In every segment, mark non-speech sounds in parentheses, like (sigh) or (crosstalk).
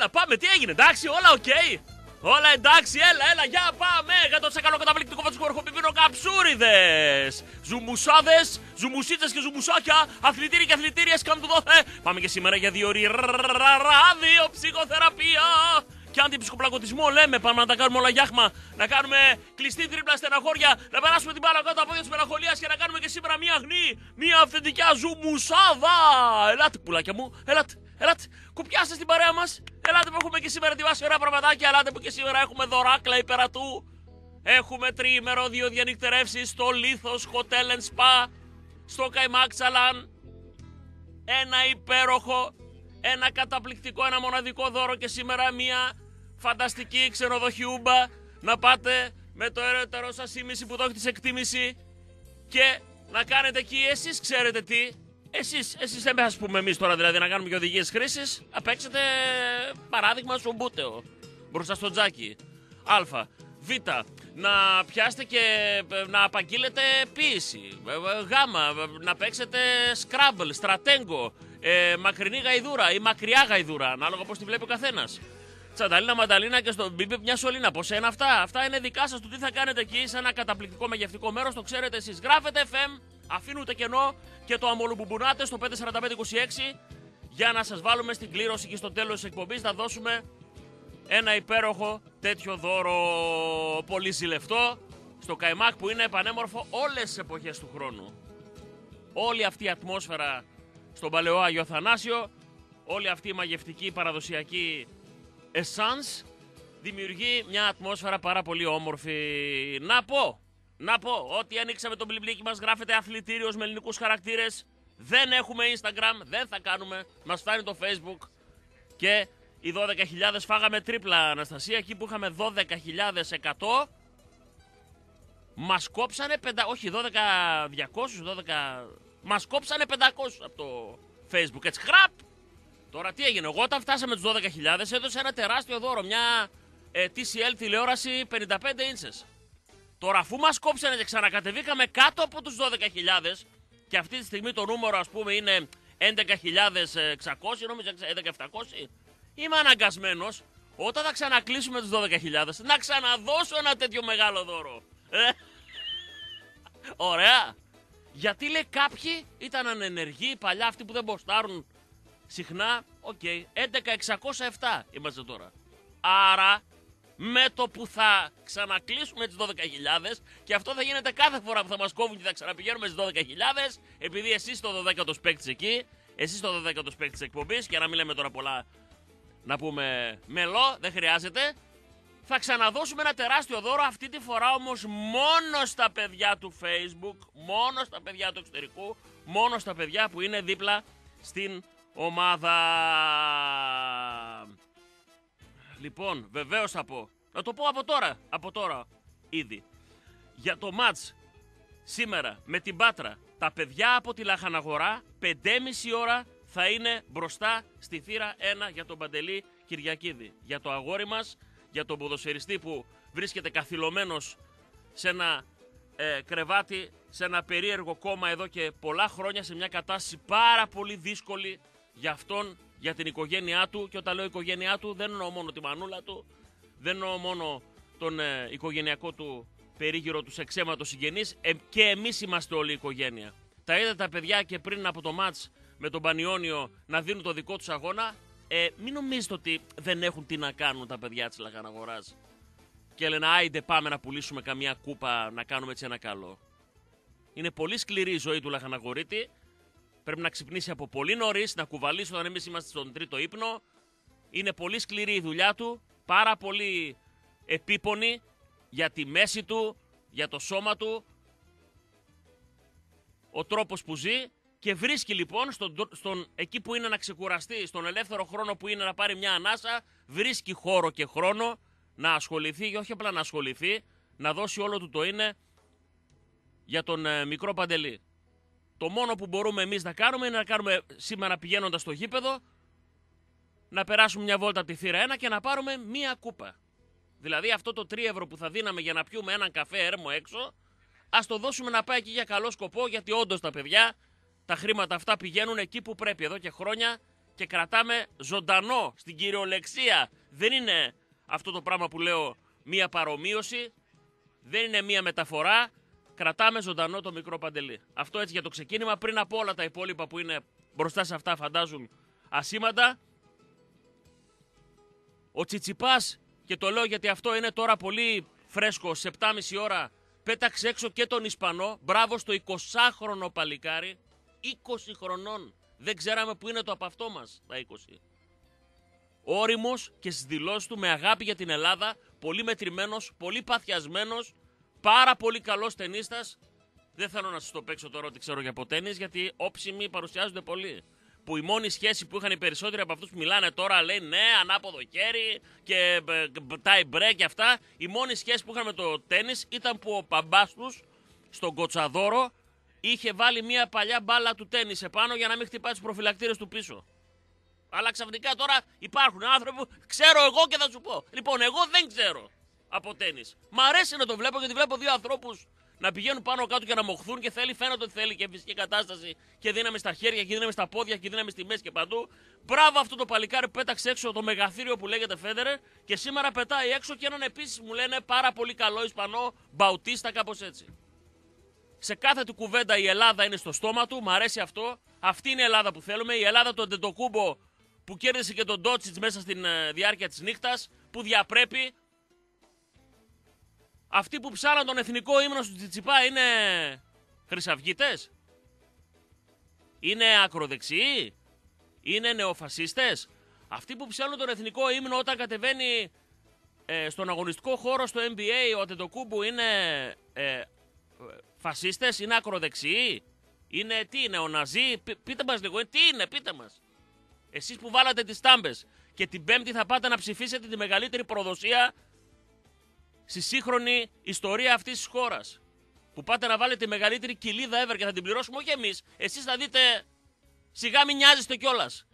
έλα, πάμε, τι έγινε, εντάξει, όλα οκ. Όλα εντάξει, έλα, έλα, για πάμε για το τσακαλό καταπληκτικό βατσκό ερχοπιπίνο καψούριδες. Ζουμουσάδες, ζουμουσίτσες και ζουμουσάκια, αθλητήρια και αθλητήριες κάνουν το δόθε. Πάμε και σήμερα για δύο ώρες ράδιο ψυχοθεραπεία. Και αντιψυχοπλακωτισμό λέμε, πάμε να τα κάνουμε όλα γιάχμα. Να κάνουμε κλειστή τρίπλα στεναχώρια, να περάσουμε την μπάλα κάτω από πόδια της μελαγχολίας και να κάνουμε και σήμερα μία αγνή, μία αυθεντικά ζουμουσάδα. Ελάτε, πουλάκια μου, ελάτε, ελάτε. Κουπιάστε στην παρέα μας. Ελάτε που έχουμε και σήμερα ετοιμάσει ωραία πραγματάκια. Ελάτε που και σήμερα έχουμε δωράκλα υπερατού. Έχουμε τριήμερο δύο διανυκτερεύσεις στο Λίθος Hotel and Spa, στο Καϊμάκ Τσαλάν. Ένα υπέροχο, ένα καταπληκτικό, ένα μοναδικό δώρο και σήμερα μια φανταστική ξενοδοχιούμπα να πάτε με το έρωτερό σας ήμιση που το έχετε εκτίμηση και να κάνετε εκεί εσείς ξέρετε τι εσείς, εσείς δεν ας πούμε εμείς τώρα δηλαδή να κάνουμε και οδηγίες χρήσης να παίξετε παράδειγμα στο μπούτεο μπροστά στο τζάκι Α, Β, να πιάσετε και ε, να απαγγείλετε ποίηση Ε, ε, Γ, να παίξετε Scrabble, στρατέγκο, ε, μακρινή γαϊδούρα ή μακριά γαϊδούρα, ανάλογα πώς τη βλέπει ο καθένας. Τσανταλίνα Μανταλίνα και στο μπιμπι μια σωλήνα. Πώς είναι αυτά. Αυτά είναι δικά σας. Το τι θα κάνετε εκεί σε ένα καταπληκτικό μεγευτικό μέρος. Το ξέρετε εσείς. Γράφετε FM, αφήνετε κενό και το αμολουμπουμπουνάτε στο 54526 για να σας βάλουμε στην κλήρωση και στο τέλος της εκπομπής θα δώσουμε ένα υπέροχο τέτοιο δώρο πολύ ζηλευτό στο Καϊμάκ που είναι πανέμορφο όλες τις εποχές του χρόνου. Όλη αυτή η ατμόσφαιρα στον Παλαιό Άγιο Θανάσιο, όλη αυτή η μαγευτική παραδοσιακή essence δημιουργεί μια ατμόσφαιρα πάρα πολύ όμορφη. Να πω, να πω, ότι ανοίξαμε τον μπλιμπλίκι μας γράφεται αθλητήριος με ελληνικούς χαρακτήρες. Δεν έχουμε Instagram, δεν θα κάνουμε, μας φτάνει το Facebook και οι 12.000 φάγαμε τρίπλα Αναστασία εκεί που είχαμε 12.100 μας κόψανε 500, όχι 12.200, 12... Μας κόψανε 500 από το Facebook, έτσι χραπ! Τώρα τι έγινε, εγώ όταν φτάσαμε τους 12.000 έδωσα ένα τεράστιο δώρο, μια ε, TCL τηλεόραση 55 ίντσες. Τώρα αφού μας κόψανε και ξανακατεβήκαμε κάτω από τους 12.000 και αυτή τη στιγμή το νούμερο ας πούμε είναι 11.600 νομίζω 11.700 είμαι αναγκασμένος όταν θα ξανακλείσουμε τους 12.000 να ξαναδώσω ένα τέτοιο μεγάλο δώρο. Ε, Ωραία. Γιατί λέει κάποιοι ήταν ανενεργοί παλιά αυτοί που δεν μποστάρουν συχνά. OK. Okay. 11.607 είμαστε τώρα. Άρα με το που θα ξανακλείσουμε τις 12.000 και αυτό θα γίνεται κάθε φορά που θα μας κόβουν και θα ξαναπηγαίνουμε στις 12.000 επειδή εσείς το 12ο παίκτη εκεί, εσείς το 12ο παίκτη της εκπομπής και να μην λέμε τώρα πολλά να πούμε μελό, δεν χρειάζεται. Θα ξαναδώσουμε ένα τεράστιο δώρο αυτή τη φορά όμως μόνο στα παιδιά του Facebook, μόνο στα παιδιά του εξωτερικού, μόνο στα παιδιά που είναι δίπλα στην ομάδα. Λοιπόν, βεβαίως θα πω. Να το πω από τώρα, από τώρα ήδη. Για το μάτς σήμερα με την Πάτρα, τα παιδιά από τη Λαχαναγορά 5,5 ώρα θα είναι μπροστά στη θύρα 1 για τον Παντελή Κυριακίδη. Για το αγόρι μας, για τον ποδοσφαιριστή που βρίσκεται καθυλωμένος σε ένα ε, κρεβάτι, σε ένα περίεργο κόμμα εδώ και πολλά χρόνια σε μια κατάσταση πάρα πολύ δύσκολη για αυτόν, για την οικογένειά του και όταν λέω οικογένειά του δεν εννοώ μόνο τη μανούλα του, δεν εννοώ μόνο τον ε, οικογενειακό του περίγυρο του εξαίματος συγγενείς ε, και εμείς είμαστε όλη η οικογένεια. Τα είδα τα παιδιά και πριν από το μάτς με τον Πανιόνιο να δίνουν το δικό τους αγώνα. Ε, μην νομίζετε ότι δεν έχουν τι να κάνουν τα παιδιά της Λαχαναγοράς. Και λένε άιντε πάμε να πουλήσουμε καμία κούπα να κάνουμε έτσι ένα καλό. Είναι πολύ σκληρή η ζωή του Λαχαναγορίτη. Πρέπει να ξυπνήσει από πολύ νωρίς, να κουβαλήσει όταν εμείς είμαστε στον τρίτο ύπνο. Είναι πολύ σκληρή η δουλειά του. Πάρα πολύ επίπονη για τη μέση του, για το σώμα του. Ο τρόπος που ζει και βρίσκει λοιπόν στον, στον, εκεί που είναι να ξεκουραστεί, στον ελεύθερο χρόνο που είναι να πάρει μια ανάσα, βρίσκει χώρο και χρόνο να ασχοληθεί, και όχι απλά να ασχοληθεί, να δώσει όλο του το είναι για τον ε, μικρό Παντελή. Το μόνο που μπορούμε εμείς να κάνουμε είναι να κάνουμε σήμερα πηγαίνοντας στο γήπεδο, να περάσουμε μια βόλτα από τη θύρα 1 και να πάρουμε μία κούπα. Δηλαδή αυτό το 3 ευρώ που θα δίναμε για να πιούμε έναν καφέ έρμο έξω, ας το δώσουμε να πάει εκεί για καλό σκοπό, γιατί όντως τα παιδιά τα χρήματα αυτά πηγαίνουν εκεί που πρέπει εδώ και χρόνια και κρατάμε ζωντανό στην κυριολεξία. Δεν είναι αυτό το πράγμα που λέω μία παρομοίωση, δεν είναι μία μεταφορά. Κρατάμε ζωντανό το μικρό παντελή. Αυτό έτσι για το ξεκίνημα, πριν από όλα τα υπόλοιπα που είναι μπροστά σε αυτά φαντάζουν ασήμαντα. Ο Τσιτσιπάς, και το λέω γιατί αυτό είναι τώρα πολύ φρέσκο, σε 7,5 ώρα πέταξε έξω και τον Ισπανό. Μπράβο στο 20χρονο παλικάρι. 20 χρονών. Δεν ξέραμε που είναι το από αυτό μας τα 20. Όριμος και στις δηλώσεις του με αγάπη για την Ελλάδα, πολύ μετρημένος, πολύ παθιασμένος, πάρα πολύ καλός ταινίστας. Δεν θέλω να σας το παίξω τώρα ότι ξέρω για ποτένις, γιατί όψιμοι παρουσιάζονται πολύ που η μόνη σχέση που είχαν οι περισσότεροι από αυτούς που μιλάνε τώρα λέει ναι, ανάποδο χέρι και tie break και αυτά. Η μόνη σχέση που είχαν με το τέννη ήταν που ο παμπά τους στον Κοτσαδόρο είχε βάλει μια παλιά μπάλα του τέννη επάνω για να μην χτυπάει τους προφυλακτήρες του πίσω. Αλλά ξαφνικά τώρα υπάρχουν άνθρωποι που ξέρω εγώ και θα σου πω. Λοιπόν, εγώ δεν ξέρω από τέννη. Μ' αρέσει να το βλέπω γιατί βλέπω δύο ανθρώπους να πηγαίνουν πάνω κάτω και να μοχθούν και θέλει, φαίνεται ότι θέλει και φυσική κατάσταση και δύναμη στα χέρια και δύναμη στα πόδια και δύναμη στη μέση και παντού. Μπράβο αυτό το παλικάρι που πέταξε έξω το μεγαθύριο που λέγεται Φέντερερ και σήμερα πετάει έξω και έναν επίσης μου λένε πάρα πολύ καλό Ισπανό, Μπαουτίστα, κάπως έτσι. Σε κάθε του κουβέντα η Ελλάδα είναι στο στόμα του, μου αρέσει αυτό. Αυτή είναι η Ελλάδα που θέλουμε. Η Ελλάδα του Αντετοκούμπο που κέρδισε και τον Ντότσιτς μέσα στην ε, διάρκεια της νύχτας, που διαπρέπει, αυτοί που ψάλαν τον εθνικό ύμνος του Τσιτσιπά είναι χρυσαυγίτες; Είναι ακροδεξιοί; Είναι νεοφασίστες; Αυτοί που ψάλουν τον εθνικό ύμνο όταν κατεβαίνει ε, στον αγωνιστικό χώρο στο NBA ο Ατετοκούμπου είναι ε, φασίστες, είναι ακροδεξιοί; Είναι τι είναι, ο Ναζί, πείτε μας λίγο, ε, τι είναι, πείτε μας. Εσείς που βάλατε τις τάμπες και την Πέμπτη θα πάτε να ψηφίσετε τη μεγαλύτερη προδοσία στη σύγχρονη ιστορία αυτής της χώρας. Που πάτε να βάλετε τη μεγαλύτερη κοιλίδα ever και θα την πληρώσουμε όχι εμείς. Εσείς θα δείτε. Σιγά μην νοιάζεστε κιόλας.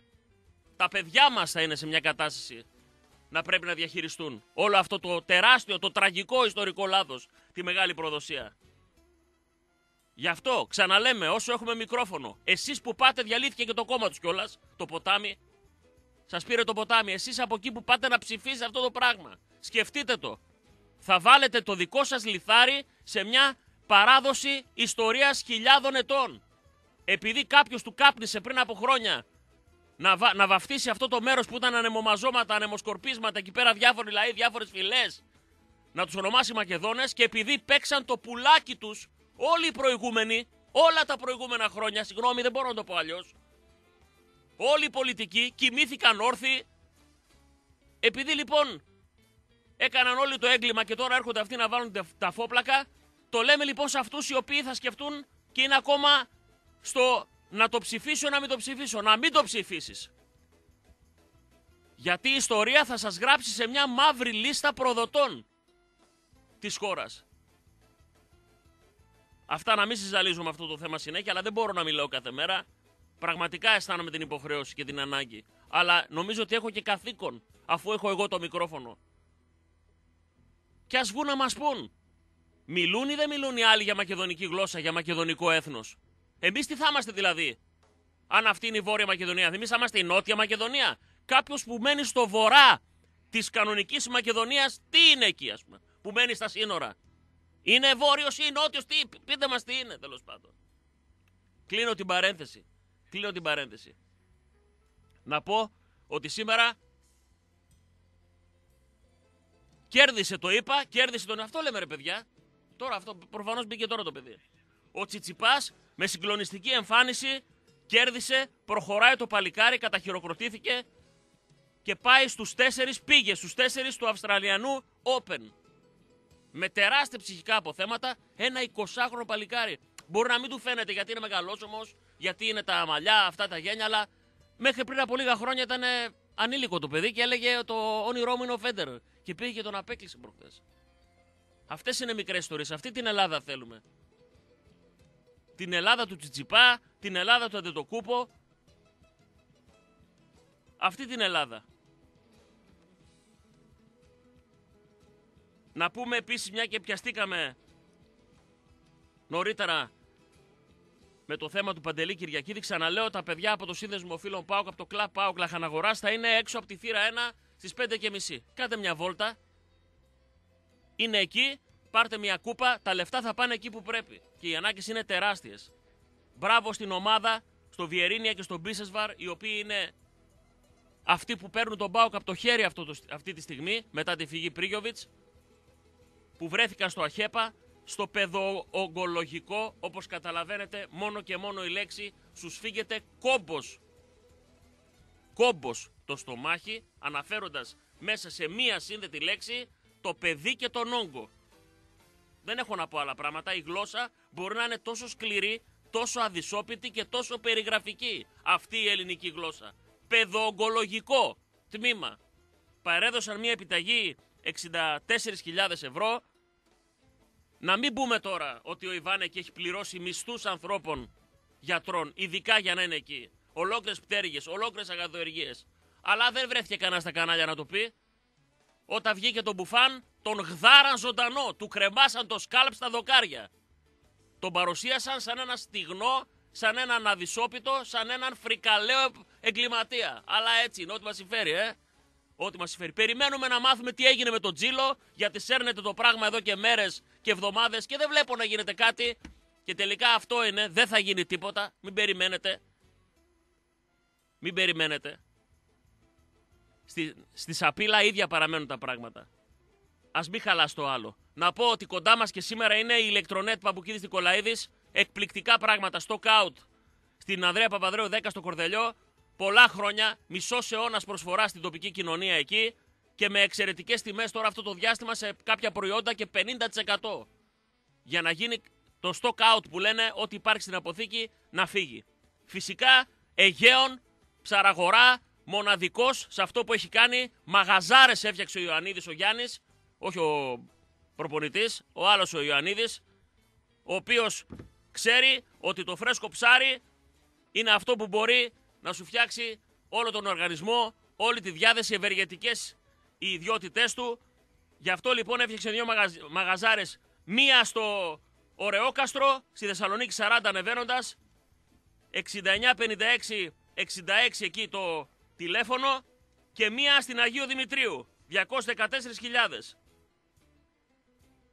Τα παιδιά μας θα είναι σε μια κατάσταση να πρέπει να διαχειριστούν όλο αυτό το τεράστιο, το τραγικό ιστορικό λάθος, τη μεγάλη προδοσία. Γι' αυτό ξαναλέμε, όσο έχουμε μικρόφωνο, εσείς που πάτε, διαλύθηκε και το κόμμα τους κιόλας, το ποτάμι. Σας πήρε το ποτάμι. Εσείς από εκεί που πάτε να ψηφίσετε αυτό το πράγμα. Σκεφτείτε το θα βάλετε το δικό σας λιθάρι σε μια παράδοση ιστορίας χιλιάδων ετών. Επειδή κάποιος του κάπνισε πριν από χρόνια να, βα... να βαφτίσει αυτό το μέρος που ήταν ανεμομαζώματα, ανεμοσκορπίσματα, εκεί πέρα διάφοροι λαοί, διάφορες φυλές, να τους ονομάσει Μακεδόνες και επειδή παίξαν το πουλάκι τους όλοι οι προηγούμενοι, όλα τα προηγούμενα χρόνια, συγγνώμη δεν μπορώ να το πω αλλιώς. όλοι οι πολιτικοί κοιμήθηκαν όρθιοι, επειδή λοιπόν Έκαναν όλοι το έγκλημα και τώρα έρχονται αυτοί να βάλουν τα φόπλακα. Το λέμε λοιπόν σε αυτούς οι οποίοι θα σκεφτούν και είναι ακόμα στο να το ψηφίσω ή να μην το ψηφίσω. Να μην το ψηφίσεις. Γιατί η ιστορία θα σας γράψει σε μια μαύρη λίστα προδοτών της χώρας. Αυτά να μην συζαλίζουμε αυτό το θέμα συνέχεια, αλλά δεν μπορώ να μιλάω κάθε μέρα. Πραγματικά αισθάνομαι την υποχρέωση και την ανάγκη. Αλλά νομίζω ότι έχω και καθήκον, αφού έχω εγώ το μικρόφωνο και ας βγουν να μας πούν. Μιλούν ή δεν μιλούν οι άλλοι για μακεδονική γλώσσα, για μακεδονικό έθνος; Εμείς τι θα είμαστε δηλαδή. Αν αυτή είναι η Βόρεια Μακεδονία, εμείς θα είμαστε η Νότια Μακεδονία; Κάποιος που μένει στο βορρά της κανονικής Μακεδονίας, τι είναι εκεί ας πούμε, που μένει στα σύνορα; Είναι βόρειος ή νότιος, τι, πείτε μας τι είναι τέλος πάντων. Κλείνω την παρένθεση. Κλείνω την παρένθεση. Να πω ότι σήμερα Κέρδισε το είπα, κέρδισε τον. Αυτό λέμε ρε παιδιά. Τώρα αυτό προφανώς μπήκε τώρα το παιδί. Ο Τσιτσιπάς με συγκλονιστική εμφάνιση κέρδισε, προχωράει το παλικάρι, καταχειροκροτήθηκε και πάει στους τέσσερις, πήγε στους τέσσερις του Αυστραλιανού Open. Με τεράστια ψυχικά αποθέματα, ένα 20χρονο παλικάρι. Μπορεί να μην του φαίνεται γιατί είναι μεγαλόσωμος, γιατί είναι τα μαλλιά, αυτά τα γένια, αλλά μέχρι πριν από λίγα χρόνια ήταν ανήλικο το παιδί και έλεγε το όνειρό μου είναι ο Φέντερ. Και πήγε και τον απέκλεισε προχθές. Αυτές είναι μικρές ιστορίες. Αυτή την Ελλάδα θέλουμε. Την Ελλάδα του Τσιτσιπά, την Ελλάδα του Αντετοκούπο. Αυτή την Ελλάδα. Να πούμε επίσης μια και πιαστήκαμε νωρίτερα με το θέμα του Παντελή Κυριακίδη. Ξαναλέω, τα παιδιά από το σύνδεσμο φίλων Πάουκ, από το κλαμπ Πάουκ Λαχαναγοράς θα είναι έξω από τη θύρα 1 στις 5.30. Κάντε μια βόλτα. Είναι εκεί, πάρτε μια κούπα, τα λεφτά θα πάνε εκεί που πρέπει. Και οι ανάγκες είναι τεράστιες. Μπράβο στην ομάδα, στο Βιερίνια και στο Μπίσεσβαρ, οι οποίοι είναι αυτοί που παίρνουν τον Πάουκ από το χέρι αυτό το, αυτή τη στιγμή, μετά τη φυγή Πρίγιοβιτς, που βρέθηκαν στο Αχέπα, στο παιδοογκολογικό, όπως καταλαβαίνετε, μόνο και μόνο η λέξη σου σφίγγεται κόμπος. Κόμπος το στομάχι, αναφέροντας μέσα σε μία σύνδετη λέξη το παιδί και τον όγκο. Δεν έχω να πω άλλα πράγματα. Η γλώσσα μπορεί να είναι τόσο σκληρή, τόσο αδυσόπιτη και τόσο περιγραφική αυτή η ελληνική γλώσσα. Παιδοογκολογικό τμήμα. Παρέδωσαν μια επιταγή 64.000 ευρώ να μην πούμε τώρα ότι ο Ιβάνεκ έχει πληρώσει μισθούς ανθρώπων γιατρών, ειδικά για να είναι εκεί. Ολόκληρες πτέρυγες, ολόκληρες αγαθοεργίες. Αλλά δεν βρέθηκε κανένας στα κανάλια να το πει. Όταν βγήκε τον Μπουφάν, τον γδάραν ζωντανό. Του κρεμάσαν το σκάλπ στα δοκάρια. Τον παρουσίασαν σαν ένα στιγνό, σαν έναν αδυσόπιτο, σαν έναν φρικαλαίο εγκληματία. Αλλά έτσι είναι, ό,τι μας συμφέρει, ε. Ό,τι μας συμφέρει. Περιμένουμε να μάθουμε τι έγινε με τον Τζίλο, γιατί σέρνετε το πράγμα εδώ και μέρες και εβδομάδες και δεν βλέπω να γίνεται κάτι. Και τελικά αυτό είναι, δεν θα γίνει τίποτα. Μην περιμένετε. Μην περιμένετε. Στη, στη σαπίλα ίδια παραμένουν τα πράγματα. Α μην χαλάς το άλλο. Να πω ότι κοντά μας και σήμερα είναι η ηλεκτρονέτ Παπουκίδης Νικολαίδης. Εκπληκτικά πράγματα. Stock out στην Ανδρέα Παπαδρέου 10 στο Κορδελιό. Πολλά χρόνια, μισός αιώνας προσφορά στην τοπική κοινωνία εκεί και με εξαιρετικές τιμές τώρα αυτό το διάστημα σε κάποια προϊόντα και 50%. Για να γίνει το stock out που λένε ότι υπάρχει στην αποθήκη να φύγει. Φυσικά Αιγαίων, ψαραγορά, μοναδικός σε αυτό που έχει κάνει. Μαγαζάρες έφτιαξε ο Ιωαννίδης ο Γιάννης, όχι ο προπονητής, ο άλλος ο Ιωαννίδης, ο οποίος ξέρει ότι το φρέσκο ψάρι είναι αυτό που μπορεί να σου φτιάξει όλο τον οργανισμό, όλη τη διάθεση, ευεργετικές οι ιδιότητές του. Γι' αυτό λοιπόν έφτιαξε δύο μαγαζ... μαγαζάρες. Μία στο Ωρεόκαστρο, στη Θεσσαλονίκη 40 ανεβαίνοντας. 6956 66 εκεί το τηλέφωνο. Και μία στην Αγίου Δημητρίου. 214.000.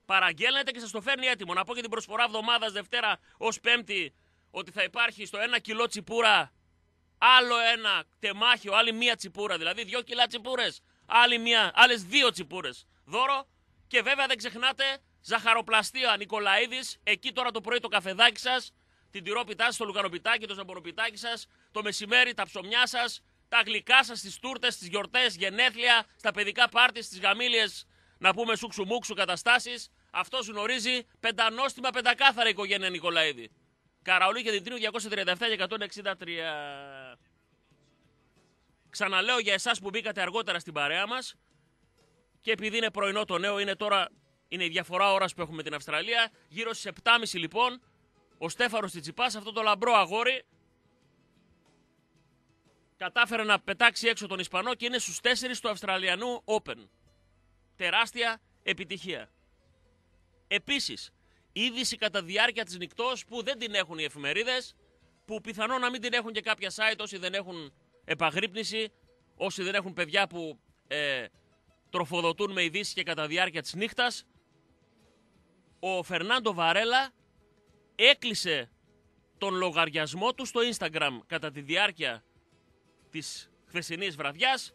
Παραγγέλνετε και σας το φέρνει έτοιμο. Να πω και την προσφορά εβδομάδας Δευτέρα ως Πέμπτη ότι θα υπάρχει στο 1 κιλό τσιπούρα άλλο ένα τεμάχιο, άλλη μία τσιπούρα. Δηλαδή δύο κιλά τσιπούρες άλλη μία, άλλες δύο τσιπούρες δώρο και βέβαια δεν ξεχνάτε ζαχαροπλαστεία Νικολαίδης, εκεί τώρα το πρωί το καφεδάκι σας, την τυρόπιτά σας, το λουκανοπιτάκι, το ζαμποροπιτάκι σας, το μεσημέρι τα ψωμιά σας, τα γλυκά σας, τις τούρτες, τις γιορτές, γενέθλια, στα παιδικά πάρτι, στις γαμήλιες, να πούμε σούξου μουξου καταστάσεις. Αυτό γνωρίζει πεντανόστιμα πεντακάθαρα οικογένεια Νικολαίδη. Καραολί και Διτρίου 237 και 163. Ξαναλέω για εσάς που μπήκατε αργότερα στην παρέα μας και επειδή είναι πρωινό το νέο, είναι τώρα είναι η διαφορά ώρας που έχουμε την Αυστραλία. Γύρω στις 7.30 λοιπόν, ο Στέφανος Τσιτσιπάς, αυτό το λαμπρό αγόρι, κατάφερε να πετάξει έξω τον Ισπανό και είναι στους 4 του Αυστραλιανού Open. Τεράστια επιτυχία. Επίσης, είδηση κατά διάρκεια της νυχτός που δεν την έχουν οι εφημερίδες, που πιθανόν να μην την έχουν και κάποια site όσοι δεν έχουν επαγρύπνηση, όσοι δεν έχουν παιδιά που ε, τροφοδοτούν με ειδήσεις και κατά διάρκεια της νύχτας. Ο Φερνάντο Βαρέλα έκλεισε τον λογαριασμό του στο Instagram κατά τη διάρκεια της χθεσινής βραδιάς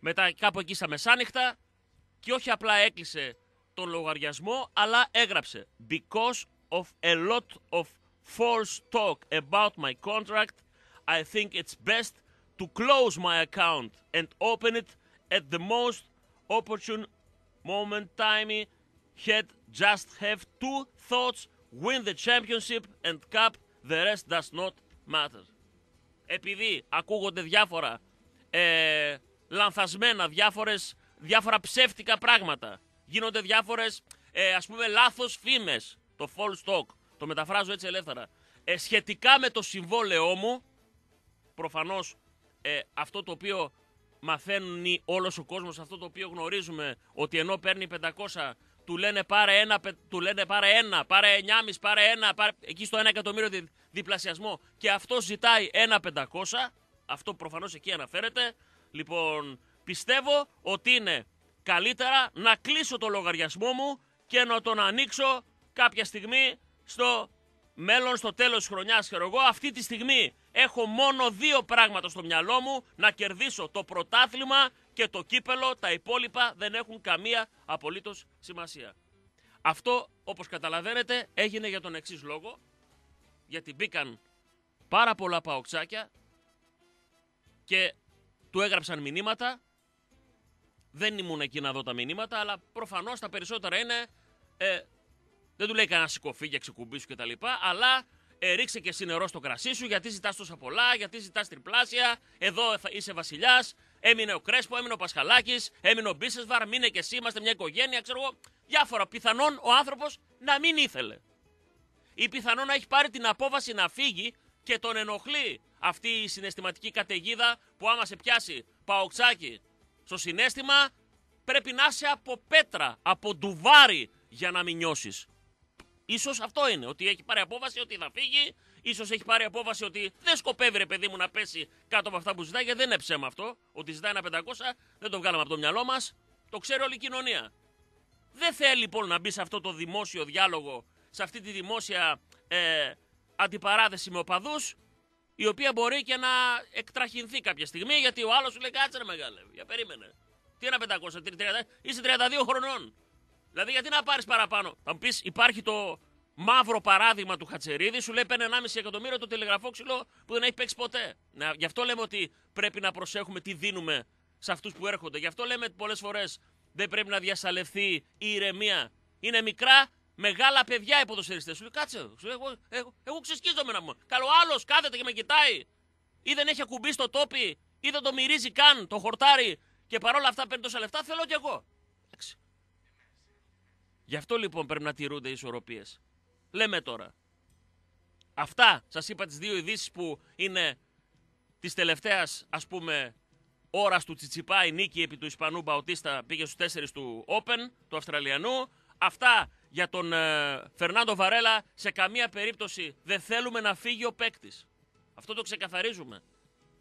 μετά κάπου εκεί στα μεσάνυχτα και όχι απλά έκλεισε τον λογαριασμό αλλά έγραψε because of a lot of false talk about my contract I think it's best to close my account and open it at the most opportune moment time had just have two thoughts win the championship and cup the rest does not matter επειδή ακούγονται διάφορα ε, λανθασμένα διάφορες, διάφορα ψεύτικα πράγματα γίνονται διάφορες ε, ας πούμε λάθος φήμες το false talk το μεταφράζω έτσι ελεύθερα ε, σχετικά με το συμβόλαιό μου προφανώς ε, αυτό το οποίο μαθαίνει όλος ο κόσμος, αυτό το οποίο γνωρίζουμε ότι ενώ παίρνει 500 του λένε πάρε ένα, του λένε πάρε ένα, πάρε εννιάμις, πάρε ένα, πάρε... εκεί στο ένα εκατομμύριο δι, διπλασιασμό και αυτό ζητάει ένα πεντακόσα, αυτό προφανώς εκεί αναφέρεται. Λοιπόν, πιστεύω ότι είναι καλύτερα να κλείσω το λογαριασμό μου και να τον ανοίξω κάποια στιγμή στο μέλλον, στο τέλος της χρονιάς. εγώ αυτή τη στιγμή έχω μόνο δύο πράγματα στο μυαλό μου, να κερδίσω το πρωτάθλημα και το κύπελο, τα υπόλοιπα δεν έχουν καμία απολύτως σημασία. Αυτό, όπως καταλαβαίνετε, έγινε για τον εξής λόγο, γιατί μπήκαν πάρα πολλά παοξάκια και του έγραψαν μηνύματα. Δεν ήμουν εκεί να δω τα μηνύματα, αλλά προφανώς τα περισσότερα είναι... Ε, δεν του λέει κανένα σηκωφί για ξεκουμπή κτλ. Αλλά ε, ρίξε και συνερό στο κρασί σου, γιατί ζητάς τόσα πολλά, γιατί ζητάς τριπλάσια. Εδώ είσαι βασιλιάς. Έμεινε ο Κρέσπο, έμεινε ο Πασχαλάκης, έμεινε ο Μπίσεσβαρ, μείνε και εσύ, είμαστε μια οικογένεια. Ξέρω εγώ, διάφορα. Πιθανόν ο άνθρωπος να μην ήθελε. Ή πιθανόν να έχει πάρει την απόφαση να φύγει και τον ενοχλεί αυτή η συναισθηματική καταιγίδα που άμα σε πιάσει παοξάκι στο συνέστημα πρέπει να είσαι από πέτρα, από ντουβάρι για να μην νιώσεις. Ίσως αυτό είναι, ότι έχει πάρει απόφαση ότι θα φύγει, ίσως έχει πάρει απόφαση ότι δεν σκοπεύει ρε παιδί μου να πέσει κάτω από αυτά που ζητάει, γιατί δεν είναι ψέμα αυτό. Ότι ζητάει ένα 500, δεν το βγάλαμε από το μυαλό μας. Το ξέρει όλη η κοινωνία. Δεν θέλει λοιπόν να μπει σε αυτό το δημόσιο διάλογο, σε αυτή τη δημόσια ε, αντιπαράθεση με οπαδούς, η οποία μπορεί και να εκτραχυνθεί κάποια στιγμή, γιατί ο άλλος σου λέει κάτσε ρε μεγάλε, για περίμενε. Τι ένα 500, 30, είσαι 32 χρονών. Δηλαδή, γιατί να πάρεις παραπάνω. Θα μου πεις, υπάρχει το μαύρο παράδειγμα του Χατσερίδη, σου λέει παίρνει 1,5 εκατομμύριο το τηλεγραφόξυλο που δεν έχει παίξει ποτέ. Να, γι' αυτό λέμε ότι πρέπει να προσέχουμε τι δίνουμε σε αυτούς που έρχονται. Γι' αυτό λέμε πολλές φορές δεν πρέπει να διασαλευθεί η ηρεμία. Είναι μικρά, μεγάλα παιδιά οι ποδοσφαιριστές. Σου λέει κάτσε, σου λέει, εγώ, εγώ, εγώ ξεσκίζομαι να μου. Καλό άλλος κάθεται και με κοιτάει. Ή δεν έχει ακουμπήσει στο τόπι, ή δεν το μυρίζει καν το χορτάρι και παρόλα αυτά παίρνει τόσα λεφτά. Θέλω κι εγώ. Γι' αυτό λοιπόν πρέπει να τηρούνται οι ισορροπίες. Λέμε τώρα. Αυτά σας είπα τις δύο ειδήσεις που είναι της τελευταίας ας πούμε ώρας του Τσιτσιπά η νίκη επί του Ισπανού Μπαουτίστα πήγε στους 4 του Open του Αυστραλιανού. Αυτά για τον ε, Φερνάντο Βαρέλα σε καμία περίπτωση δεν θέλουμε να φύγει ο παίκτης. Αυτό το ξεκαθαρίζουμε.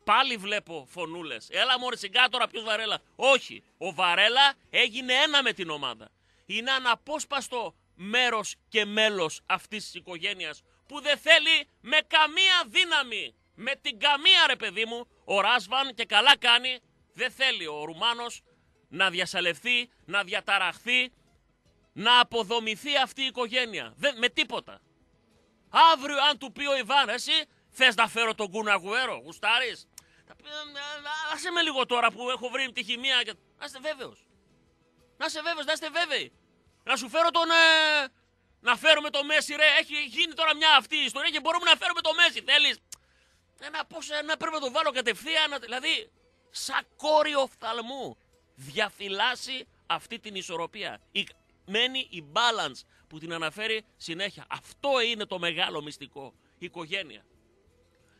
Πάλι βλέπω φωνούλες. Έλα μόλι συγκά τώρα ποιος Βαρέλα. Όχι. Ο Βαρέλα έγινε ένα με την ομάδα είναι αναπόσπαστο μέρος και μέλος αυτής της οικογένειας που δεν θέλει με καμία δύναμη, με την καμία ρε παιδί μου, ο Ράσβαν και καλά κάνει, δεν θέλει ο Ρουμάνος να διασαλευθεί, να διαταραχθεί, να αποδομηθεί αυτή η οικογένεια. Δεν, με τίποτα. Αύριο αν του πει ο Ιβάν, εσύ θες να φέρω τον Κούνα Γουέρο, γουστάρεις; Άσε με λίγο τώρα που έχω βρει τη χημεία. Και... Άστε βέβαιος. Να είσαι βέβαιος, να είστε βέβαιοι. Να σου φέρω τον. Ε... Να φέρουμε το Μέση, ρε. Έχει γίνει τώρα μια αυτή η ιστορία και μπορούμε να φέρουμε το Μέση. Θέλεις. Ένα πώ να πρέπει να το βάλω κατευθείαν. Δηλαδή, σαν κόριο οφθαλμού. Διαφυλάσσει αυτή την ισορροπία. Η... Μένει η balance που την αναφέρει συνέχεια. Αυτό είναι το μεγάλο μυστικό. Η οικογένεια.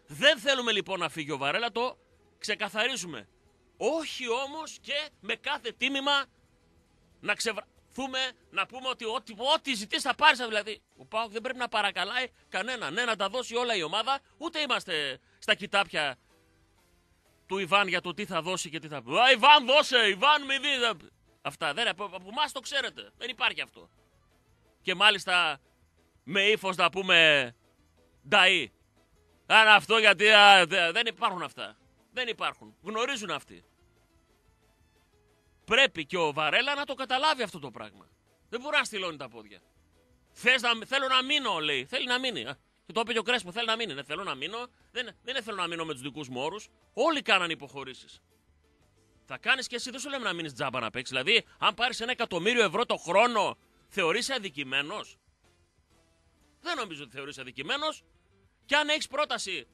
Δεν θέλουμε λοιπόν να φύγει ο Βαρέλα, το ξεκαθαρίζουμε. Όχι όμως και με κάθε τίμημα να ξεβραθούμε, να πούμε ότι ό,τι, ό,τι ζητήσει θα πάρεις. Δηλαδή, ο Πάοκ δεν πρέπει να παρακαλάει κανένα. Ναι, να τα δώσει όλα η ομάδα. Ούτε είμαστε στα κοιτάπια του Ιβάν για το τι θα δώσει και τι θα πει. Α, Ιβάν, δώσε! Ιβάν, μη δεις. Αυτά δεν από, από εμά το ξέρετε. Δεν υπάρχει αυτό. Και μάλιστα με ύφος να πούμε Νταΐ. Αν αυτό γιατί α, δεν υπάρχουν αυτά. Δεν υπάρχουν. Γνωρίζουν αυτοί πρέπει και ο Βαρέλα να το καταλάβει αυτό το πράγμα. Δεν μπορεί να στυλώνει τα πόδια. Θες να, θέλω να μείνω, λέει. Θέλει να μείνει. Και το είπε και ο Κρέσπο, θέλει να μείνει. Ναι, θέλω να μείνω. Δεν, δεν είναι θέλω να μείνω με τους δικούς μου όρους. Όλοι κάναν υποχωρήσεις. Θα κάνεις και εσύ, δεν σου λέμε να μείνεις τζάμπα να παίξεις. Δηλαδή, αν πάρεις ένα εκατομμύριο ευρώ το χρόνο, θεωρείσαι αδικημένος; Δεν νομίζω ότι θεωρείσαι αδικημένος. Και αν έχεις πρόταση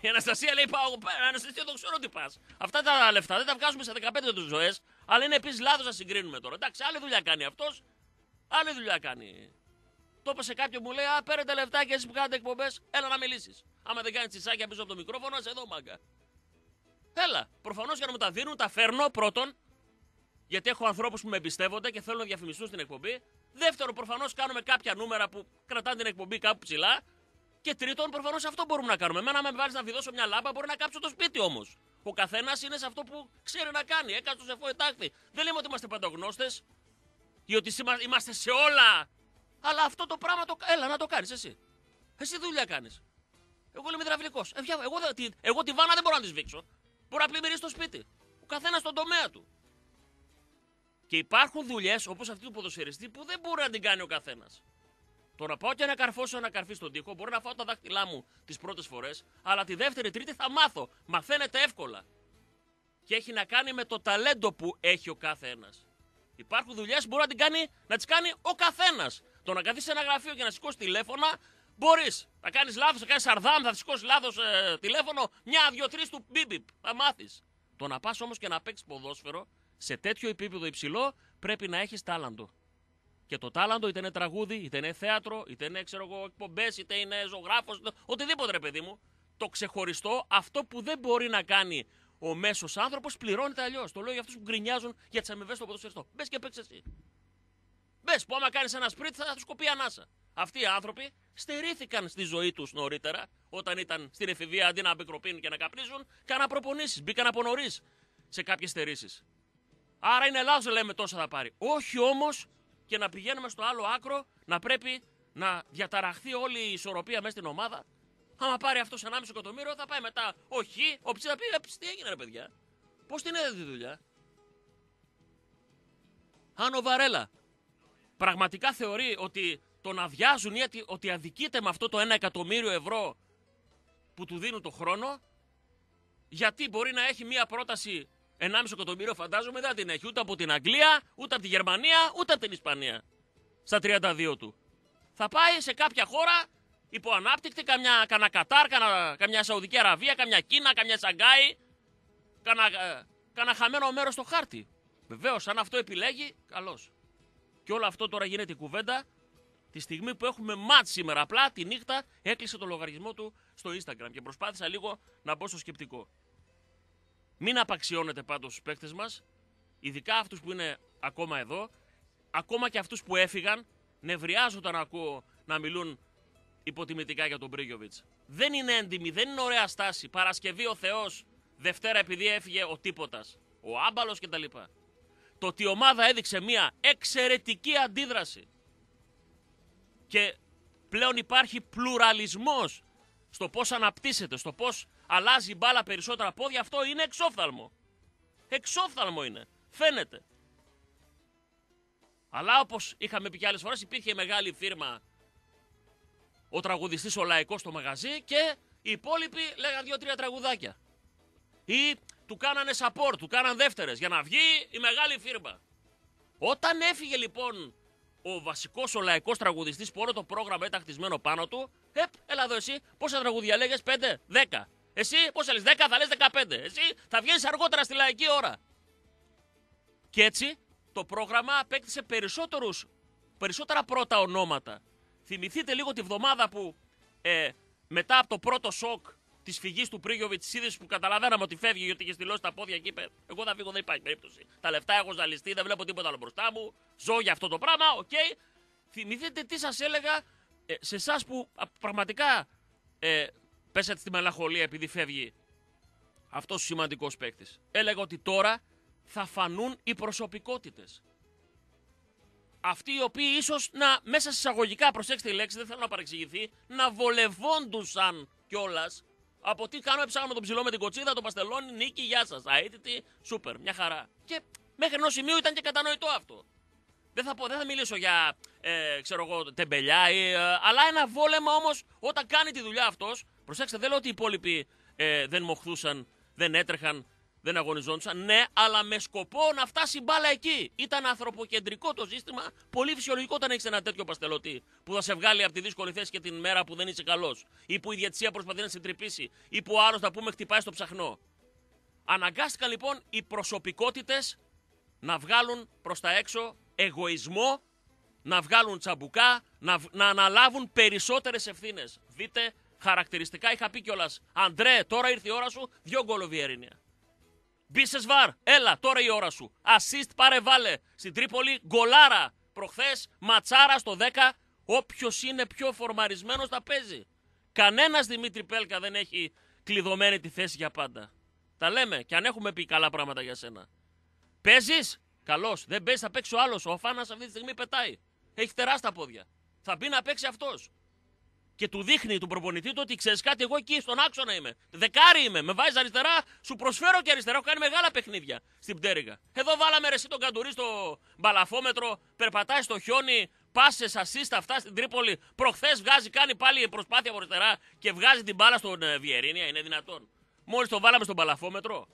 η Αναστασία λέει: Πάω πέρα. Αναστασία, το ξέρω ότι πας. Αυτά τα λεφτά δεν τα βγάζουμε σε 15 τους ζωές, αλλά είναι επίσης λάθος να συγκρίνουμε τώρα. Εντάξει, άλλη δουλειά κάνει αυτός, άλλη δουλειά κάνει. Το είπε σε κάποιον μου λέει: Α, παίρνετε λεφτά και εσείς που κάνετε εκπομπές, έλα να μιλήσεις. Άμα δεν κάνεις τσισάκια πίσω από το μικρόφωνο, σε εδώ μάγκα. Έλα. Προφανώς για να μου τα δίνουν, τα φέρνω πρώτον. γιατί έχω ανθρώπους που με εμπιστεύονται και θέλουν να διαφημιστούν στην εκπομπή. Δεύτερον, προφανώς κάνουμε κάποια νούμερα που κρατάνε την εκπομπή κάπου ψηλά. Και τρίτον, προφανώς αυτό μπορούμε να κάνουμε. Εμένα, με βάλεις να βιδώσω μια λάμπα, μπορεί να κάψω το σπίτι όμως. Ο καθένας είναι σε αυτό που ξέρει να κάνει. Έκανε το σεφό ετάχθη. Δεν λέμε ότι είμαστε παντογνώστες ή ότι είμαστε σε όλα. Αλλά αυτό το πράγμα το. Έλα να το κάνεις εσύ. Εσύ δουλειά κάνεις. Εγώ είμαι υδραυλικός. Ε, εγώ, εγώ τη βάνα δεν μπορώ να τη σβήξω. Μπορώ να πλημμυρίσει το σπίτι. Ο καθένας στον τομέα του. Και υπάρχουν δουλειές όπως αυτή του ποδοσφαιριστή που δεν μπορεί να την κάνει ο καθένας. Το να πάω και να καρφώσω ένα καρφί στον τοίχο, μπορεί να φάω τα δάχτυλά μου τις πρώτες φορές, αλλά τη δεύτερη, τρίτη θα μάθω. Μαθαίνετε εύκολα. Και έχει να κάνει με το ταλέντο που έχει ο κάθε ένα. Υπάρχουν δουλειές που μπορεί να, την κάνει, να τις κάνει ο καθένας. Το να καθίσει σε ένα γραφείο και να σηκώσει τηλέφωνα, μπορείς. Θα κάνεις λάθος, θα κάνεις σαρδάμ, θα σηκώσεις λάθος ε, τηλέφωνο, μια, δύο, τρεις του μπιμπιπ. Θα μάθεις. Το να πας όμως και να παίξεις ποδόσφαιρο σε τέτοιο επίπεδο υψηλό πρέπει να έχεις τάλαντο. Και το τάλαντο είτε είναι τραγούδι, είτε είναι θέατρο, είτε είναι ξέρω εγώ, εκπομπές, είτε είναι ζωγράφος, οτιδήποτε ρε παιδί μου. Το ξεχωριστό, αυτό που δεν μπορεί να κάνει ο μέσος άνθρωπος, πληρώνεται αλλιώς. Το λέω για αυτούς που γκρινιάζουν για τις αμοιβές στο ποδοσφαιριστό. Μπες και παίξει εσύ. Μπες που άμα κάνεις ένα σπρίτ θα του κοπεί ανάσα. Αυτοί οι άνθρωποι στερήθηκαν στη ζωή τους νωρίτερα, όταν ήταν στην εφηβεία αντί να μπικροπίνουν και να καπνίζουν, κάνα προπονήσεις. Μπήκαν από νωρίς σε κάποιες στερήσεις. Άρα είναι λάθος να λέμε τόσα θα πάρει. Όχι όμως και να πηγαίνουμε στο άλλο άκρο να πρέπει να διαταραχθεί όλη η ισορροπία μέσα στην ομάδα. Άμα πάρει αυτός 1,5 εκατομμύριο, θα πάει μετά. Όχι, ο Ψή θα πει: «Ε, Τι έγινε, ρε παιδιά; Πώς την έδωσε τη δουλειά; Αν ο Βαρέλα πραγματικά θεωρεί ότι τον αδειάζουν ή ότι αδικείται με αυτό το 1 εκατομμύριο ευρώ που του δίνουν το χρόνο, γιατί μπορεί να έχει μία πρόταση 1,5 εκατομμύριο φαντάζομαι δεν την έχει ούτε από την Αγγλία, ούτε από τη Γερμανία, ούτε από την Ισπανία. Στα 32 του. Θα πάει σε κάποια χώρα υποανάπτυκτη, καμιά, καμιά Κατάρ, καμιά, καμιά Σαουδική Αραβία, καμιά Κίνα, καμιά Σαγκάη. Κανένα ε, χαμένο μέρος στο χάρτη. Βεβαίως, αν αυτό επιλέγει, καλώς. Και όλο αυτό τώρα γίνεται κουβέντα τη στιγμή που έχουμε μάτς σήμερα. Απλά τη νύχτα έκλεισε το λογαριασμό του στο Instagram και προσπάθησα λίγο να μπω στο σκεπτικό. Μην απαξιώνετε πάντως τους παίκτες μας, ειδικά αυτούς που είναι ακόμα εδώ, ακόμα και αυτούς που έφυγαν, νευριάζω όταν ακούω να μιλούν υποτιμητικά για τον Μπρίγιοβιτς. Δεν είναι έντιμη, δεν είναι ωραία στάση. Παρασκευή ο Θεός, Δευτέρα επειδή έφυγε ο τίποτας, ο άμπαλος κτλ. Το ότι η ομάδα έδειξε μια εξαιρετική αντίδραση και πλέον υπάρχει πλουραλισμός στο πώς αναπτύσσεται, στο πώς αλλάζει η μπάλα περισσότερα πόδια, αυτό είναι εξόφθαλμο. Εξόφθαλμο είναι. Φαίνεται. Αλλά όπως είχαμε πει και άλλες φορές, υπήρχε μεγάλη φίρμα ο τραγουδιστής ο λαϊκός στο μαγαζί και οι υπόλοιποι λέγαν δύο-τρία τραγουδάκια. Ή του κάνανε support, του κάναν δεύτερες για να βγει η μεγάλη φίρμα. Όταν έφυγε λοιπόν ο βασικός ο λαϊκός τραγουδιστής που όλο το πρόγραμμα ήταν χτισμένο πάνω του, επ, έλα εδώ εσύ, πόσα τραγουδιά λέγες, 5, 10. Εσύ πώς θα λες, 10 θα λες 15. Εσύ θα βγαίνεις αργότερα στη λαϊκή ώρα. Και έτσι το πρόγραμμα απέκτησε περισσότερους, περισσότερα πρώτα ονόματα. Θυμηθείτε λίγο τη βδομάδα που ε, μετά από το πρώτο σοκ της φυγής του Πρίγιοβιτς, τη είδηση που καταλαβαίναμε ότι φεύγει γιατί είχε στυλώσει τα πόδια και είπε: Εγώ θα φύγω, δεν υπάρχει περίπτωση. Τα λεφτά έχω ζαλιστεί, δεν βλέπω τίποτα άλλο μπροστά μου. Ζω για αυτό το πράγμα, OK. Okay. Θυμηθείτε τι σας έλεγα ε, σε εσάς που πραγματικά ε, πέσατε στη μελαγχολία επειδή φεύγει αυτός ο σημαντικός παίκτης. Έλεγα ότι τώρα θα φανούν οι προσωπικότητες. Αυτοί οι οποίοι ίσως να μέσα εισαγωγικά, προσέξτε η λέξη, δεν θέλω να παρεξηγηθεί, να βολευόντουσαν κιόλας από τι κάνω, έψαχνα τον ψηλό με την κοτσίδα, το παστελόνι, νίκη, γεια σας. Αίτητη, σούπερ, μια χαρά. Και μέχρι ενός σημείου ήταν και κατανοητό αυτό. Δεν θα, πω, δεν θα μιλήσω για, ε, ξέρω εγώ, τεμπελιά, ή, ε, αλλά ένα βόλεμα όμως όταν κάνει τη δουλειά αυτός. Προσέξτε, δεν λέω ότι οι υπόλοιποι ε, δεν μοχθούσαν, δεν έτρεχαν, δεν αγωνιζόντουσαν. Ναι, αλλά με σκοπό να φτάσει μπάλα εκεί. Ήταν ανθρωποκεντρικό το σύστημα. Πολύ φυσιολογικό όταν έχεις ένα τέτοιο παστελωτή που θα σε βγάλει από τη δύσκολη θέση και την μέρα που δεν είσαι καλός. Ή που η διατσία προσπαθεί να σε τρυπήσει. Ή που ο άλλος, θα πούμε, χτυπάει στο ψαχνό. Αναγκάστηκαν λοιπόν οι προσωπικότητες να βγάλουν προς τα έξω εγωισμό, να βγάλουν τσαμπουκά, να, να αναλάβουν περισσότερες ευθύνες. Δείτε χαρακτηριστικά είχα πει κιόλας. Αντρέ, τώρα ήρθε η ώρα σου, δυο γκολοβιερίνια. Μπίσεσβαρ, έλα, τώρα η ώρα σου. Assist πάρε βάλε. Στην Τρίπολη, γκολάρα. Προχθές, ματσάρα στο 10. Όποιος είναι πιο φορμαρισμένος θα παίζει. Κανένας Δημήτρη Πέλκα δεν έχει κλειδωμένη τη θέση για πάντα. Τα λέμε και αν έχουμε πει καλά πράγματα για σένα. Παίζεις, καλώς. Δεν παίζεις, θα παίξει ο άλλος. Ο Φάνας αυτή τη στιγμή πετάει. Έχει τεράστια πόδια. Θα μπει να παίξει αυτός. Και του δείχνει του προπονητή του ότι ξέρεις κάτι, εγώ εκεί στον άξονα είμαι. Δεκάρι είμαι. Με βάζεις αριστερά, σου προσφέρω και αριστερά. Έχω κάνει μεγάλα παιχνίδια στην πτέρυγα. Εδώ βάλαμε ρε, εσύ τον καντουρί στο μπαλαφόμετρο, περπατάει στο χιόνι, πάσες, ασίστα αυτά στην Τρίπολη. Προχθές βγάζει, κάνει πάλι προσπάθεια από αριστερά και βγάζει την μπάλα στον ε, Βιερίνια. Είναι δυνατόν. Μόλις το βάλαμε στον μπαλαφόμετρο.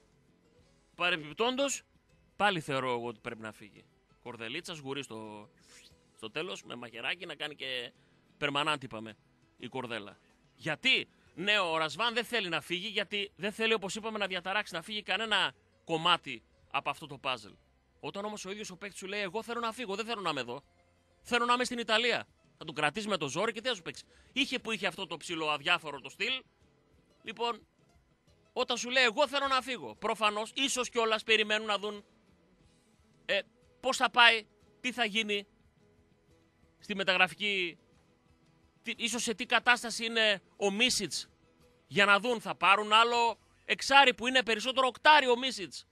Παρεμπιπτόντως, πάλι θεωρώ εγώ ότι πρέπει να φύγει. Κορδελίτσας, γουρί στο, στο τέλος, με μαχαιράκι να κάνει και περμανάντι, είπαμε, η κορδέλα. Γιατί, ναι, ο Ρασβάν δεν θέλει να φύγει, γιατί δεν θέλει, όπως είπαμε, να διαταράξει, να φύγει κανένα κομμάτι από αυτό το πάζλ. Όταν όμως ο ίδιος ο παίκτης σου λέει: Εγώ θέλω να φύγω, δεν θέλω να είμαι εδώ. Θέλω να είμαι στην Ιταλία. Θα τον κρατήσει με το ζόρι και τι θα σου παίξει. Είχε που είχε αυτό το ψηλό αδιάφορο το στυλ. Λοιπόν, όταν σου λέει: Εγώ θέλω να φύγω. Προφανώς, ίσως κιόλας περιμένουν να δουν ε, πώς θα πάει, τι θα γίνει στη μεταγραφική. Τι, ίσως σε τι κατάσταση είναι ο Μίσιτς για να δουν θα πάρουν άλλο εξάρι που είναι περισσότερο οκτάρι ο Μίσιτς.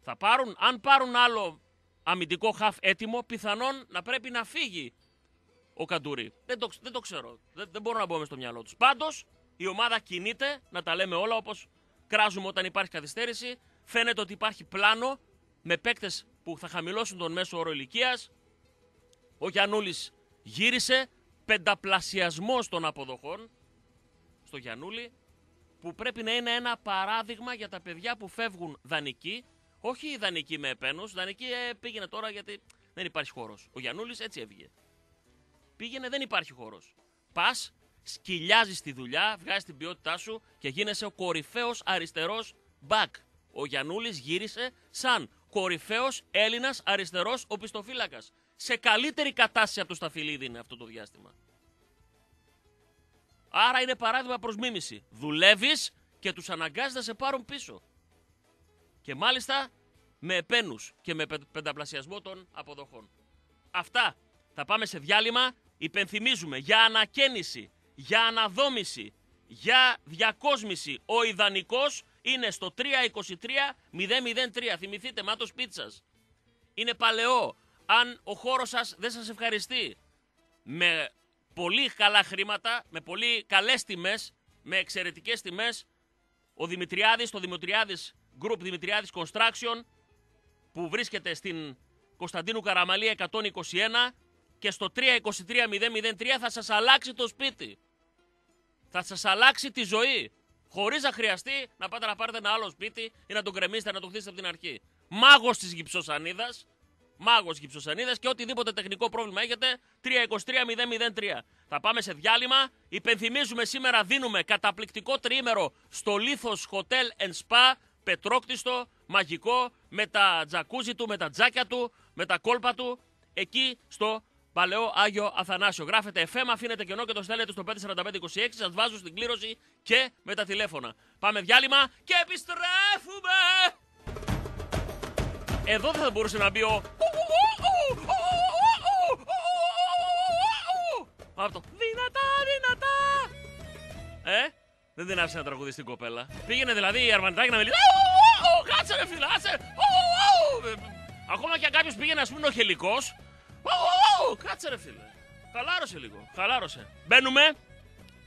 Θα πάρουν, αν πάρουν άλλο αμυντικό χαφ έτοιμο, πιθανόν να πρέπει να φύγει ο Καντούρη. Δεν το, δεν το ξέρω. Δεν, δεν μπορώ να μπω στο μυαλό τους. Πάντως η ομάδα κινείται, να τα λέμε όλα όπως κράζουμε όταν υπάρχει καθυστέρηση. Φαίνεται ότι υπάρχει πλάνο με παίκτες που θα χαμηλώσουν τον μέσο όρο ηλικίας. Ο Γιανούλη γύρισε. Πενταπλασιασμός των αποδοχών στο Γιανούλη που πρέπει να είναι ένα παράδειγμα για τα παιδιά που φεύγουν δανεικοί όχι ιδανική με επένους. Δανεική ε, πήγαινε τώρα γιατί δεν υπάρχει χώρος. Ο Γιανούλης έτσι έβγε. Πήγαινε, δεν υπάρχει χώρος. Πας, σκυλιάζεις τη δουλειά, βγάζεις την ποιότητά σου και γίνεσαι ο κορυφαίος αριστερός μπακ. Ο Γιανούλης γύρισε σαν κορυφαίος Έλληνας αριστερός οπισθοφύλακας. Σε καλύτερη κατάσταση από το Σταφυλίδη είναι αυτό το διάστημα. Άρα είναι παράδειγμα προς μίμηση. Δουλεύεις και τους αναγκάζεις να σε πάρουν πίσω. Και μάλιστα με επένους και με πενταπλασιασμό των αποδοχών. Αυτά. Θα πάμε σε διάλειμμα. Υπενθυμίζουμε για ανακαίνιση, για αναδόμηση, για διακόσμηση. Ο ιδανικός είναι στο 323-003. Θυμηθείτε, μάτος πίτσας. Είναι παλαιό. Αν ο χώρος σας δεν σας ευχαριστεί με πολύ καλά χρήματα, με πολύ καλές τιμές, με εξαιρετικές τιμές, ο Δημητριάδης, το Δημητριάδης Group Δημητριάδης Construction που βρίσκεται στην Κωνσταντίνου Καραμαλή 121 και στο 323003 θα σας αλλάξει το σπίτι. Θα σας αλλάξει τη ζωή. Χωρίς να χρειαστεί να πάτε να πάρετε ένα άλλο σπίτι ή να τον κρεμίσετε να το χτίσετε από την αρχή. Μάγος της γυψοσανίδας, μάγος γυψοσανίδας και οτιδήποτε τεχνικό πρόβλημα έχετε 323003. Θα πάμε σε διάλειμμα. Υπενθυμίζουμε σήμερα δίνουμε καταπληκτικό τριήμερο στο Λίθος Hotel and Spa πετρόκτιστο, μαγικό, με τα τζακούζι του, με τα τζάκια του, με τα κόλπα του, εκεί στο παλαιό Άγιο Αθανάσιο. Γράφετε FM, αφήνετε κενό και το στέλνετε στο 54526, σας βάζω στην κλήρωση και με τα τηλέφωνα. Πάμε διάλειμμα και επιστρέφουμε! Εδώ δεν θα μπορούσε να μπει ο... Αυτό. Δυνατά, δυνατά! Ε, δεν την άφησε να τραγουδίσει την κοπέλα. Πήγαινε δηλαδή η Αρμανιτάκη να μιλήσει. Κάτσε ρε φίλε, Ακόμα και αν κάποιος πήγαινε, ας πούμε, ο χελικός. Κάτσε ρε φίλε. Χαλάρωσε λίγο. Χαλάρωσε. Μπαίνουμε.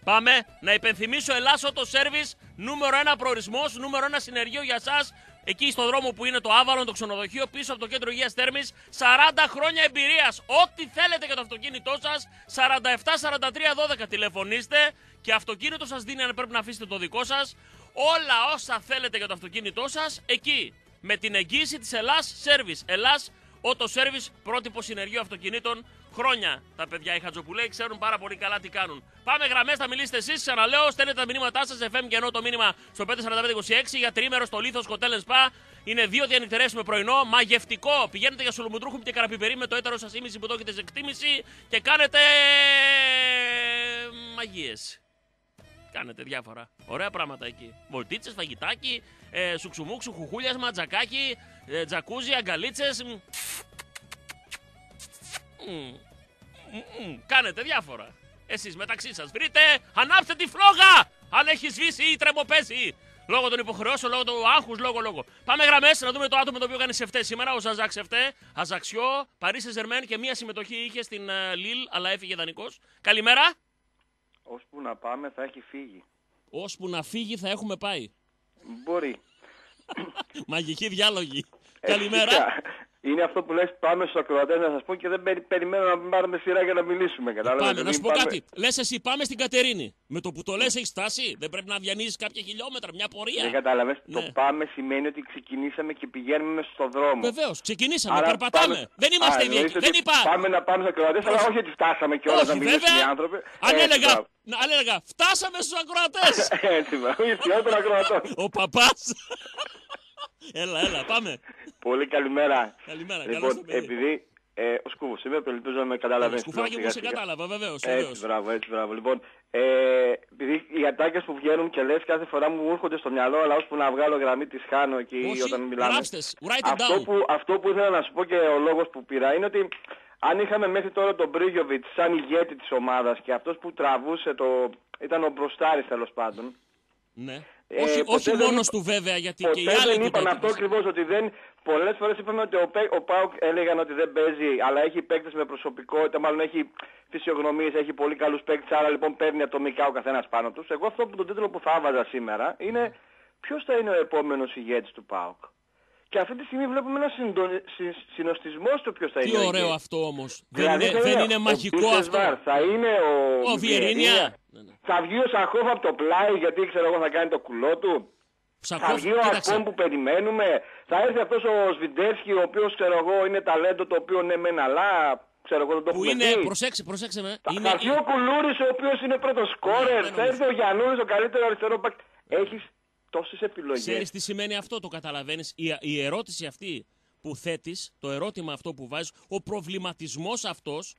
Πάμε να υπενθυμίσω Ελλάσσο το σερβις νούμερο ένα προορισμός, νούμερο ένα συνεργείο για εσά. Εκεί στο δρόμο που είναι το Άβαλον, το ξενοδοχείο, πίσω από το κέντρο υγείας Θέρμης. 40 χρόνια εμπειρίας. Ό,τι θέλετε για το αυτοκίνητό σας. 47-43-12 τηλεφωνήστε και αυτοκίνητο σας δίνει αν πρέπει να αφήσετε το δικό σας. Όλα όσα θέλετε για το αυτοκίνητό σας, εκεί. Με την εγγύηση της Ελλάς Service. Ελλάς Auto Service, πρότυπο συνεργείο αυτοκινήτων. Χρόνια τα παιδιά οι Χατζοπουλέοι ξέρουν πάρα πολύ καλά τι κάνουν. Πάμε γραμμές, θα μιλήσετε εσείς. Ξαναλέω, στέλνετε τα μηνύματά σας. FM και ενώ το μήνυμα στο 54526 για τρίμερο στο λίθος Κοτέλεν Σπα. Είναι δύο διανυκτερέ με πρωινό. Μαγευτικό. Πηγαίνετε για σουλουμουτρούχου και καραπιπερί με το έτερος σας ήμιση που το έχετε σε εκτίμηση και κάνετε. μαγείες. Κάνετε διάφορα. Ωραία πράγματα εκεί. Βολτίτσες, φαγητάκι, ε, σουξουμούξου, χουχούλιασμα, τζακάκι, ε, τζακούζι, αγκαλίτσες. Κάνετε διάφορα. Εσείς μεταξύ σας βρείτε, ανάψτε τη φλόγα! Αν έχει σβήσει ή τρεμοπέσει. Λόγω των υποχρεώσεων, λόγω του άγχους, λόγω, λόγω. Πάμε γραμμές να δούμε το άτομο το οποίο κάνει σεφτέ σήμερα. Ο Ζαζάκ Σεφτέ, Αζαξιό, Παρίσι Ζερμέν και μία συμμετοχή είχε στην uh, Λίλ, αλλά έφυγε δανεικός. Καλημέρα. Ώσπου να πάμε θα έχει φύγει. Ώσπου να φύγει θα έχουμε πάει. Μπορεί. Μαγική διάλογη. Καλημέρα. Είναι αυτό που λες πάμε στους ακροατές να σας πω και δεν περι, περιμένω να πάρουμε σειρά για να μιλήσουμε. Κατάλαβες, Πάμε, να σου πω πάμε... κάτι. Λες εσύ πάμε στην Κατερίνη. Με το που το λες έχεις στάσει. Δεν πρέπει να διανύσεις κάποια χιλιόμετρα, μια πορεία. Δεν κατάλαβες. Ναι. Το πάμε σημαίνει ότι ξεκινήσαμε και πηγαίνουμε στο δρόμο. Βεβαίως, ξεκινήσαμε, Άρα περπατάμε. πάμε- Δεν είμαστε Α, ιδιαίτεροι. εννοείς Δεν ότι είπα. Πάμε να πάμε στους ακροατές, αλλά όχι ότι φτάσαμε και όλα να Όχι, μιλήσουν οι βέβαια. άνθρωποι. Αν Έτσι, έλεγα, μπράβο. να, αν έλεγα, φτάσαμε στους ακροατές. Έτσι, μπράβο. Η ποιότητα των ακροατών. Ο παπάς. Έλα, έλα, πάμε. Πολύ καλημέρα. Καλημέρα, καλώς Λοιπόν, το παιδί. επειδή ε, ο Σκούβος είμαι, ελπίζω να με καταλαβαίνεις. Σκουφάκι σιγά μου σε σιγά. κατάλαβα, βεβαίως. Έτσι, βεβαίως. μπράβο, έτσι, μπράβο. Λοιπόν, ε, επειδή οι ατάκες που βγαίνουν και λες κάθε φορά μου έρχονται στο μυαλό, αλλά ώσπου να βγάλω γραμμή τις χάνω εκεί Όχι, όταν μιλάμε. γράψτε, write it αυτό, down. που, αυτό που ήθελα να σου πω και ο λόγος που πήρα είναι ότι αν είχαμε μέχρι τώρα τον Μπρίγιοβιτς σαν ηγέτη της ομάδας και αυτός που τραβούσε το... ήταν ο μπροστάρης τέλος πάντων. Ναι. Ε, όχι ποτέ όχι δεν μόνος είπα- του βέβαια, γιατί Ποτέ και οι άλλοι δεν του είπαμε το αυτό έπαιξαν. ακριβώς ότι δεν. Πολλές φορές είπαμε ότι ο, Πέ- ο Πάουκ έλεγαν ότι δεν παίζει, αλλά έχει παίκτες με προσωπικότητα, μάλλον έχει φυσιογνωμίες, έχει πολύ καλούς παίκτες, άρα λοιπόν παίρνει ατομικά ο καθένας πάνω τους. Εγώ αυτό που τον τίτλο που θα έβαζα σήμερα είναι ποιος θα είναι ο επόμενος ηγέτης του Πάουκ. Και αυτή τη στιγμή βλέπουμε ένα συντονι... συ- συνοστισμό στο ποιος θα Τι είναι. ο ωραίο ηγέτης. αυτό όμως. Δεν Δηλαδή, είναι, θα δεν είναι είναι ο μαγικό Μπίσεσβαρ, αυτό. Θα είναι ο, Ο Βιερίνια. Ναι, ναι. Θα βγει ο Σαχόφ από το πλάι γιατί ξέρω εγώ θα κάνει το κουλό του. Θα Ψακόφ, βγει ο κοίταξε. Ακπομ που περιμένουμε. Θα έρθει αυτός ο Σβιντέρσκι ο οποίος ξέρω εγώ είναι ταλέντο το οποίο ναι μεν αλλά ξέρω εγώ δεν το Που έχουμε είναι, δει. προσέξε, προσέξε με. Θα Είναι, θα έρθει ο Κουλούρης ο οποίος είναι πρώτος σκόρερ. δεν θα έρθει ο Γιαννούλης ο καλύτερο αριστερό μπακ. Έχεις τόσες επιλογές. Ξέρεις τι σημαίνει αυτό, το καταλαβαίνεις; Η, η ερώτηση αυτή που θέτεις, το ερώτημα αυτό που βάζεις, ο προβληματισμός αυτός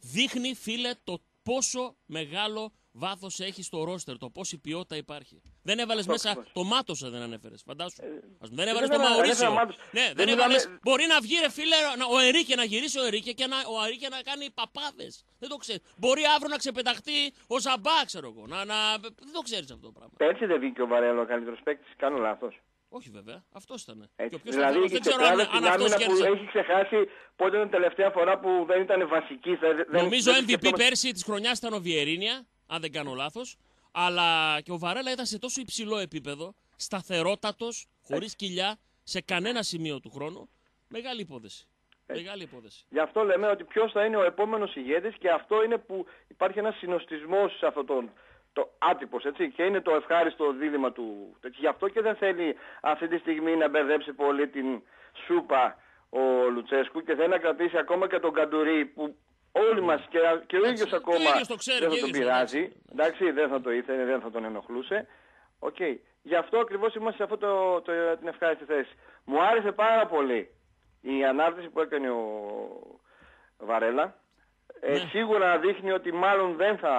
δείχνει φίλε το πόσο μεγάλο βάθος έχει στο ρόστερ, το πόση ποιότητα υπάρχει. Δεν έβαλες μέσα, ακριβώς. το Μάτωσα δεν ανέφερες, φαντάσου. Ας πούμε, δεν δεν έβαλες το έβαλα- δεν Μαουρίσιο. έβαλα Μάτωσα. Ναι, δεν Δεν έβαλες, μιλάμε- μπορεί να βγει ρε φίλε, να- ο Ερίκε να γυρίσει ο Ερίκε και να, ο Ερίκε να κάνει παπάδες. Δεν το ξέρεις. Μπορεί αύριο να ξεπεταχτεί ο Ζαμπά, ξέρω εγώ. Να, να, δεν το ξέρεις αυτό το πράγμα. Πέρσι δεν βγήκε ο Βαρέλο ο καλύτερος παίκτης. Κάνω λάθος. Όχι βέβαια, αυτός ήταν. Και Έτσι. ο πιο Δηλαδή σταθερός, η δεν ξέρω αν, τετράδα αν στην αυτός άμυνα που κέρδισε. έχει ξεχάσει πότε ήταν η τελευταία φορά που δεν ήταν βασική. Δεν, δεν- Νομίζω δεν MVP σκεφτόμαστε- πέρσι της χρονιάς ήταν ο Βιερίνια, αν δεν κάνω λάθος. Αλλά και ο Βαρέλα ήταν σε τόσο υψηλό επίπεδο, σταθερότατος, χωρίς κοιλιά, σε κανένα σημείο του χρόνου. Μεγάλη υπόθεση. Μεγάλη υπόθεση. Γι' αυτό λέμε ότι ποιος θα είναι ο επόμενος ηγέτης και αυτό είναι που υπάρχει ένας συνοστισμός σε αυτό το, το άτυπος, έτσι, και είναι το ευχάριστο δίλημα του. τέτοιου. Γι' αυτό και δεν θέλει αυτή τη στιγμή να μπερδέψει πολύ την σούπα ο Λουτσέσκου και θέλει να κρατήσει ακόμα και τον Καντουρί που όλοι μας και, και ο ίδιος και ο ακόμα ίδιος το ξέρει, δεν και θα ο τον ίδιος, πειράζει. εντάξει. Εντάξει, δεν θα το ήθελε, δεν θα τον ενοχλούσε. Οκ. Γι' αυτό ακριβώς είμαστε σε αυτό το, το, την ευχάριστη θέση. Μου άρεσε πάρα πολύ η ανάρτηση που έκανε ο Βαρέλα. Ε, Ναι. Σίγουρα δείχνει ότι μάλλον δεν θα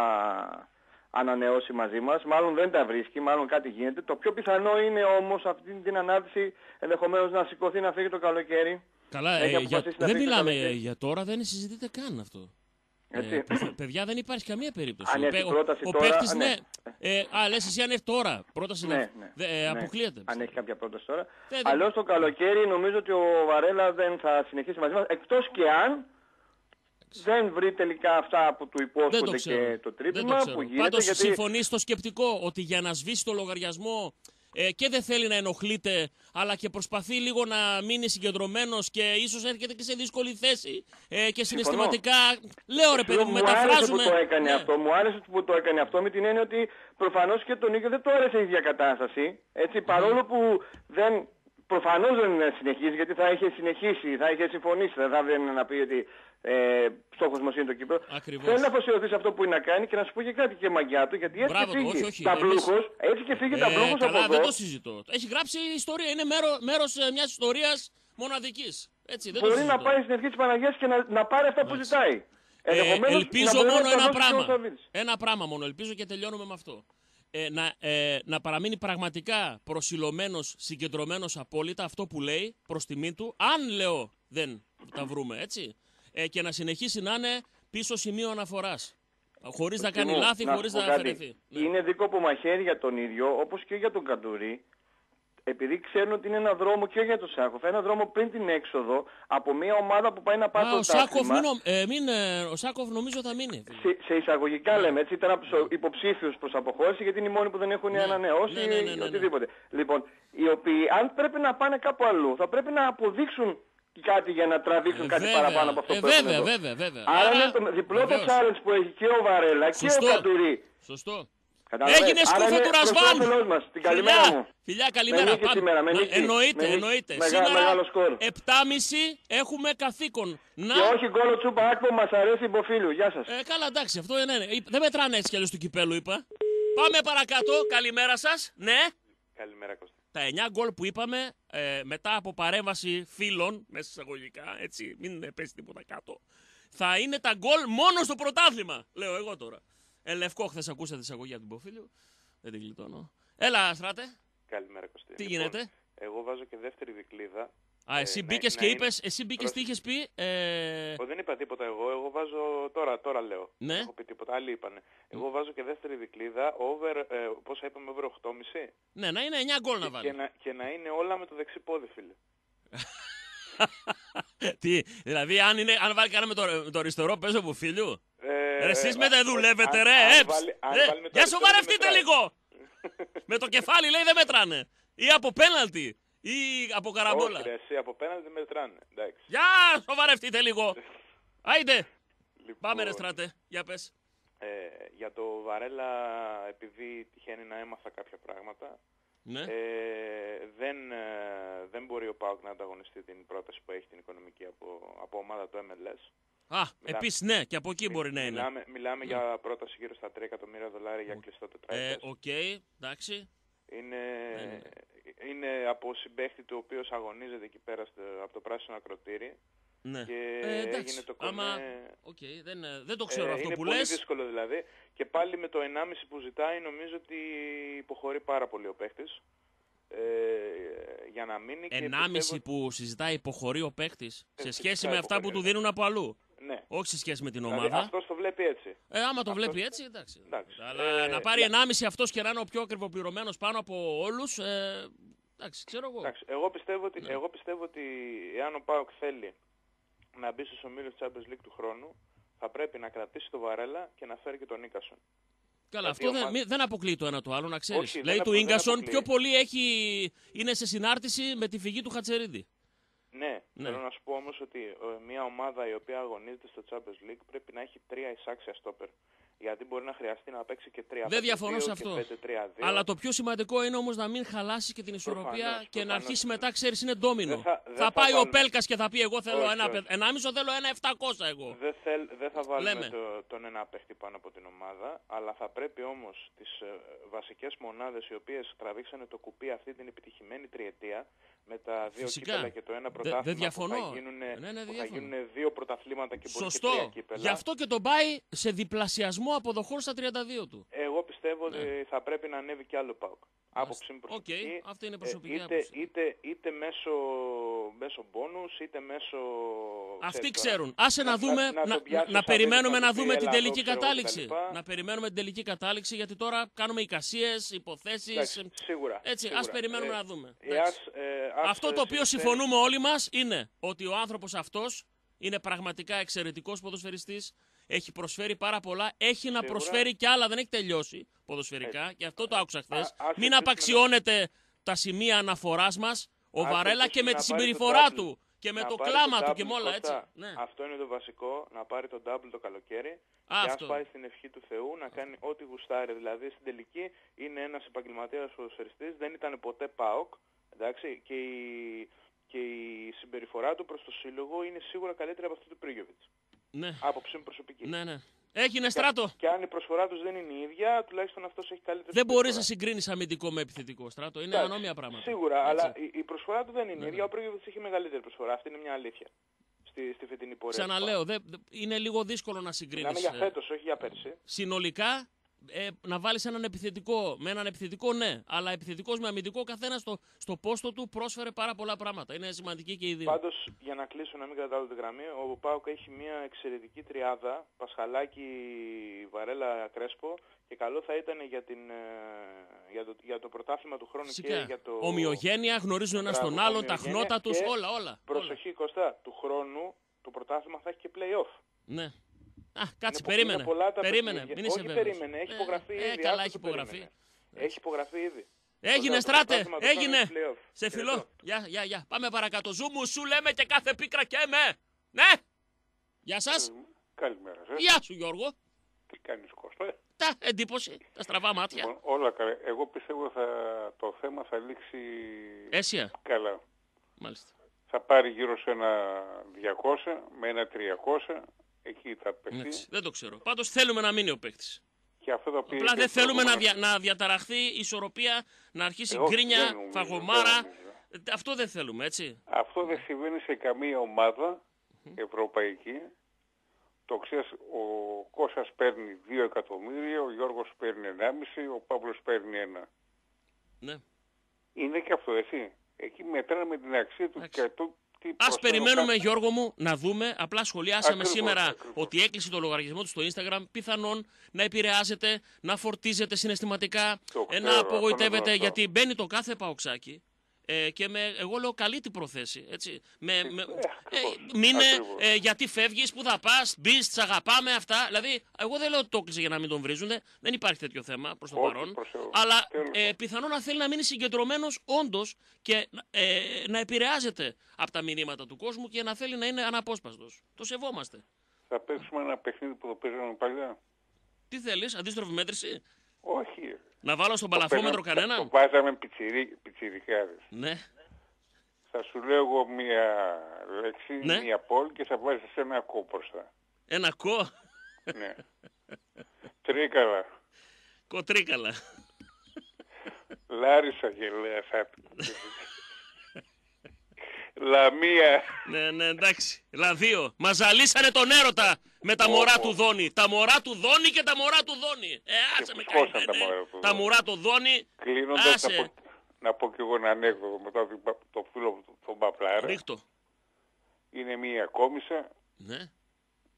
ανανεώσει μαζί μας, μάλλον δεν τα βρίσκει, μάλλον κάτι γίνεται. Το πιο πιθανό είναι όμως αυτή την ανάρτηση ενδεχομένως να σηκωθεί να φύγει το καλοκαίρι. Καλά, Έχει ε, για, αποφασίσει να δεν φύγει το μιλάμε καλοκαίρι. για τώρα, δεν συζητείται καν αυτό. Έτσι. Ε, παιδε- παιδιά, δεν υπάρχει καμία περίπτωση. Αν Ο έρθει παί- ο- πρόταση ο τώρα, παίκτης, α, ναι. ναι. Ε, α, λες εσύ αν έρθει τώρα. Πρόταση να- Ναι, ναι. δε- ε, ναι. αποκλείεται. Αν έχει κάποια πρόταση τώρα. Δεν- δεν- Αλλιώς το καλοκαίρι νομίζω ότι ο Βαρέλα δεν θα συνεχίσει μαζί μας, εκτός και αν δεν βρει τελικά αυτά που του Δεν το υπόσχονται ξέρω. και το Δεν τρίπημα το ξέρω. που γίνεται. Πάντως γιατί... συμφωνείς στο σκεπτικό ότι για να σβήσει το λογαριασμό ε, και δεν θέλει να ενοχλείται, αλλά και προσπαθεί λίγο να μείνει συγκεντρωμένος και ίσως έρχεται και σε δύσκολη θέση ε, και συναισθηματικά. Λέω ρε παιδί μου, μου άρεσε μεταφράζουμε. που το έκανε Ναι. αυτό. Μου άρεσε που το έκανε αυτό με την έννοια ότι προφανώς και τον ίδιο δεν το άρεσε η ίδια κατάσταση. Έτσι, παρόλο που δεν, προφανώς δεν συνεχίζει γιατί θα είχε συνεχίσει, θα είχε συμφωνήσει. Δεν θα έβγαινε να πει ότι ε, στόχος μας είναι το κύπρο. Ακριβώς. Θέλει να αφοσιωθείς σε αυτό που είναι να κάνει και να σου πω και κάτι και μαγιά του γιατί έτσι Μπράβο και του, φύγει όχι, όχι. ταμπλούχος, έτσι και φύγει Ε, ταμπλούχος από καλά, εδώ. δεν το συζητώ. Έχει γράψει ιστορία. Είναι μέρο μέρος ε, μιας ιστορίας μοναδικής. Έτσι, δεν το Μπορεί συζητώ. να πάει στην ευχή της Παναγίας και να, να πάρει αυτά που ζητάει. Ε, Ενδεχομένως ελπίζω να μπορεί να μόνο τα ένα δώσει και ο πράγμα. Σαββίδης. Ένα πράγμα μόνο. Ελπίζω και τελειώνουμε με αυτό. Ε, να, ε, να παραμείνει πραγματικά προσιλωμένος, συγκεντρωμένος απόλυτα αυτό που λέει προς τιμή του, αν λέω δεν τα βρούμε έτσι, ε, και να συνεχίσει να είναι πίσω σημείο αναφοράς. Χωρίς να κάνει Τίμω, λάθη, χωρίς σου να πω κάτι. αφαιρεθεί. Ναι. Είναι δίκοπο μαχαίρι για τον ίδιο, όπως και για τον Καντουρί, επειδή ξέρουν ότι είναι ένα δρόμο και για τον Σάκοφ, ένα δρόμο πριν την έξοδο από μια ομάδα που πάει να πάρει Α, το ο, Σάκοφ, τάξιμα. μην, νομ- ε, μην, ε, ο Σάκοφ νομίζω θα μείνει. Σε, σε εισαγωγικά λέμε έτσι, ήταν από Ναι. του υποψήφιους προς αποχώρηση γιατί είναι οι μόνοι που δεν έχουν ανανεώσει Ναι, ναι, ναι, ναι, ναι. οτιδήποτε. Λοιπόν, οι οποίοι αν πρέπει να πάνε κάπου αλλού, θα πρέπει να αποδείξουν κάτι για να τραβήξουν Ε, κάτι βέβαια, παραπάνω από αυτό ε, που έχουν βέβαια, εδώ. βέβαια, βέβαια. Άρα Άρα, είναι το διπλό το βεβαίως. challenge που έχει και ο Βαρέλα Σωστό. και ο Καντουρί. Σωστό. Καταλαβαίνεις. Έγινε Άρα σκούφο είναι του προς Ρασβάν. όφελός μας. Την καλημέρα Φιλιά, μου. φιλιά, Με καλημέρα. νίκη σήμερα, με Να- νίκη. Εννοείται, Με νίκη. εννοείται. Μεγά- Σήμερα μεγάλο σκορ. 7.30 έχουμε καθήκον. Να... Και όχι γκολο τσούπα άκπο μας αρέσει υποφίλου. Γεια σας. Ε, καλά, εντάξει, αυτό είναι. ναι. Δεν μετράνε έτσι κι αλλιώς του κυπέλου, είπα. Πάμε παρακάτω. Καλημέρα σας. Ναι. Καλημέρα Κώστα. Τα 9 γκολ που είπαμε ε, μετά από παρέμβαση φίλων, μέσα εισαγωγικά, έτσι, μην πέσει τίποτα κάτω, θα είναι τα γκολ μόνο στο πρωτάθλημα. Λέω εγώ τώρα. Ε, λευκό, χθες ακούσατε τη εισαγωγή από την Ποφίλιο. Δεν την γλιτώνω. Έλα, στράτε. Καλημέρα Κώστα. Τι γίνεται; Εγώ βάζω και δεύτερη δικλίδα. Α, εσύ Ε, μπήκες να- και να είπε, είναι- εσύ μπήκες Προς- τι είχες πει. Ε, Ω, δεν είπα τίποτα εγώ, εγώ βάζω τώρα, τώρα λέω. Ναι. Δεν έχω πει τίποτα, άλλοι είπανε. Εγώ βάζω και δεύτερη δικλίδα, over, ε, πόσα είπαμε, over 8,5 ναι, να είναι 9 γκολ να και, βάλει. να, και να είναι όλα με το δεξί πόδι, φίλε. (laughs) Τι, δηλαδή, αν, είναι, αν βάλει κανένα με το, με το αριστερό παίζω από φίλου. Ε, Ρε, εσείς με α, δεν όχι, δουλεύετε, αν- ρε, αν έψ. βάλει- αν Ε, βάλει με το Για αριστερό δεν σοβαρευτείτε μετράει. λίγο. (laughs) με το κεφάλι λέει δεν μετράνε. Ή από πέναλτι. Ή από καραμπόλα. Όχι, ρε, εσύ από πέναλτι δεν μετράνε. Εντάξει. Για σοβαρευτείτε λίγο. (laughs) Άιντε. Λοιπόν, Πάμε ρε στράτε. Για πες. ε, για το Βαρέλα, επειδή τυχαίνει να έμαθα κάποια πράγματα, Ναι. Ε, δεν, ε, δεν μπορεί ο ΠΑΟΚ να ανταγωνιστεί την πρόταση που έχει την οικονομική από, από ομάδα του MLS. Α, επίσης ναι, και από εκεί μπορεί να είναι. Μιλάμε, μιλάμε για πρόταση γύρω στα 3 εκατομμύρια δολάρια για κλειστό Ε, τετραετές. οκ, εντάξει. είναι, ναι. είναι από συμπαίχτη του οποίος αγωνίζεται εκεί πέρα στο, από το πράσινο ακροτήρι. Ναι. Και Ε, εντάξει. έγινε το κονέ. Άμα... Οκ, δεν, ε, δεν το ξέρω Ε, αυτό είναι που πολύ λες. δύσκολο δηλαδή. Και πάλι με το 1,5 που ζητάει νομίζω ότι υποχωρεί πάρα πολύ ο παίχτης. Ε, για να μείνει και 1,5 πιστεύω- που συζητάει υποχωρεί ο παίκτη σε φυσικά σχέση με αυτά που υποχωρεί, του ναι. δίνουν από αλλού. Ναι. Όχι σε σχέση με την Δηλαδή, ομάδα. αυτός το βλέπει έτσι. Ε, άμα το αυτός- βλέπει έτσι, εντάξει. Εντάξει. Αλλά Ε, να πάρει για- 1,5 αυτός και να είναι ο πιο ακριβοπληρωμένος πάνω από όλους. Ε, εντάξει, ξέρω εγώ. Εντάξει, εγώ πιστεύω, ότι, Ναι. εγώ πιστεύω ότι εάν ο ΠΑΟΚ θέλει να μπει στους ομίλους της Champions League του χρόνου, θα πρέπει να κρατήσει το Βαρέλα και να φέρει και τον Νίκασον. Καλά, γιατί αυτό δεν, ομάδα- μη- δεν αποκλείει το ένα το άλλο, να ξέρεις. Όχι, δεν Λέει του απο- δεν γκασον αποκλείει. πιο πολύ έχει, είναι σε συνάρτηση με τη φυγή του Χατσερίδη. Ναι, Ναι. θέλω να σου πω όμως ότι ε, μια ομάδα η οποία αγωνίζεται στο Champions League πρέπει να έχει τρία εισάξια στόπερ. Γιατί μπορεί να χρειαστεί να παίξει και 3 Δεν διαφωνώ σε αυτό. 5-3-2. Αλλά το πιο σημαντικό είναι όμως να μην χαλάσει και την ισορροπία Προφανώς, και να προφανώς. αρχίσει μετά, ξέρεις, είναι ντόμινο. Δεν θα- δεν θα, θα πάει ο βάλουμε- Πέλκας και θα πει: Εγώ θέλω Όχι, ένα, όχι. πε- ένα μισό, θέλω ένα 700 εγώ. Δεν, θέλ, δεν θα βάλουμε Λέμε. το, τον ένα παίχτη πάνω από την ομάδα, αλλά θα πρέπει όμως τις ε, βασικές μονάδες οι οποίες τραβήξανε το κουπί αυτή την επιτυχημένη τριετία με τα δύο Φυσικά. κύπελα και το ένα δεν πρωτάθλημα διαφωνώ. που θα γίνουν, Ναι, ναι, δεν που θα διαφωνώ. γίνουν δύο πρωταθλήματα και μπορεί και Σωστό. τρία κύπελα. Γι' αυτό και τον πάει σε διπλασιασμό αποδοχών στα 32 του. Εγώ πιστεύω ότι θα πρέπει να ανέβει κι άλλο ΠΑΟΚ. Άποψή μου Ναι. Οκ, προσωπική. αυτή είναι ε, προσωπική είτε, άποψη. είτε, είτε μέσω, μέσω μπόνους, είτε μέσω... Αυτοί ξέρεις τώρα, ξέρουν. Άσε να, δούμε, να, να, το πιάσεις να σαν περιμένουμε δίπλα να του δούμε πει, την «Έλα, τελική εδώ, ξέρω, κατάληξη. κτλ. Να περιμένουμε την τελική κατάληξη γιατί τώρα κάνουμε εικασίες, υποθέσεις. Εντάξει, σίγουρα. Έτσι, σίγουρα. ας περιμένουμε Ε, να δούμε. ε, Εντάξει. ας, ε, ας, Αυτό ε, το οποίο συμφέρει- συμφωνούμε όλοι μας είναι ότι ο άνθρωπος αυτός είναι πραγματικά εξαιρετικός ποδοσφαιριστής. Έχει προσφέρει πάρα πολλά. Έχει να Σίγουρα. προσφέρει κι άλλα. Δεν έχει τελειώσει ποδοσφαιρικά. Και αυτό το άκουσα χθες. Α- ας Μην ελπίσουμε- απαξιώνετε τα σημεία αναφοράς μας. Ο Ας Βαρέλα και ελπίσουμε με να τη πάρει το συμπεριφορά double. του και με να το πάρει κλάμα του double, και με όλα έτσι. Κώστα. Ναι. Αυτό είναι το βασικό, να πάρει τον double το καλοκαίρι Α, και αυτό. ας πάει στην ευχή του Θεού να κάνει ό,τι γουστάρει. Δηλαδή στην τελική είναι ένας επαγγελματίας ποδοσφαιριστής, δεν ήταν ποτέ ΠΑΟΚ, εντάξει, και η, και η συμπεριφορά του προς το σύλλογο είναι σίγουρα καλύτερη από αυτή του Πρίγιοβιτς. Ναι, Άποψή μου προσωπική. ναι, ναι. Έγινε στράτο. Και αν η προσφορά τους δεν είναι η ίδια, τουλάχιστον αυτός έχει καλύτερη Δεν μπορείς να συμπεριφορά. συγκρίνεις αμυντικό με επιθετικό στράτο. Είναι Εντάξει, ανώμια πράγματα. Σίγουρα, Έτσι. Ναι, αλλά η, η προσφορά του δεν είναι η ίδια. Ο Πρίγιοβιτς έχει μεγαλύτερη προσφορά. Αυτή είναι μια αλήθεια. Στη, στη φετινή πορεία. του Ξαναλέω, δεν- δεν- είναι λίγο δύσκολο να συγκρίνεις. Μιλάμε για φέτος, όχι για πέρσι. Συνολικά ε, να βάλεις έναν επιθετικό. Με έναν επιθετικό, ναι. Αλλά επιθετικός με αμυντικό, καθένας στο, στο πόστο του πρόσφερε πάρα πολλά πράγματα. Είναι σημαντική και οι δύο. Πάντως, για να κλείσω να μην κρατάω τη γραμμή, ο Πάουκ έχει μια εξαιρετική τριάδα. Πασχαλάκη, Βαρέλα, Κρέσπο. Και καλό θα ήταν για, την, ε, για, το, για το πρωτάθλημα του χρόνου Φυσικά. και για το. Ομοιογένεια, γνωρίζουν ένα Μπράβο, τον άλλον, τα ομοιογένεια χνότα του, και όλα, όλα. Προσοχή, Κωστά, του χρόνου το πρωτάθλημα θα έχει και play-off. Ναι. Α, κάτσε, Είναι πο- περίμενε. είναι πολλά τα Περίμενε, παιχνίδια. μην είσαι Όχι, βέβαιος. περίμενε, έχει υπογραφεί ε, ήδη, καλά, άκου έχει το υπογραφεί. περίμενε. Έχει υπογραφεί ήδη. Έγινε, Κοντά, το στράτε, πρωτάθλημα του χρόνου έγινε. έχει play-off. Σε φιλώ. Χαιρετώ. Γεια, γεια, γεια. Πάμε παρακάτω. Ζου μου, σου λέμε και κάθε πίκρα και με. Ναι. Γεια σας. Καλημέρα σας. Γεια σου Γιώργο. Τι κάνεις Κώστα; Τα εντύπωση, τα στραβά μάτια. Λοιπόν, όλα καλά. Εγώ πιστεύω θα, το θέμα θα λήξει Αίσια. καλά. Μάλιστα. Θα πάρει γύρω σε ένα 200 με ένα 300. Εκεί θα παιχτεί. Εντάξει, δεν το ξέρω. Πάντως θέλουμε να μείνει ο παίκτης. Και αυτό το οποίο Απλά είπε δεν θέλουμε να, προηγούμενα- δια, να διαταραχθεί η ισορροπία, να αρχίσει Ε, όχι, γκρίνια, δεν νομίζω, φαγωμάρα. δεν νομίζω. Ε, Αυτό δεν θέλουμε, έτσι. Αυτό δεν συμβαίνει σε καμία ομάδα ευρωπαϊκή. Το ξέρεις, ο Κώστας παίρνει 2 εκατομμύρια, ο Γιώργος παίρνει 1,5, ο Παύλος παίρνει 1. Ναι. Είναι και αυτό, έτσι. Εκεί μετράμε την αξία του Εντάξει. και το τι Α προσφέρει ο περιμένουμε, κάθε- Γιώργο μου, να δούμε. Απλά σχολιάσαμε Ακριβώς, σήμερα ακριβώς. ότι έκλεισε το λογαριασμό του στο Instagram. Πιθανόν να επηρεάζεται, να φορτίζεται συναισθηματικά, Το ε, ξέρω, να αυτό απογοητεύεται. είναι γνωστό. Γιατί μπαίνει το κάθε παοξάκι. Ε, και με, εγώ λέω καλή την προθέση. Έτσι. Με, με, ε, ακριβώς, μείνε ακριβώς. ε, γιατί φεύγεις, που θα πας, μπεις, τς αγαπάμε αυτά. Δηλαδή, εγώ δεν λέω ότι το έκλεισε για να μην τον βρίζουν. Δεν υπάρχει τέτοιο θέμα προς το Όχι, παρόν. προς Θεού. Αλλά Τέλος ε, πιθανόν να θέλει να μείνει συγκεντρωμένος όντως και ε, να επηρεάζεται από τα μηνύματα του κόσμου και να θέλει να είναι αναπόσπαστος. Το σεβόμαστε. Θα παίξουμε ένα παιχνίδι που το παίζαμε παλιά. Τι θέλεις, αντίστροφη μέτρηση; Όχι. Να βάλω στον Το παλαφόμετρο παίζαμε- κανέναν; Το βάζαμε πιτσιρί, πιτσιρικάδες. Ναι. Θα σου λέω εγώ μία λέξη, Ναι. μία πόλη και θα βάζεις ένα κόπροστα. Ένα κο. ναι. Τρίκαλα. Κοτρίκαλα. Λάρισα γελέα. Λαμία. ναι, ναι, εντάξει. Λαδίο. Μα ζαλίσανε τον έρωτα με τα μωρά Ω, του ω. Δόνη. Τα μωρά του Δόνη και τα μωρά του Δόνη. Ε, άσε με πώς ήταν καημένε. τα μωρά του Τα Δόνη; μωρά του Δόνη. Κλείνοντας Άσε. να πω, να πω και εγώ ένα ανέκδοτο μετά το, το φίλο μου τον Παπλάρα. Ρίχτω. Είναι μία κόμισα Ναι,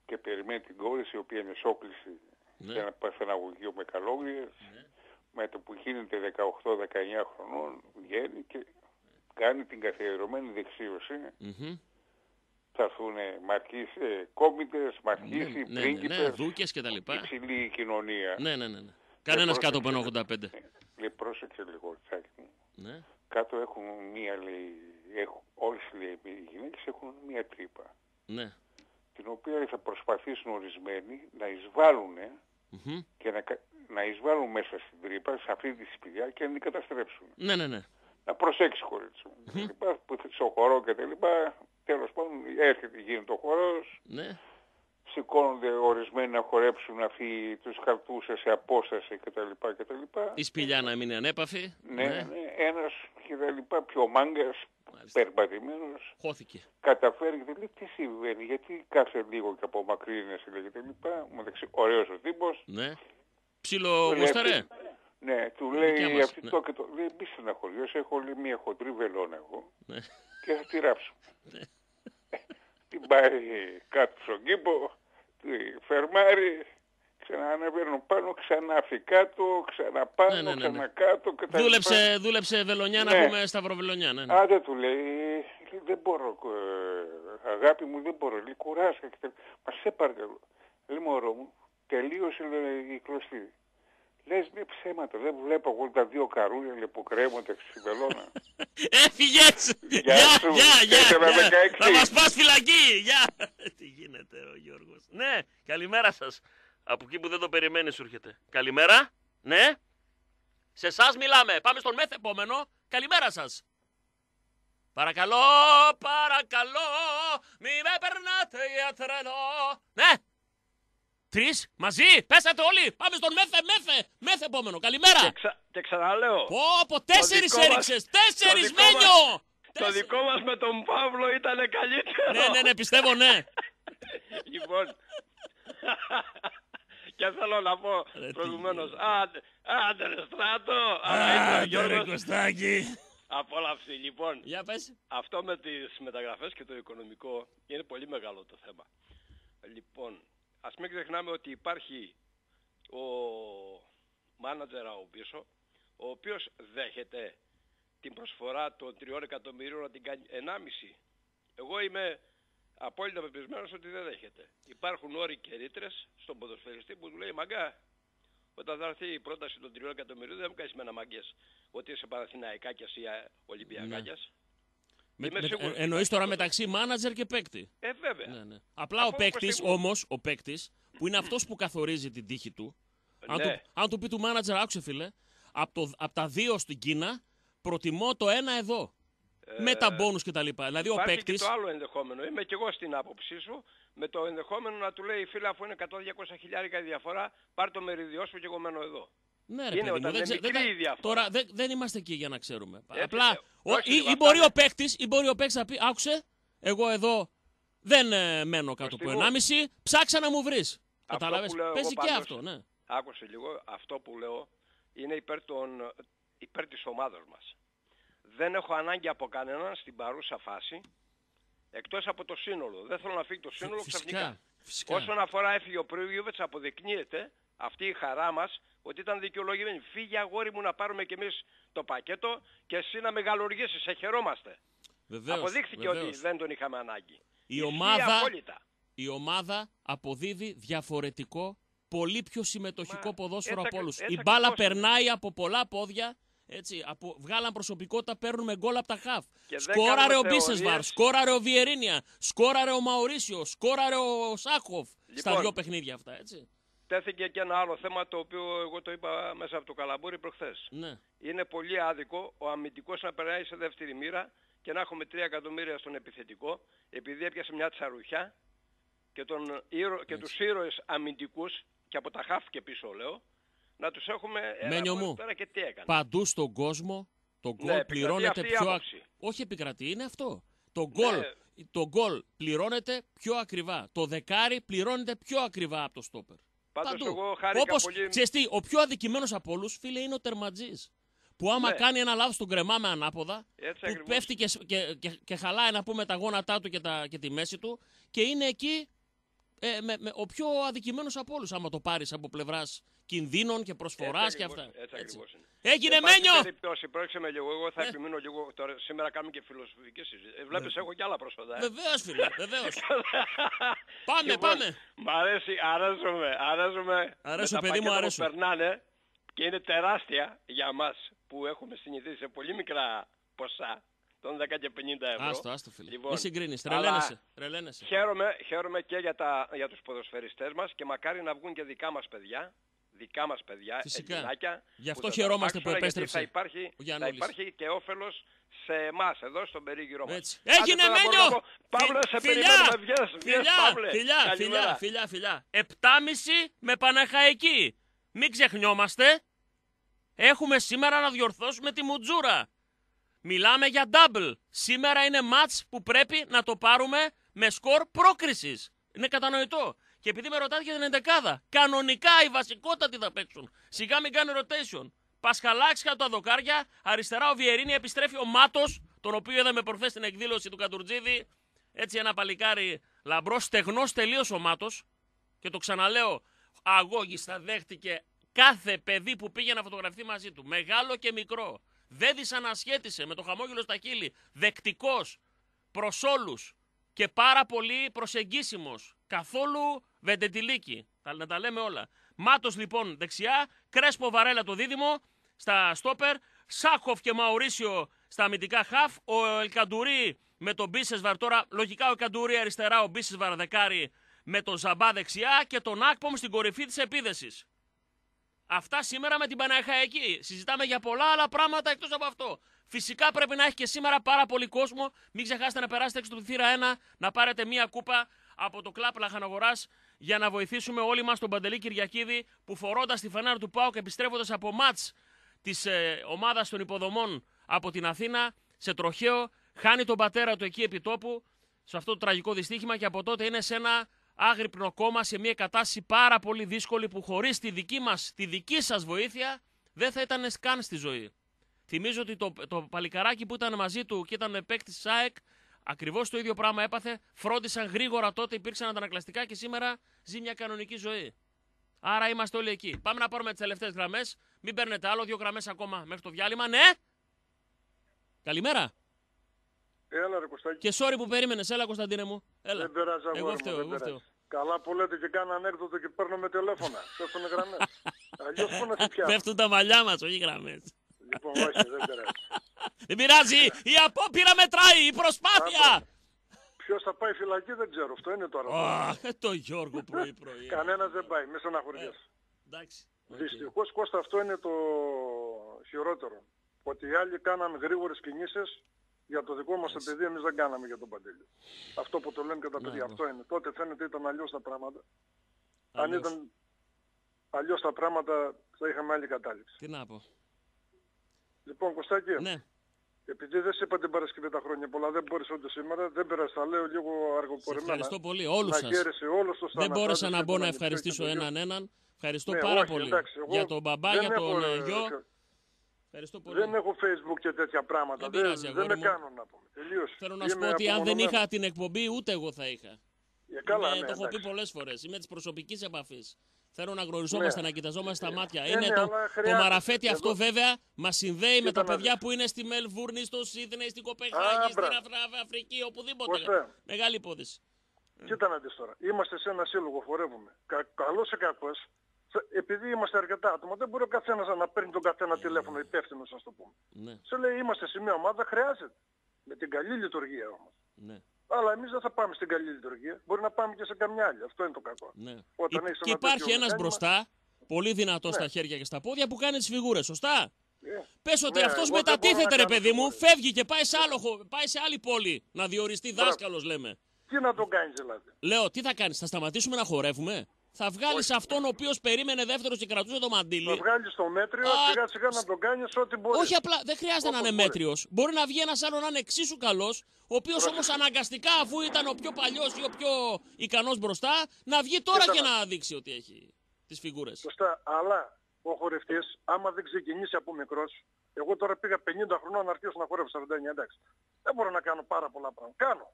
και περιμένει την κόρη της, η οποία είναι σόκληση ναι. σε ένα παθεναγωγείο με καλόγριες. Με το που γίνεται 18-19 χρονών βγαίνει και κάνει την καθιερωμένη δεξίωση. Μμμ. Θα έρθουν μαρκείς ε, κόμιτες, μαρκείς, Ναι, ναι, ναι, πρίγκιπες, ναι, δούκες και τα λοιπά. υψηλή κοινωνία. Ναι, ναι, ναι. ναι. Κανένας κάτω από ένα 85. Λέει πρόσεξε λίγο τσάκι μου. Ναι. Κάτω έχουν μία λέει, έχουν, όλες λέει, οι γυναίκες έχουν μία τρύπα. Ναι. Την οποία θα προσπαθήσουν ορισμένοι να εισβάλλουν Μμμ. και να, κα- να εισβάλλουν μέσα στην τρύπα, σε αυτή τη σπηλιά και να την καταστρέψουν. Ναι, ναι, ναι. Να προσέξεις κορίτσι μου. Και λοιπά, που θα- στο χορό και τα λοιπά, τέλος πάντων έρχεται γίνεται ο χορός, Ναι. σηκώνονται ορισμένοι να χορέψουν αυτοί τους χαρτούσες σε απόσταση κτλ. κτλ. Η σπηλιά να μείνει ανέπαφη. Ναι, ναι, ένας και τα λοιπά πιο μάγκας, Μάλιστα. περπατημένος, Χώθηκε. καταφέρει και λέει τι συμβαίνει, γιατί κάθε λίγο και απομακρύνεσαι λέει, και τα λοιπά. Μεταξύ, ωραίος ο τύπος. Ναι. Του Ψιλο λέει, γοσταρέ. αυτή- Ναι, του Δικιά λέει μας, αυτή ναι. το και το. Λέει μη στεναχωριώσαι, έχω λέει μια χοντρή βελόνα εγώ Ναι. και θα τη ράψω. Την πάει κάτω στον κήπο, τη φερμάρει, ξανανεβαίνουν πάνω, ξανάφει κάτω, ξαναπάνω, Ναι, ναι, ναι, ναι. ξανακάτω και τα λοιπά. Δούλεψε, δούλεψε βελονιά να Ναι. πούμε σταυροβελονιά. Ναι, ναι. Άντε του λέει, λέει, δεν μπορώ, ε, αγάπη μου δεν μπορώ, λέει κουράσκα και τα- Μας σε παρακαλώ. Λέει μωρό μου, τελείωσε λέει, η κλωστή. Λες με ψέματα, δεν βλέπω εγώ τα δύο καρούλια λέει, που κρέμονται στη βελόνα. Έφυγες! Γεια Γεια, σου, γεια, γεια, τέσσερα γεια. δεκαέξι. Θα μας πας φυλακή! Γεια! (laughs) Τι γίνεται ο Γιώργος. Ναι, καλημέρα σας. Από εκεί που δεν το περιμένεις σου έρχεται. Καλημέρα, ναι. Σε εσάς μιλάμε. Πάμε στον μεθ επόμενο. Καλημέρα σας. Παρακαλώ, παρακαλώ, μη με περνάτε για τρελό. Ναι. Τρεις, μαζί, πέσατε όλοι. Πάμε στον μέθε, μέθε, μέθε επόμενο. Καλημέρα. Και, ξα... και ξαναλέω, Πω, πω, τέσσερις δικό μας- έριξες, τέσσερις το δικό μας- μένιο. το Τέσσερις. δικό μας με τον Παύλο ήταν καλύτερο. Ναι, ναι, ναι, πιστεύω ναι. (laughs) λοιπόν, (laughs) Και θέλω να πω Ρε, τι προηγουμένως, γίνεται. άντε, άντε ρε στράτο, αλλά είναι ο Άντε ρε Γιώργος. Κωστάκη. Απόλαυση. Λοιπόν, Για πες. αυτό με τις μεταγραφές και το οικονομικό είναι πολύ μεγάλο το θέμα. Λοιπόν, ας μην ξεχνάμε ότι υπάρχει ο μάνατζερ από πίσω, ο οποίος δέχεται την προσφορά των 3 εκατομμυρίων να την κάνει 1,5. Εγώ είμαι απόλυτα πεπισμένος ότι δεν δέχεται. Υπάρχουν όροι και ρήτρες στον ποδοσφαιριστή που του λέει «Μαγκά, όταν θα έρθει η πρόταση των 3 εκατομμυρίων δεν μου κάνεις με ένα μάγκες ότι είσαι Παναθηναϊκάκιας ή α, Ολυμπιακάκιας». Με, Είμαι με, σίγουρος ότι εννοείς υπάρχει τώρα πρόταση. μεταξύ μάνατζερ και παίκτη. Ε, βέβαια. Ναι, ναι. Απλά ο Αφού παίκτης, οπωσδήποτε. όμως, ο παίκτης, που είναι αυτός που καθορίζει την τύχη του, αν, Ναι. του, αν του πει του μάνατζερ, άκουσε φίλε, από, το, από τα δύο στην Κίνα, προτιμώ το ένα εδώ. με τα μπόνους και τα λοιπά. Δηλαδή ο Ε, Υπάρχει παίκτη. και το άλλο ενδεχόμενο. Είμαι και εγώ στην άποψή σου με το ενδεχόμενο να του λέει φίλε αφού είναι 100-200 χιλιάρικα η διαφορά πάρ το μεριδιό σου και εγώ μένω εδώ. Ναι, ρε Είναι παιδί μου, όταν δεν, είναι ξε- δεν μικρή τα- η διαφορά. Τώρα δεν, δεν είμαστε εκεί για να ξέρουμε. Έτσι, Απλά, ε, ο, όχι, ή, ή αυτά μπορεί είναι- ο παίκτης, ή μπορεί ο παίκτης να πει, άκουσε, εγώ εδώ δεν ε, μένω κάτω από Κωστή μου. 1,5, ψάξα να μου βρεις. Κατάλαβες, που λέω εγώ παίζει και πάντως- αυτό, ναι. Άκουσε λίγο, αυτό που λέω είναι υπέρ, των, υπέρ της ομάδας μας. Δεν έχω ανάγκη από κανέναν στην παρούσα φάση εκτός από το σύνολο. Δεν θέλω να φύγει το σύνολο Φυσικά, ξαφνικά. φυσικά. Όσον αφορά έφυγε ο Πρίγιοβετς αποδεικνύεται αυτή η χαρά μας ότι ήταν δικαιολογημένη. Φύγε αγόρι μου να πάρουμε κι εμείς το πακέτο και εσύ να μεγαλουργήσεις. Σε χαιρόμαστε. Βεβαίως, Αποδείχθηκε βεβαίως. ότι δεν τον είχαμε ανάγκη. Η Ισχύει ομάδα, απόλυτα. η ομάδα αποδίδει διαφορετικό, πολύ πιο συμμετοχικό Μα, ποδόσφαιρο έτσι από όλους. ακρι- Η έτσι μπάλα ακριβώς είναι. περνάει από πολλά πόδια. Έτσι, από, βγάλαν προσωπικότητα, παίρνουμε γκολ από τα χαφ. Και δεν Σκόραρε ο κάνουμε Μπίσεσβαρ, θεωρίες. σκόραρε ο Βιερίνια, σκόραρε ο Μαουρίσιο, σκόραρε ο Σάχοφ. στα Λοιπόν. δύο παιχνίδια αυτά, έτσι. Τέθηκε και ένα άλλο θέμα το οποίο εγώ το είπα μέσα από το καλαμπούρι προχθές. Ναι. Είναι πολύ άδικο ο αμυντικός να περνάει σε δεύτερη μοίρα και να έχουμε 3 εκατομμύρια στον επιθετικό επειδή έπιασε μια τσαρουχιά και, τον, ήρο- και τους ήρωες αμυντικούς και από τα χαφ και πίσω λέω να τους έχουμε έλα, Μένιο μόλις μου. τώρα και τι έκανε. Παντού στον κόσμο το γκολ Ναι, επικρατεί πληρώνεται αυτή η πιο. άποψη. Όχι επικρατεί, είναι αυτό. Το γκολ, Ναι. το γκολ πληρώνεται πιο ακριβά. Το δεκάρι πληρώνεται πιο ακριβά από το στόπερ. Πάντως Παντού. εγώ χάρηκα Όπως, πολύ- ξέρεις τι, ο πιο αδικημένος από όλους, φίλε, είναι ο τερματζής. Που άμα Ναι. κάνει ένα λάθος τον κρεμάμε ανάποδα, Έτσι που ακριβώς. πέφτει και, σ- και, και, και χαλάει να πούμε τα γόνατά του και, τα, και τη μέση του και είναι εκεί ε, με, με, ο πιο αδικημένος από όλους άμα το πάρεις από πλευράς κινδύνων και προσφοράς Έτσι και ακριβώς- αυτά. Έτσι, Έτσι. Ακριβώς είναι. Έγινε Εν πάση Μένιο! περιπτώσει, πρόκειψε με λίγο. Εγώ θα Ε. επιμείνω λίγο. Τώρα, σήμερα κάνουμε και φιλοσοφική συζήτηση. Ε, βλέπεις, έχω και άλλα πρόσφατα. ε. Βεβαίως φίλε, (laughs) βεβαίως. Πάμε, Λοιπόν, πάμε. Μ' αρέσει, αράζομαι, αράζομαι. Αρέσω, με τα παιδί μου, πακέτα που αρέσω. περνάνε και είναι τεράστια για μας που έχουμε συνηθίσει σε πολύ μικρά ποσά των 10 και 50 ευρώ. Άστο, άστο φίλε. Λοιπόν, Μη συγκρίνεις, αλλά τρελαίνεσαι. τρελαίνεσαι. Χαίρομαι, χαίρομαι και για, τα, για τους ποδοσφαιριστές μας και μακάρι να βγουν και δικά μας παιδιά. Δικά μας παιδιά, Φυσικά. ελληνάκια, Γι' αυτό που θα τα χαιρόμαστε αρπάξουν, που γιατί επέστρεψε Θα υπάρχει, ο θα Γιαννούλης. υπάρχει και όφελος σε εμάς εδώ στον περίγυρό μας. Έτσι. Άντε Έγινε τώρα μπορώ Μένιο! να πω, Παύλε, σε Φιλιά! περιμένουμε, βγες, βγες, Φιλιά, Παύλε. φιλιά, Καλημέρα. φιλιά, φιλιά, φιλιά. Επτάμιση με Παναχαϊκή. Μην ξεχνιόμαστε. Έχουμε σήμερα να διορθώσουμε τη Μουτζούρα. Μιλάμε για double. Σήμερα είναι μάτς που πρέπει να το πάρουμε με σκορ πρόκρισης. Είναι κατανοητό. Και επειδή με ρωτάτε για την εντεκάδα, κανονικά οι βασικότατοι θα παίξουν. Σιγά μην κάνει rotation. Πασχαλάκης κάτω τα δοκάρια, αριστερά ο Βιερίνη επιστρέφει ο Μάτος, τον οποίο είδαμε προχθές στην εκδήλωση του Κατουρτζίδη. Έτσι ένα παλικάρι λαμπρό, στεγνός τελείως ο Μάτος. Και το ξαναλέω, αγώγιστα δέχτηκε κάθε παιδί που πήγε να φωτογραφηθεί μαζί του. Μεγάλο και μικρό. Δεν δυσανασχέτισε με το χαμόγελο στα χείλη. Δεκτικός προς όλους και πάρα πολύ προσεγγίσιμος. Καθόλου βεντετιλίκι. Τα, να τα λέμε όλα. Μάτος λοιπόν δεξιά, Κρέσπο Βαρέλα το δίδυμο στα στόπερ, Σάχοφ και Μαουρίσιο στα αμυντικά χαφ, ο Ελκαντουρί με τον Μπίσεσβαρ τώρα, λογικά ο Ελκαντουρί αριστερά, ο Μπίσεσβαρ δεκάρι με τον Ζαμπά δεξιά και τον Άκπομ στην κορυφή της επίδεσης. Αυτά σήμερα με την Παναχαϊκή. Συζητάμε για πολλά άλλα πράγματα εκτός από αυτό. Φυσικά πρέπει να έχει και σήμερα πάρα πολύ κόσμο. Μην ξεχάσετε να περάσετε έξω του θύρα 1, να πάρετε μία κούπα από το κλαπ Λαχαναγοράς για να βοηθήσουμε όλοι μας τον Παντελή Κυριακίδη που φορώντας τη φανάρα του ΠΑΟΚ επιστρέφοντας από μάτς της ε, ομάδας των υποδομών από την Αθήνα σε τροχαίο, χάνει τον πατέρα του εκεί επί τόπου σε αυτό το τραγικό δυστύχημα και από τότε είναι σε ένα άγρυπνο κόμμα σε μια κατάσταση πάρα πολύ δύσκολη που χωρίς τη δική μας, τη δική σας βοήθεια δεν θα ήταν καν στη ζωή. Θυμίζω ότι το, το παλικαράκι που ήταν μαζί του και ήταν παίκτη της ΑΕΚ, ακριβώς το ίδιο πράγμα έπαθε. Φρόντισαν γρήγορα τότε, υπήρξαν αντανακλαστικά και σήμερα ζει μια κανονική ζωή. Άρα είμαστε όλοι εκεί. Πάμε να πάρουμε τις τελευταίες γραμμές. Μην παίρνετε άλλο, δύο γραμμές ακόμα μέχρι το διάλειμμα. Ναι! Καλημέρα. Έλα, ρε Κωστάκη. Και sorry που περίμενες, έλα Κωνσταντίνε μου. Έλα. Δεν πειράζει, αγόρι Εγώ μου, φταίω, δεν εγώ φταίω. πειράζει. Καλά που λέτε και κάνω ανέκδοτο και παίρνω με τηλέφωνα. (laughs) Πέφτουνε γραμμές. Αλλιώς πού να σε πιάσω; Πέφτουν τα μαλλιά μας, όχι γραμμές. Λοιπόν, όχι, δεν πειράζει. (laughs) Δεν πειράζει. Η απόπειρα μετράει, η προσπάθεια. Ποιος θα πάει φυλακή δεν ξέρω. Αυτό είναι τώρα. Αχ, ε, το Γιώργο πρωί-πρωί. (laughs) Κανένας δεν πάει. Μη στεναχωριέσαι. Εντάξει. οκ. Δυστυχώς Κώστα αυτό είναι το χειρότερο. Ότι οι άλλοι κάναν γρήγορες κινήσεις για το δικό μας το παιδί εμείς δεν κάναμε για τον Παντέλη. Αυτό που το λένε και τα παιδιά. εγώ. Αυτό είναι. Τότε φαίνεται ήταν αλλιώς τα πράγματα. Αν Αλλιώς. ήταν αλλιώς τα πράγματα θα είχαμε άλλη κατάληξη. Τι να πω. Λοιπόν Κωστάκη, Ναι, επειδή δεν σε είπα την Παρασκευή τα χρόνια πολλά, δεν μπόρεσα ούτε σήμερα, δεν πειράζει, τα λέω λίγο σε αργοπορημένα. ευχαριστώ πολύ όλους Να σας. χαίρεσαι όλους τους Δεν μπόρεσα θανατάδες να και μπω τον να Ανοιχτό ευχαριστήσω και τον έναν έναν. Ευχαριστώ Ναι, πάρα όχι, πολύ. εντάξει, εγώ για τον μπαμπά, δεν για έχω, τον ε, ε, γιο. ε, Ευχαριστώ πολύ. Δεν έχω facebook και τέτοια πράγματα. Δεν Δεν, πειράζει, δεν αγόρι με μου. κάνουν να πούμε. Τελείωσε. Θέλω να σου Είμαι πω ότι αν δεν απομονωμένος. είχα την εκπομπή, ούτε εγώ θα είχα. Ε, καλά, Είμαι- ναι, το έχω πει εντάξει. πολλές φορές. Είμαι της προσωπικής επαφής. Θέλω να γνωριζόμαστε, Ναι. να κοιταζόμαστε στα μάτια. Ε, είναι ναι, το, αλλά το χρειάζεται. μαραφέτη αυτό Εδώ- βέβαια μα συνδέει με Κοίτα τα να παιδιά δεις. που είναι στη Μελβούρνη, στο Σίδνεϊ, στην Κοπεχάγη, στην μπράβο. Αφρα- Αφρική, οπουδήποτε. Κώστα. Μεγάλη υπόθεση. Κοίτα να δεις τώρα. Είμαστε σε ένα σύλλογο, χορεύουμε. Κα, καλός ή κακός, θε- επειδή είμαστε αρκετά άτομα, δεν μπορεί ο καθένας να παίρνει τον καθένα τηλέφωνο υπεύθυνο, ας το πούμε. Ναι, Σε λέει είμαστε σε μια ομάδα, χρειάζεται. Με την καλή λειτουργία όμως. ναι, Αλλά εμείς δεν θα πάμε στην καλή λειτουργία. Μπορεί να πάμε και σε καμιά άλλη. Αυτό είναι το κακό. ναι. Όταν Υ- έχεις Και ένα υπάρχει τέτοιο ένας μηχάνημα- μπροστά, πολύ δυνατός στα Ναι. χέρια και στα πόδια, που κάνει τις φιγούρες. Σωστά; Ε, Πες ότι Ναι, αυτός εγώ δεν μπορώ μετατίθεται, να ρε κάνω παιδί μου, φιγούρες. φεύγει και πάει σε, άλλο, χω- πάει σε άλλη πόλη να διοριστεί Μπράβο. δάσκαλος, λέμε. Τι να τον κάνεις δηλαδή; Λέω, τι θα κάνεις, θα σταματήσουμε να χορεύουμε; Θα βγάλεις αυτόν ο οποίος περίμενε δεύτερος και κρατούσε το μαντίλι. Θα βγάλεις το μέτριο, Α, σιγά σιγά να τον κάνεις ό,τι μπορείς. Όχι απλά, δεν χρειάζεται να Όπως είναι μπορείς. μέτριος. Μπορεί να βγει ένας άλλο να είναι εξίσου καλός, ο οποίος όμως αναγκαστικά, αφού ήταν ο πιο παλιός ή ο πιο ικανός μπροστά, να βγει τώρα Κοίτα και να- να δείξει ότι έχει τις φιγούρες. Σωστά, αλλά ο χορευτής, άμα δεν ξεκινήσει από μικρός, εγώ τώρα πήγα 50 χρονών να αρχίσω να χορεύω 49, εντάξει. Δεν μπορώ να κάνω πάρα πολλά πράγματα. Κάνω.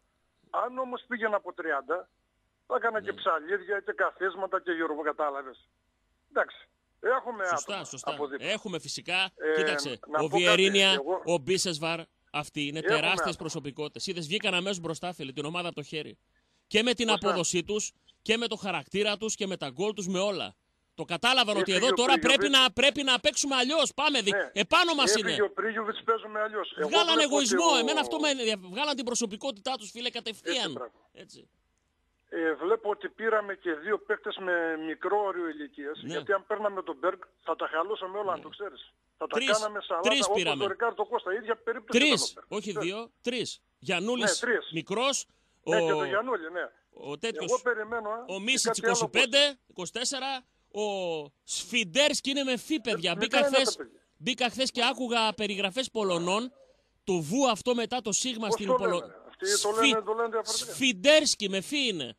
Αν όμως πήγαινα από 30, θα έκανα Ναι. και ψαλίδια και καθίσματα και γύρω κατάλαβες. Εντάξει. Έχουμε Σωστά, άτομα σωστά. από δίπλα. Έχουμε φυσικά. Ε, Κοίταξε, να ο πω κάτι, Βιερίνια, εγώ- ο Μπίσεσβαρ, αυτοί είναι Έχουμε τεράστιες άτομα. προσωπικότητες. Είδες, βγήκαν αμέσως μπροστά, φίλε, την ομάδα από το χέρι. Και με την Σωστά. απόδοσή τους και με το χαρακτήρα τους και με τα γκολ τους, με όλα. Το κατάλαβαν ότι Έφυγε εδώ ο τώρα πρέπει Πρίγιοβιτς. να, πρέπει να παίξουμε αλλιώς. Πάμε, δι... Ναι. επάνω μας Έφυγε είναι. ο Πρίγιοβιτς, παίζουμε αλλιώς. Εγώ Βγάλαν βλέπω εγωισμό. ότι ο- Εμένα αυτό με ενδιαφέρει. Βγάλαν την προσωπικότητά τους, φίλε, Έτσι, κατευθείαν. μπράβο. Έτσι. Ε, βλέπω ότι πήραμε και δύο παίκτες με μικρό όριο ηλικίας. Ναι. Γιατί αν παίρναμε τον Μπέργκ θα τα χαλούσαμε όλα, αν το ξέρεις. Θα τα Τρεις. κάναμε σαλάτα Τρεις όπως πήραμε. ο Ρικάρτο Κώστα. ίδια περίπτωση Τρεις, ήταν ο Μπέργκ. όχι Ναι. δύο, τρεις. Γιανούλη Ναι, τρεις. μικρός, Ναι, και ο, το Γιαννούλη, ναι. ο τέτοιο. Εγώ περιμένω. α, Ο και Μίσιτ κάτι άλλο 25, 24, ο Σφιντέρσκι είναι με φύ, παιδιά. Ε, Μπήκα μικρά είναι χθε τα παιδιά. μπήκα χθες και άκουγα περιγραφές Πολωνών. Το βου αυτό μετά το σίγμα Πώς στην το Πολωνία. λένε, αυτοί το λένε- το λένε διαφορετικά. Σφιντέρσκι με φύ είναι.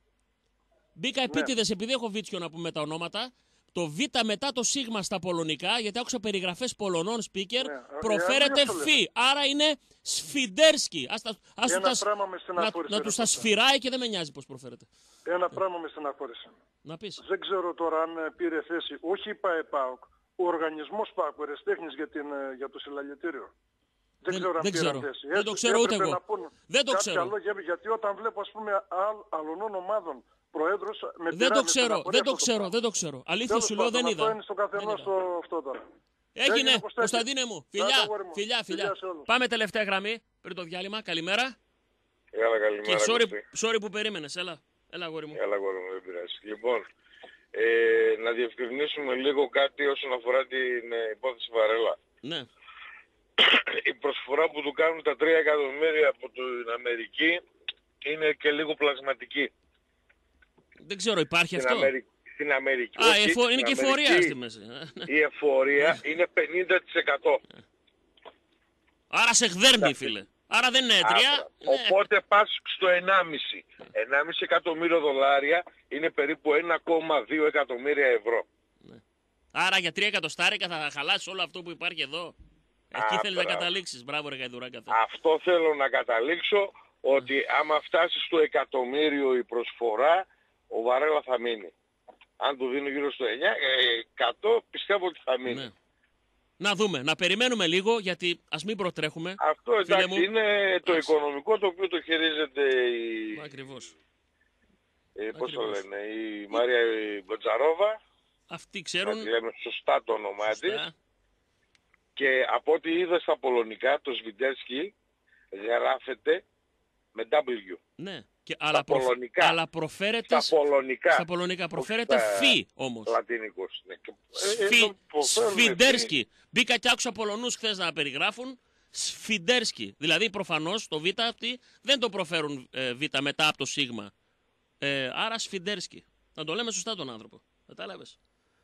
Μπήκα Ναι. επίτηδε επειδή έχω βίτσιο να πούμε τα ονόματα. Το Β μετά το σίγμα στα πολωνικά, γιατί άκουσα περιγραφέ Πολωνών speaker, Ναι, ε, προφέρεται ε, αυτό λέω. φύ. Άρα είναι Σφιντέρσκι. Ας, τα- ας του Ένα τα, πράγμα με να, στεναχώρησε, να ρε του τα Κώστα. σφυράει και δεν με νοιάζει πώ προφέρεται. Ένα πράγμα με στεναχώρησε. Να πει. Δεν ξέρω τώρα αν ε, πήρε θέση, όχι η ΠΑΕΠΑΟΚ, ο οργανισμός ΠΑΟΚ, ο Ερεστέχνης για, την, ε, για το συλλαλητήριο. Δεν, Δεν- ξέρω αν δεν πήραν ξέρω. θέση. Δεν το Έτσι, ξέρω ούτε έπρεπε εγώ. να πούν Δεν το κάποια ξέρω. Λόγια, γιατί όταν βλέπω ας πούμε άλλ, αλλωνών ομάδων προέδρους με Δεν πειρά, το με ξέρω, στεναχωρεί δεν το αυτό ξέρω, πράγμα. δεν το ξέρω. Αλήθεια Τέλος σου λέω πάντων, δεν Αυτό είδα. είναι στο καθενός Δεν το αυτό τώρα. Έγινε, Έγινε, Κωστάκη. Κωνσταντίνε μου. Άντε, Φιλιά, αγόρι μου. φιλιά, φιλιά. Φιλιά σε όλους. Πάμε τελευταία γραμμή πριν το διάλειμμα. Καλημέρα. Έλα, καλημέρα. Και sorry, Κωστή. sorry που περίμενες. Έλα, έλα, αγόρι μου. Έλα, αγόρι μου, δεν πειράζει. Λοιπόν, ε, να διευκρινίσουμε λίγο κάτι όσον αφορά την ε, υπόθεση Βαρέλα. Ναι. Η προσφορά που του κάνουν τα 3 εκατομμύρια από την Αμερική είναι και λίγο πλασματική. Δεν ξέρω, υπάρχει Στην, αυτό; Αμερική, στην Αμερική. Α, όχι, εφο- είναι στην και η εφορία Αμερική στη μέση. Ε, Η εφορία είναι 50%. Άρα σε χδέρνει, φίλε. Άρα δεν είναι 3. Άστρα. Οπότε πας στο 1,5. 1,5 εκατομμύριο δολάρια είναι περίπου 1,2 εκατομμύρια ευρώ. Άρα για 3 εκατοστάρικα θα χαλάσει όλο αυτό που υπάρχει εδώ. Εκεί Α, θέλεις να μπράβο. καταλήξεις. Μπράβο, ρε Γαϊδουράκη. Αυτό θέλω να καταλήξω ότι άμα φτάσεις στο εκατομμύριο η προσφορά, ο Βαρέλα θα μείνει. Αν του δίνω γύρω στο 9, ε, 100 πιστεύω ότι θα μείνει. Ναι. Να δούμε, να περιμένουμε λίγο γιατί ας μην προτρέχουμε. Αυτό Φίλε εντάξει μου. είναι το Εντάξει. οικονομικό το οποίο το χειρίζεται η, Ακριβώς. ε, πώς το Ακριβώς. λένε, η Μαρία η Γκοτζαρόβα, Αυτοί να ξέρουν. τη λέμε σωστά το όνομά της. Σωστά. Και από ό,τι είδα στα πολωνικά, το Σβιντέρσκι γράφεται με W. Ναι. Και, αλλά, πολωνικά. αλλά προφέρεται. Στα πολωνικά. Στα πολωνικά. Προφέρεται στα φι όμως. Λατινικός. Ναι. Και- ε, ε, Σφι, το προφέρουν Σφιντέρσκι. Μπήκα και άκουσα Πολωνούς χθες να περιγράφουν. Σφιντέρσκι. Δηλαδή προφανώς το Β αυτοί δεν το προφέρουν ε, Β μετά από το Σ. Ε, άρα Σφιντέρσκι. Να το λέμε σωστά τον άνθρωπο. Κατάλαβες;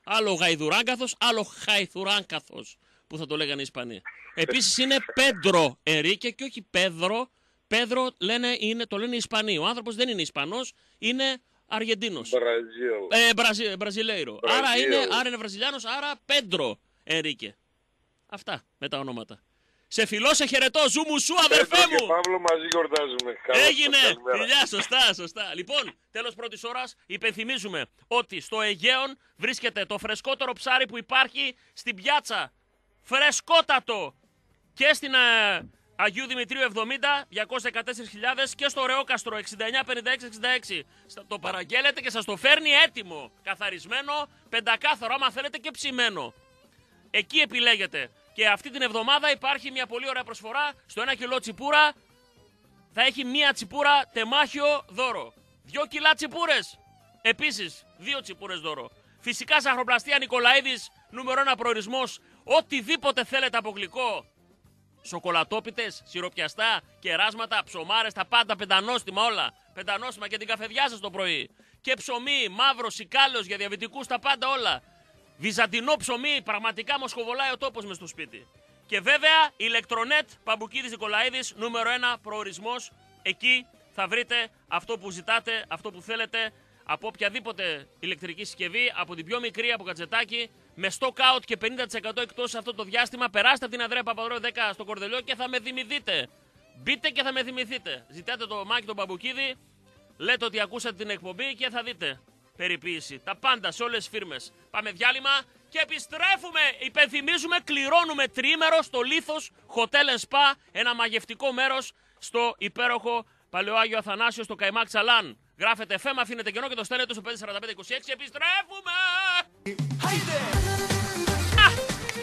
Άλλο γαϊδουράνκαθος, άλλο χαϊθουράνκαθος που θα το λέγανε οι Ισπανοί. Επίσης είναι Πέντρο Ερίκε και όχι Πέδρο. Πέδρο λένε, είναι, το λένε οι Ισπανοί. Ο άνθρωπος δεν είναι Ισπανός, είναι Αργεντίνος. Μπραζίλ. Ε, Μπραζι, Μπραζιλέιρο. Μπραζίλ. Άρα είναι, άρα είναι Βραζιλιάνος, άρα Πέντρο Ενρίκε. Αυτά με τα ονόματα. Σε φιλό, σε χαιρετώ, ζου μου σου, αδερφέ Πέτρο και μου! Παύλο μαζί γιορτάζουμε. Καλώς Έγινε! σας, καλημέρα. Φιλιά, σωστά, σωστά. Λοιπόν, τέλος πρώτης ώρας, υπενθυμίζουμε ότι στο Αιγαίον βρίσκεται το φρεσκότερο ψάρι που υπάρχει στην πιάτσα. Φρεσκότατο! Και στην ε, Αγίου Δημητρίου 70, 214.000 και στο Ρεόκαστρο 69, 56, 66. Στα- Το παραγγέλλετε και σας το φέρνει έτοιμο, καθαρισμένο, πεντακάθαρο, άμα θέλετε και ψημένο. Εκεί επιλέγετε. Και αυτή την εβδομάδα υπάρχει μια πολύ ωραία προσφορά στο 1 κιλό τσιπούρα θα έχει μία τσιπούρα τεμάχιο δώρο. Δυο κιλά τσιπούρες. Επίσης, δύο τσιπούρες δώρο. Φυσικά ζαχαροπλαστεία Νικολαίδης, νούμερο ένα προορισμός. Οτιδήποτε θέλετε από γλυκό. Σοκολατόπιτες, σιροπιαστά, κεράσματα, ψωμάρες, τα πάντα πεντανόστιμα όλα. Πεντανόστιμα και την καφεδιά σας το πρωί. Και ψωμί, μαύρος, σικάλαιο για διαβητικούς, τα πάντα όλα. Βυζαντινό ψωμί, πραγματικά μας χοβολάει ο τόπος μες στο σπίτι. Και βέβαια, ηλεκτρονέτ Παμπουκίδης Νικολαίδης, νούμερο 1 προορισμός. Εκεί θα βρείτε αυτό που ζητάτε, αυτό που θέλετε από οποιαδήποτε ηλεκτρική συσκευή, από την πιο μικρή από κατσετάκι, με stock out και 50% εκτός σε αυτό το διάστημα. Περάστε από την Ανδρέα Παπαδρέου 10 στο κορδελιό και θα με θυμηθείτε. Μπείτε και θα με θυμηθείτε. Ζητάτε το Μάκη τον Παμπουκίδη, λέτε ότι ακούσατε την εκπομπή και θα δείτε περιποίηση. Τα πάντα σε όλες τις φίρμες. Πάμε διάλειμμα και επιστρέφουμε. Υπενθυμίζουμε, κληρώνουμε τρίμερο στο Λίθος Hotel and Spa, ένα μαγευτικό μέρος στο υπέροχο Παλαιοάγιο Αθανάσιο στο Καϊμάκ Τσαλάν. Γράφετε FM, αφήνετε κενό και το στέλνετε στο 54526. Επιστρέφουμε! Α,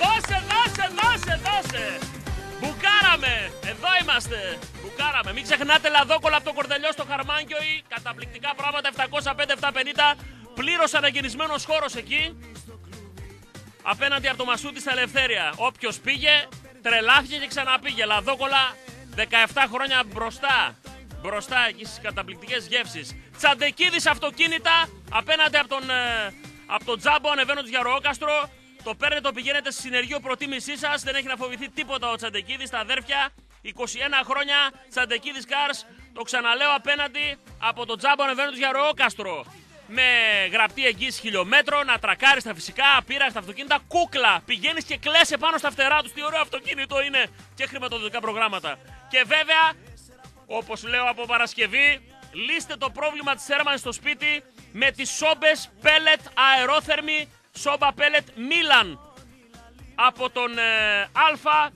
Δώσε, δώσε, δώσε, δώσε! Μπουκάραμε! Εδώ είμαστε! Μπουκάραμε! Μην ξεχνάτε λαδόκολα από το κορδελιό στο Χαρμάνκιο ή καταπληκτικά πράγματα 705-750. Πλήρως αναγεννησμένο χώρος εκεί. Απέναντι από το Μασούτι στα Ελευθέρια. Όποιος πήγε, τρελάθηκε και ξαναπήγε. Λαδόκολα 17 χρόνια μπροστά. Μπροστά εκεί στις καταπληκτικές γεύσεις. Τσαντεκίδης αυτοκίνητα απέναντι από τον, ε, από τον Τζάμπο ανεβαίνοντας για Ροόκαστρο. Το παίρνετε, το πηγαίνετε στη συνεργείο προτίμησή σας. Δεν έχει να φοβηθεί τίποτα ο Τσαντεκίδης. Τα αδέρφια 21 χρόνια Τσαντεκίδης Cars. Το ξαναλέω απέναντι από τον Τζάμπο ανεβαίνοντας για Ροόκαστρο. Με γραπτή εγγύηση χιλιόμετρων, να τρακάρεις τα φυσικά, απείραστα αυτοκίνητα, κούκλα. Πηγαίνεις και κλέσαι πάνω στα φτερά τους. Τι ωραίο αυτοκίνητο είναι και χρηματοδοτικά προγράμματα. Και βέβαια Όπως λέω από Παρασκευή, λύστε το πρόβλημα της θέρμανσης στο σπίτι με τις σόμπες πέλετ αερόθερμη σόμπα πέλετ Μίλαν. Από τον ε, Alfa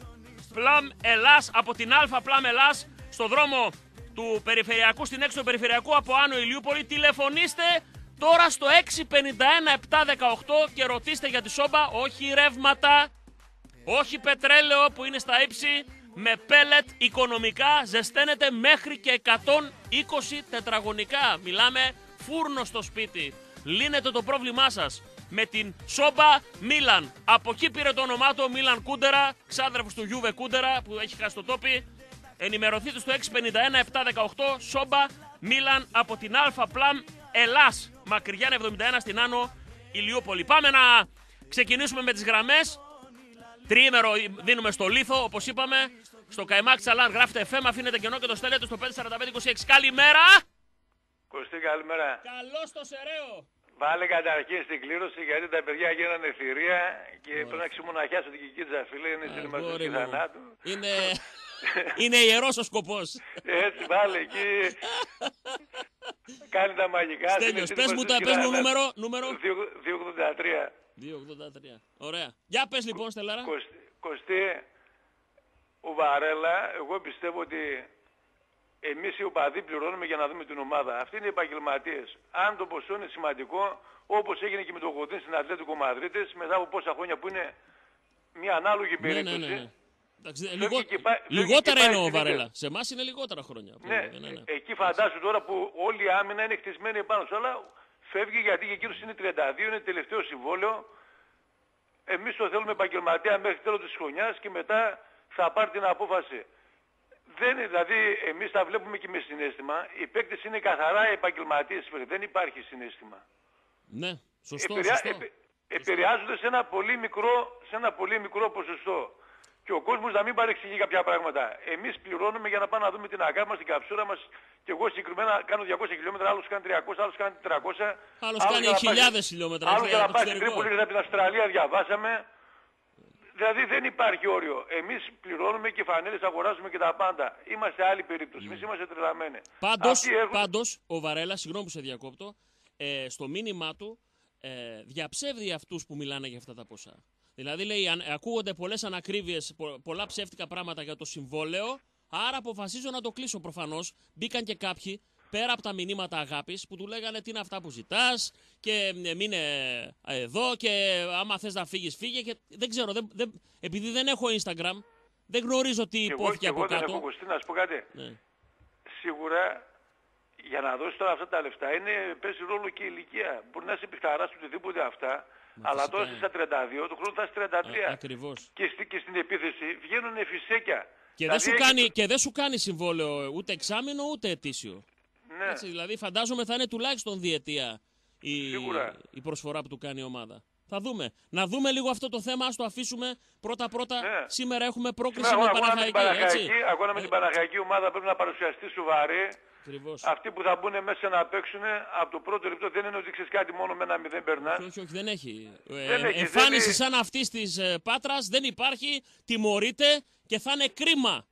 Plam Ελλάς, από την Alfa Plam Ελλάς, στο δρόμο του Περιφερειακού, στην έξω του Περιφερειακού από Άνω Ηλιούπολη. Τηλεφωνήστε τώρα στο 651-718 και ρωτήστε για τη σόμπα, όχι ρεύματα, όχι πετρέλαιο που είναι στα ύψη, με πέλετ οικονομικά ζεσταίνεται μέχρι και 120 τετραγωνικά. Μιλάμε φούρνο στο σπίτι. Λύνετε το πρόβλημά σας με την Σόμπα Μίλαν. Από εκεί πήρε το όνομά του ο Μίλαν Κούντερα, ξάδερφος του Γιούβε Κούντερα που έχει χάσει το τόπι. Ενημερωθείτε στο 651-718 Σόμπα Μίλαν από την Αλφα Πλάμ Ελλάς. Μακριά 71 στην Άνω Ηλιούπολη. Πάμε να ξεκινήσουμε με τις γραμμές. Τριήμερο δίνουμε στο λίθο, όπως είπαμε. Στο Καϊμάκ Τσαλάν γράφετε FM, αφήνετε κενό και το στέλνετε στο 54526. Καλημέρα! Κωστή, καλημέρα. Καλό στο Σεραίο! Βάλε καταρχήν στην κλήρωση γιατί τα παιδιά γίνανε θηρία και πρέπει να ξεμοναχιάσω την κικίτζα, φίλε. Είναι στην Αγόρι ημερική μου. θανάτου. Είναι, (laughs) είναι ιερός ο σκοπός. Έτσι, βάλε εκεί. Κάνει τα μαγικά. Στέλιος, στην πες μου, τα, πες μου νούμερο, νούμερο. 283. 283. Ωραία. Για πες λοιπόν, Στελάρα. Κωστή, Κωστή, ο Βαρέλα, εγώ πιστεύω ότι εμείς οι οπαδοί πληρώνουμε για να δούμε την ομάδα. Αυτοί είναι οι επαγγελματίες. Αν το ποσό είναι σημαντικό, όπως έγινε και με τον Κοντίν στην Ατλέτικο Μαδρίτης, μετά από πόσα χρόνια που είναι μια ανάλογη Ναι, ναι, περίπτωση. ναι. ναι. Εντάξει, Φεύγει λιγό- και πάει- φεύγει λιγότερα και πάει είναι ο στην Βαρέλα. είτε. Σε εμάς είναι λιγότερα χρόνια. Ναι, ναι, ναι. εκεί φαντάσου τώρα που όλη η άμυνα είναι χτισμένη πάνω σου, αλλά φεύγει γιατί και εκείνος είναι 32, είναι τελευταίο συμβόλαιο. Εμείς το θέλουμε επαγγελματία μέχρι τέλος της χρονιάς και μετά θα πάρει την απόφαση. Δεν είναι, δηλαδή εμείς τα βλέπουμε και με συνέστημα. Οι παίκτες είναι καθαρά επαγγελματίες, φίλε. δεν υπάρχει συνέστημα. Ναι, σωστό, Επηρεά- σωστό. επε- επηρεάζονται σε ένα πολύ μικρό, σε ένα πολύ μικρό ποσοστό. Και ο κόσμος να μην παρεξηγεί κάποια πράγματα. Εμείς πληρώνουμε για να πάμε να δούμε την αγάπη μας, την καψούρα μας. Και εγώ συγκεκριμένα κάνω 200 χιλιόμετρα, άλλος κάνει 300, άλλος κάνει 400. Άλλος κάνει για να πάει- χιλιάδες χιλιόμετρα, Άλλος για για να το πάει στην εξωτερικό. Τρίπολη, από την Αυστραλία διαβάσαμε. Δηλαδή δεν υπάρχει όριο. Εμείς πληρώνουμε και φανέλες, αγοράζουμε και τα πάντα. Είμαστε άλλη περίπτωση. Εμείς είμαστε τρελαμένοι. Πάντως, Αυτοί έχουν- πάντως, ο Βαρέλα, συγγνώμη που σε διακόπτω, ε, στο μήνυμά του ε, διαψεύδει αυτούς που μιλάνε για αυτά τα ποσά. Δηλαδή λέει, αν, ακούγονται πολλές ανακρίβειες, πο- πολλά ψεύτικα πράγματα για το συμβόλαιο, άρα αποφασίζω να το κλείσω προφανώς. Μπήκαν και κάποιοι, πέρα από τα μηνύματα αγάπης, που του λέγανε τι είναι αυτά που ζητάς και ε, μείνε ε, εδώ και άμα θες να φύγεις φύγε και δεν ξέρω, δεν, δεν, επειδή δεν έχω Instagram, δεν γνωρίζω τι Και εγώ, υπόθηκε και από εγώ δεν κάτω. έχω ακουστεί να σου πω κάτι. Ναι. Σίγουρα για να δώσει τώρα αυτά τα λεφτά είναι, παίζει ρόλο και η ηλικία. Μπορεί να είσαι πιχταράς του οτιδήποτε αυτά, αλλά φυσικά τώρα είναι. είσαι στα 32, το χρόνο θα είσαι 33. Α, ακριβώς. και, στη, και στην επίθεση βγαίνουν φυσέκια. Και δεν, Δηλαδή σου έχεις- κάνει, και δεν σου κάνει συμβόλαιο ούτε εξάμεινο ούτε ετήσιο. Ναι, Έτσι, δηλαδή φαντάζομαι θα είναι τουλάχιστον διετία η, Σίγουρα. η προσφορά που του κάνει η ομάδα. Θα δούμε. Να δούμε λίγο αυτό το θέμα, ας το αφήσουμε πρώτα-πρώτα. Ναι. Σήμερα έχουμε πρόκριση Σήμερα με αγώνα με την Παναχαϊκή, έτσι. Παναχαϊκή, αγώνα με την Παναχαϊκή ομάδα πρέπει να παρουσιαστεί σοβαρή. Ακριβώς. Αυτοί που θα μπουν μέσα να παίξουν από το πρώτο λεπτό δεν είναι ότι ξέρεις κάτι μόνο με ένα μηδέν περνάς. Όχι, όχι, όχι, δεν έχει. Ε, Δεν έχει, εμφάνιση δεν- σαν αυτής της ε, Πάτρας δεν υπάρχει, τιμωρείται και θα είναι κρίμα.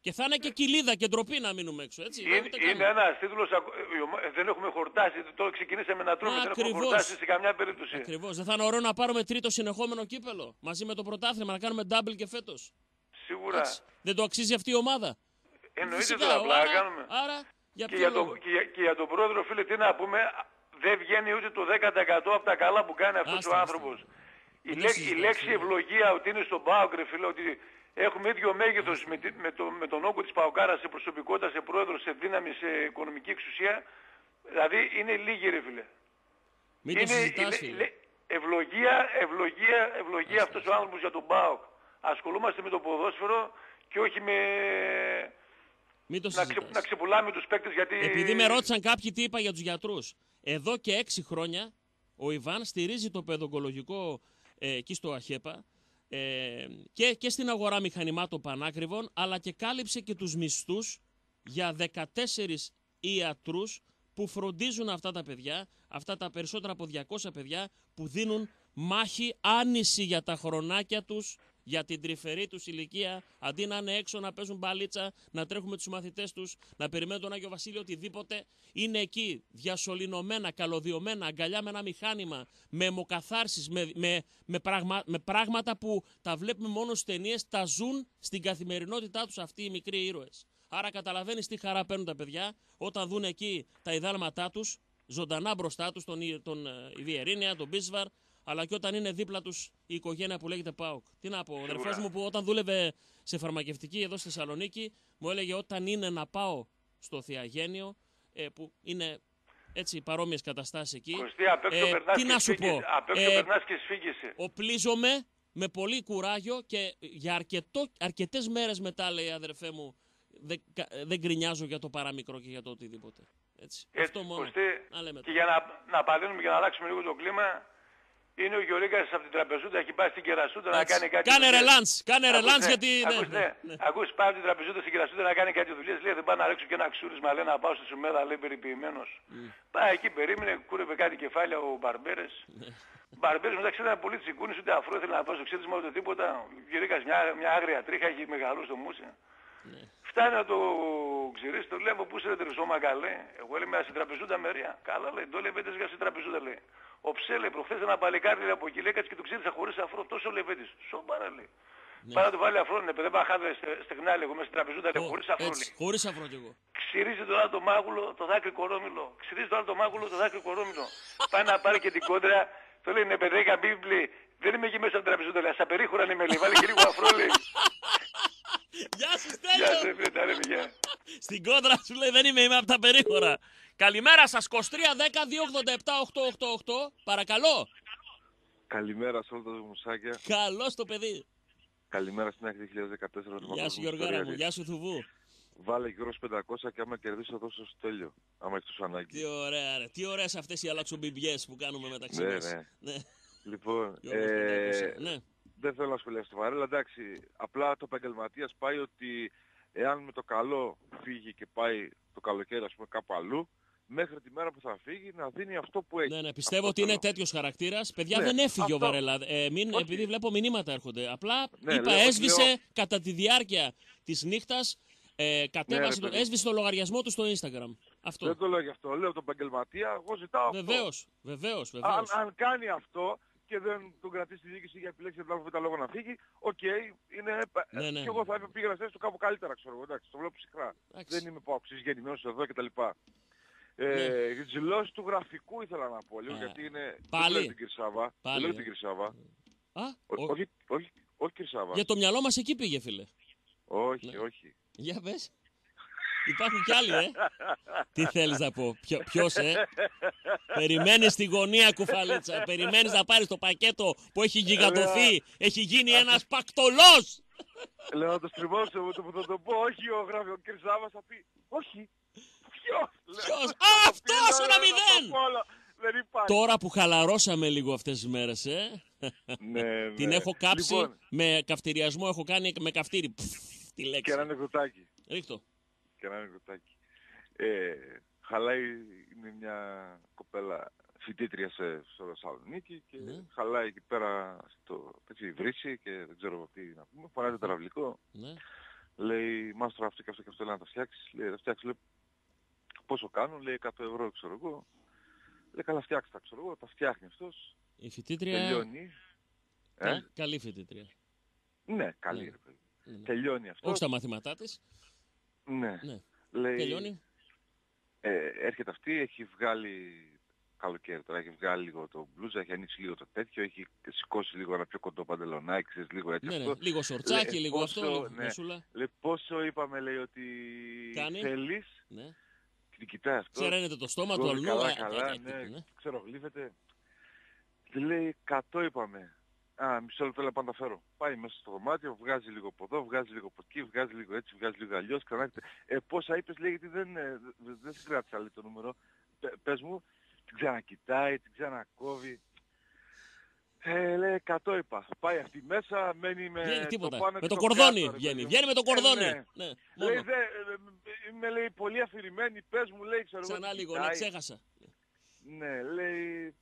Και θα είναι και κοιλίδα και ντροπή να μείνουμε έξω. Έτσι, δεν Είναι, ούτε είναι καν. ένα τίτλο. Δεν έχουμε χορτάσει. Τώρα ξεκινήσαμε να τρώμε. Δεν έχουμε Ακριβώς. χορτάσει σε καμιά περίπτωση. Ακριβώς. Δεν θα είναι ωραίο να πάρουμε τρίτο συνεχόμενο κύπελο μαζί με το πρωτάθλημα, να κάνουμε double και φέτος. Σίγουρα. Δεν το αξίζει αυτή η ομάδα. Εννοείται Φυσικά, τώρα απλά άρα, κάνουμε. άρα για Και ποιο για, λόγο; το, και, για, και για τον πρόεδρο, φίλε, τι να πούμε, δεν βγαίνει ούτε το 10% από τα καλά που κάνει αυτός Άστα, ο άστα. άνθρωπος. Η, Δεν λέξη, η συζητάς, λέξη φίλε. ευλογία ότι είναι στον ΠΑΟΚ, ρε φίλε, ότι έχουμε ίδιο μέγεθος με, τη- με, το, με τον όγκο της ΠΑΟΚΑΡΑ σε προσωπικότητα, σε πρόεδρο, σε δύναμη, σε οικονομική εξουσία. Δηλαδή είναι λίγοι, ρε φίλε. Μην το είναι η συζητάς, λέ- φίλε. λέ- ευλογία, ευλογία, ευλογία αυτός ο άνθρωπος για τον ΠΑΟΚ. Ασχολούμαστε με το ποδόσφαιρο και όχι με... Μην το Να, ξε, συζητάς. να ξεπουλάμε τους παίκτες γιατί... Επειδή με ρώτησαν κάποιοι τι είπα για τους γιατρούς. Εδώ και έξι χρόνια ο Ιβάν στηρίζει το παιδογκολογικό ε, εκεί στο ΑΧΕΠΑ ε, και, και στην αγορά μηχανημάτων πανάκριβων αλλά και κάλυψε και τους μισθούς για 14 ιατρούς που φροντίζουν αυτά τα παιδιά, αυτά τα περισσότερα από 200 παιδιά που δίνουν μάχη άνηση για τα χρονάκια τους, για την τρυφερή τους ηλικία, αντί να είναι έξω να παίζουν μπαλίτσα, να τρέχουν με τους μαθητές τους, να περιμένουν τον Άγιο Βασίλειο, οτιδήποτε, είναι εκεί διασωληνωμένα, καλωδιωμένα, αγκαλιά με ένα μηχάνημα, με αιμοκαθάρσεις, με, με, με, πραγμα- με πράγματα που τα βλέπουμε μόνο στις ταινίες, τα ζουν στην καθημερινότητά τους αυτοί οι μικροί ήρωες. Άρα καταλαβαίνεις τι χαρά παίρνουν τα παιδιά όταν δουν εκεί τα ιδάλματά τους, ζωντανά μπροστά τους, τον, Ι- τον ε, Ιδιερήνια, τον Μπίσβαρ, αλλά και όταν είναι δίπλα τους η οικογένεια που λέγεται ΠΑΟΚ. Τι να πω, ο αδερφός μου που όταν δούλευε σε φαρμακευτική εδώ στη Θεσσαλονίκη, μου έλεγε όταν είναι να πάω στο Θεαγένιο, ε, που είναι έτσι παρόμοιες καταστάσεις εκεί. Κωστή, απ' έξω ε, περνάς τι και να σου σφίγγεσαι. πω. Απ' έξω ε, περνάς και σφίγγεσαι. οπλίζομαι με πολύ κουράγιο και για αρκετό, αρκετές μέρες μετά, λέει αδερφέ μου, δεν, κα- δεν γκρινιάζω για το παραμικρό και για το οτιδήποτε. Έτσι. Έτσι, Αυτό μόνο. Κωστή, Να λέμε και τώρα. για να, να παλύνουμε και να αλλάξουμε λίγο το κλίμα, Είναι ο Γιωρίγκας από την τραπεζούτα, έχει πάει στην Κερασούτα να Έτσι. κάνει κάτι Κάνε δουλειές. ρελάντς, κάνε Ακούς, ρελάντς ναι, γιατί... ναι, Ακούς, ναι, ναι. ναι. Ακούς πάει από την τραπεζούτα στην Κερασούτα να κάνει κάτι δουλειές. Λέει δεν πάω να ρίξω και ένα ξούρισμα, λέει να πάω στη Σουμέδα, λέει περιποιημένος. Πάει εκεί, περίμενε, κούρευε κάτι κεφάλια ο Μπαρμπέρες. Ναι. Μπαρμπέρες μεταξύ ήταν πολύ τσικούνης, ούτε αφρό ήθελε να βάζει το ξύρισμα ούτε τίποτα. Ο Γιωρίγκας μια, μια άγρια τρίχα, έχει μεγαλού στο μουσι. Ναι. Φτάνει να το ξηρίσει, το λέω πού είσαι ρε τρισόμα καλέ. Εγώ λέει με στην τραπεζούτα μερία. Καλά λέει, το λεβέντες για στην τραπεζούτα λέει. Ο Ψέλε προχθές ένα παλικάρι λέει, από εκεί λέει κάτσε και το ξύρισα χωρίς αφρό, τόσο λεβέντης. Σομπάρα λέει. Ναι. Πάει να του βάλει αφρό, ναι, παιδί, δεν χάδε στεγνά λέει, εγώ μέσα στην τραπεζούτα λέει, Ω, χωρίς αφρό Έτσι, λέει. χωρίς αφρό κι εγώ. Ξυρίζει το άλλο το μάγουλο, το δάκρυ κορόμιλο. Ξυρίζει το άλλο το μάγουλο, το δάκρυ κορόμιλο. Πάει να πάρει και την κόντρα. Το λέει, ναι, παιδέκα μπίμπλη. Δεν είμαι εκεί μέσα από την τραπεζούτα, λέει. Στα περίχωρα είναι με λέει. Βάλει και λίγο αφρό, λέει. Γεια σου Γεια σε, Στέλιο! φίλε, τα λέμε, γεια. Στην κόντρα σου λέει δεν είμαι, είμαι από τα περίχωρα. Καλημέρα σας, 23 10 287 888. Παρακαλώ. Καλημέρα σε όλα τα ζουμουσάκια. Καλώς το παιδί. Καλημέρα στην άκρη 2014. του Γεια σου Παγκόσμιου Γιωργάρα μου, Ιστοριάδη. γεια σου Θουβού. Βάλε γύρω στους 500 και άμα κερδίσω θα δώσω στο τέλειο. Άμα έχεις τόσο ανάγκη. Τι ωραία ρε. Τι ωραίες αυτές οι αλλαξομπιμπιές που κάνουμε μεταξύ Ναι, μας. ναι. Ναι. Λοιπόν, Γιώργος ε, 500. Ναι. δεν θέλω να σχολιάσω το Βαρέλα, εντάξει. Απλά το επαγγελματίας πάει ότι εάν με το καλό φύγει και πάει το καλοκαίρι, ας πούμε, κάπου αλλού, μέχρι τη μέρα που θα φύγει να δίνει αυτό που έχει. Ναι, ναι, πιστεύω Αυτό ότι είναι θέλω. τέτοιος χαρακτήρας. Παιδιά Ναι, δεν έφυγε ο αυτό. Βαρέλα. Ε, μην, Όχι. επειδή βλέπω μηνύματα έρχονται. Απλά Ναι, είπα, λέω- έσβησε λέω- κατά τη διάρκεια της νύχτας. Ε, κατέβασε, Ναι, ρε το, παιδί. έσβησε το λογαριασμό του στο Instagram. Αυτό. Δεν το λέω γι' αυτό. Λέω τον επαγγελματία, εγώ ζητάω αυτό. Βεβαίως, βεβαίως, Αν, βεβαίω. αν κάνει αυτό και δεν τον κρατήσει τη διοίκηση για επιλέξει τον άλλο λόγο να φύγει, οκ, είναι. Ναι, ναι, και εγώ ναι. θα έπρεπε πήγαινα στη θέση του κάπου καλύτερα, ξέρω εγώ. Εντάξει, το βλέπω ψυχρά. Δεν είμαι παοκτσής γεννημένος εδώ κτλ. Ε, ναι. Δηλώσεις του γραφικού ήθελα να πω λίγο, Α, γιατί είναι. πάλι. Δεν λέω τον κυρ-Σάββα. Πάλι, Δεν λέω ε. τον κυρ-Σάββα. Α, Ό- ο- όχι, όχι, όχι κυρ-Σάββα. για το μυαλό μας εκεί πήγε, φίλε. Όχι, Ναι. όχι. Για πες. Υπάρχουν κι άλλοι, ε. Τι θέλεις να πω, Ποιο, ποιος, ε; Περιμένεις τη γωνία, κουφαλίτσα. Περιμένεις να πάρεις το πακέτο που έχει γιγαντωθεί. Έχει γίνει ένας πακτολός. Λέω να το στριμώσω με το που θα το πω. Όχι, ο γράφει ο Κυρσάβα θα πει. Όχι. Ποιος. Ποιος; Α, αυτός ένα μηδέν. Δεν υπάρχει. Τώρα που χαλαρώσαμε λίγο αυτές τις μέρες, ε. Ναι, (laughs) ναι. Την έχω κάψει Λοιπόν, με καυτηριασμό, έχω κάνει με καυτήρι. Πφ, τη και λέξη. ένα ανεκδοτάκι. Ρίχτω. Και ένα ανεκδοτάκι. Ε, χαλάει, είναι μια κοπέλα φοιτήτρια σε, στο Θεσσαλονίκη και Ναι. χαλάει εκεί πέρα στο έτσι, βρύση και δεν ξέρω τι να πούμε. Φοράει το τραυλικό. Ναι. Λέει, μάστρο αυτό και αυτό και αυτό λέει να τα φτιάξεις. Λέει, θα φτιάξεις. Λέει, πόσο κάνουν. Λέει, 100 ευρώ ξέρω εγώ. Λέει, καλά φτιάξτε τα ξέρω εγώ. Τα φτιάχνει αυτός. Η φοιτήτρια... Τελειώνει. Ε; Κα- Καλή φοιτήτρια. Ναι, καλή Ναι. ρε παιδί. Ναι, ναι. Τελειώνει αυτό. Όχι στα μαθήματά της. Ναι. Ναι. Λέει, Τελειώνει. Ε, έρχεται αυτή, έχει βγάλει καλοκαίρι τώρα, έχει βγάλει λίγο το μπλούζα, έχει ανοίξει λίγο το τέτοιο, έχει σηκώσει λίγο ένα πιο κοντό παντελονάκι, ξέρεις, λίγο έτσι Ναι, ναι. αυτό. Λίγο σορτσάκι, Λέει, λίγο πόσο, αυτό, λίγο ναι. μεσούλα. Λέει, πόσο είπαμε, λέει, ότι Κάνει. θέλεις, Ναι. και την κοιτάει αυτό. Ξεραίνεται το στόμα του Σηκώνει αλλού. Καλά, ε, καλά, ε, ε, ναι, ναι. ξερογλύφεται. Τη λέει, 100 είπαμε. Α, μισό λεπτό λέει, πάντα φέρω. Πάει μέσα στο δωμάτιο, βγάζει λίγο από εδώ, βγάζει λίγο από εκεί, βγάζει λίγο έτσι, βγάζει λίγο αλλιώς, ξανά έρχεται. Ε, πόσα είπες, λέει, γιατί δεν, ε, δεν, δεν συγκράτησα, λέει, το νούμερο. Πε- πες μου, την ξανακοιτάει, την ξανακόβει. Ε, λέει 100 είπα. Πάει αυτή μέσα, μένει με Βγαίνει το τίποτα. πάνω Με και το το κορδόνι κάτω, ρε βγαίνει. παιδί μου. Βγαίνει με το Ε, κορδόνι. ναι. Ναι, Λέει, μόνο. δε, ε, είμαι λέει πολύ αφηρημένη, πες μου λέει, ξέρω εγώ, Ξανά τι λίγο, ναι, κοιτάει. ξέχασα. Ναι, λέει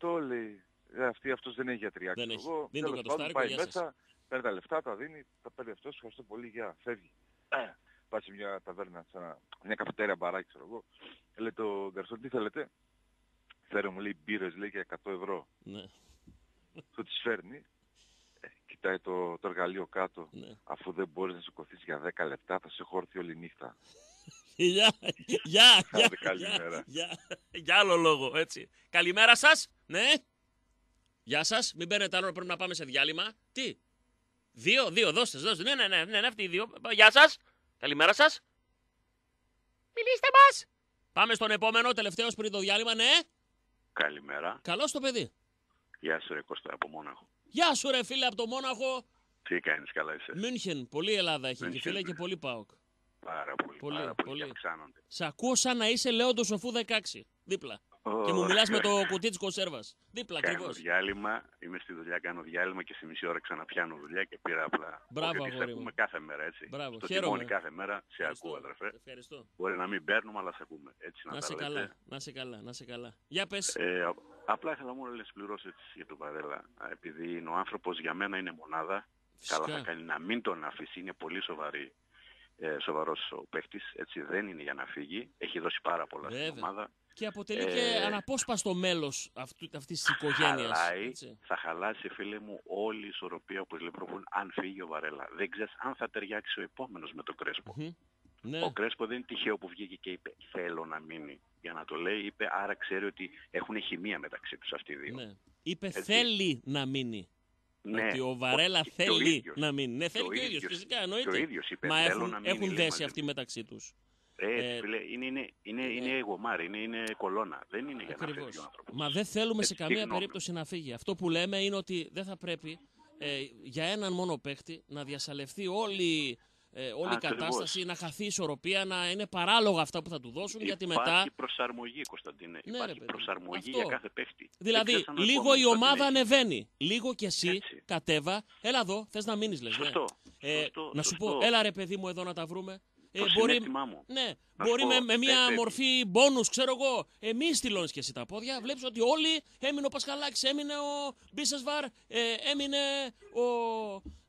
100 λέει. Ε, αυτή αυτός δεν έχει γιατριά. Δεν ξέρω έχει. εγώ. Δίνει το Τέλος κατοστάρικο, πάντων, πάει γεια σας. μέσα, παίρνει τα λεφτά, τα δίνει, τα παίρνει αυτός, ευχαριστώ πολύ, γεια, φεύγει. Ε, Πάει σε μια ταβέρνα, σε ένα, μια καφετέρια μπαράκι, ξέρω εγώ. Ε, Λέει το γκαρσόν, τι θέλετε; Φέρε μου, λέει, μπύρες, λέει, για 100 ευρώ. Ναι, Το τις φέρνει, ε, κοιτάει το, το εργαλείο κάτω. ναι. Αφού δεν μπορείς να σηκωθείς για 10 λεπτά, θα σε έχω όρθιο όλη νύχτα. Γεια, γεια, Άντε, γεια, καλημέρα. γεια. Για άλλο λόγο, έτσι. Καλημέρα σας, ναι. Γεια σας, μην παίρνετε άλλο, πρέπει να πάμε σε διάλειμμα. Τι, δύο, δύο, δώστε, δώστε. Ναι, ναι, ναι, ναι, ναι, αυτοί οι δύο. Γεια σας, καλημέρα σας. Μιλήστε μας. Πάμε στον επόμενο, τελευταίος πριν το διάλειμμα, ναι. Καλημέρα. Καλώς το παιδί. Γεια σου ρε Κώστα από Μόναχο. Γεια σου ρε φίλε από το Μόναχο. Τι κάνεις καλά είσαι; Μünchen, πολύ Ελλάδα έχει και Μünchen. φίλε και πολύ ΠΑΟΚ. Πάρα πολύ, Πολύ, πάρα πολύ, πολύ. και αυξάνονται. Σ' ακούω σαν να είσαι Λέοντος Σοφού 16. Δίπλα. Ω. Και μου μιλάς με το κουτί της κονσέρβας. Δίπλα Κάνω ακριβώς. διάλειμμα, είμαι στη δουλειά, κάνω διάλειμμα και στη μισή ώρα ξαναπιάνω δουλειά και πήρα απλά. Μπράβο, Όχι, αγόρι σε μου. ακούμε κάθε μέρα, έτσι. Μπράβο, Στο χαίρομαι. τιμόνι κάθε μέρα σε ακούω, αδερφέ. Ευχαριστώ. Μπορεί να μην παίρνουμε, αλλά σε ακούμε. Έτσι να, Να τα σε λέτε. καλά, να σε καλά, να σε καλά. Για πες. Ε, α- απλά ήθελα μόνο να συμπληρώσω έτσι για τον Βαρέλα. Α, Επειδή είναι ο άνθρωπος για μένα είναι μονάδα, Φυσικά. καλά θα κάνει να μην τον αφήσει. Είναι πολύ σοβαρή, ε, σοβαρός ο παίχτης. Έτσι δεν είναι για να φύγει. Έχει δώσει πάρα πολλά στην Βέβαια. ομάδα. Και αποτελεί Ε, και αναπόσπαστο μέλος αυτής της οικογένειας. Χαλάει, θα χαλάσει φίλε μου όλη η ισορροπία που λεπροβούν αν φύγει ο Βαρέλα. Δεν ξέρεις αν θα ταιριάξει ο επόμενος με τον Κρέσπο. Ναι. Ο Κρέσπο δεν είναι τυχαίο που βγήκε και είπε θέλω να μείνει. Για να το λέει είπε άρα ξέρει ότι έχουν χημεία μεταξύ τους αυτοί οι δύο. Ναι. Είπε Έτσι. θέλει να μείνει. Ναι. Ότι ο Βαρέλα Και- και ο θέλει ίδιος. να μείνει. Ναι, Και θέλει ο και ο ίδιος. ίδιος. Φυσικά Και εννοείται. ο ίδιος είπε, Μα «Θέλω έχουν, να μείνει», έχουν λέει, δέσει μαζί αυτοί μεταξύ τους. Ε, Ε, φίλε, είναι, είναι, είναι, είναι γομάρι, είναι, είναι κολόνα. Δεν είναι για να Ακριβώ. φεύγει ο άνθρωπος. Μα δεν θέλουμε σε Έτσι, καμία συγγνώμη. περίπτωση να φύγει. Αυτό που λέμε είναι ότι δεν θα πρέπει ε, για έναν μόνο παίχτη να διασαλευθεί όλη, ε, όλη η Ακριβώς. κατάσταση, να χαθεί η ισορροπία, να είναι παράλογα αυτά που θα του δώσουν, γιατί Υπάρχει μετά. προσαρμογή, Κωνσταντίνε. Ναι, ρε Υπάρχει παιδί. προσαρμογή Αυτό. για κάθε παίχτη. Δεν Δηλαδή, ξέρεις αν ο λίγο επόμενος η θα την ομάδα έχει. ανεβαίνει. Λίγο κι εσύ κατέβα. Έλα εδώ, θες να μείνεις, λες. Σωστό. Ε, Σωστό, να σου σωστό. πω, έλα ρε παιδί μου εδώ να τα βρούμε. Ε, Το συναίσθημά μου. Ναι, Να μπορεί σου με, πω, με μια δεν φεύγει. μορφή μπόνου, ξέρω εγώ. Εμείς στυλώνεις και εσύ τα πόδια. Βλέπεις ότι όλοι έμεινε ο Πασχαλάκης, έμεινε ο Μπίσεσβαρ, ε, έμεινε ο.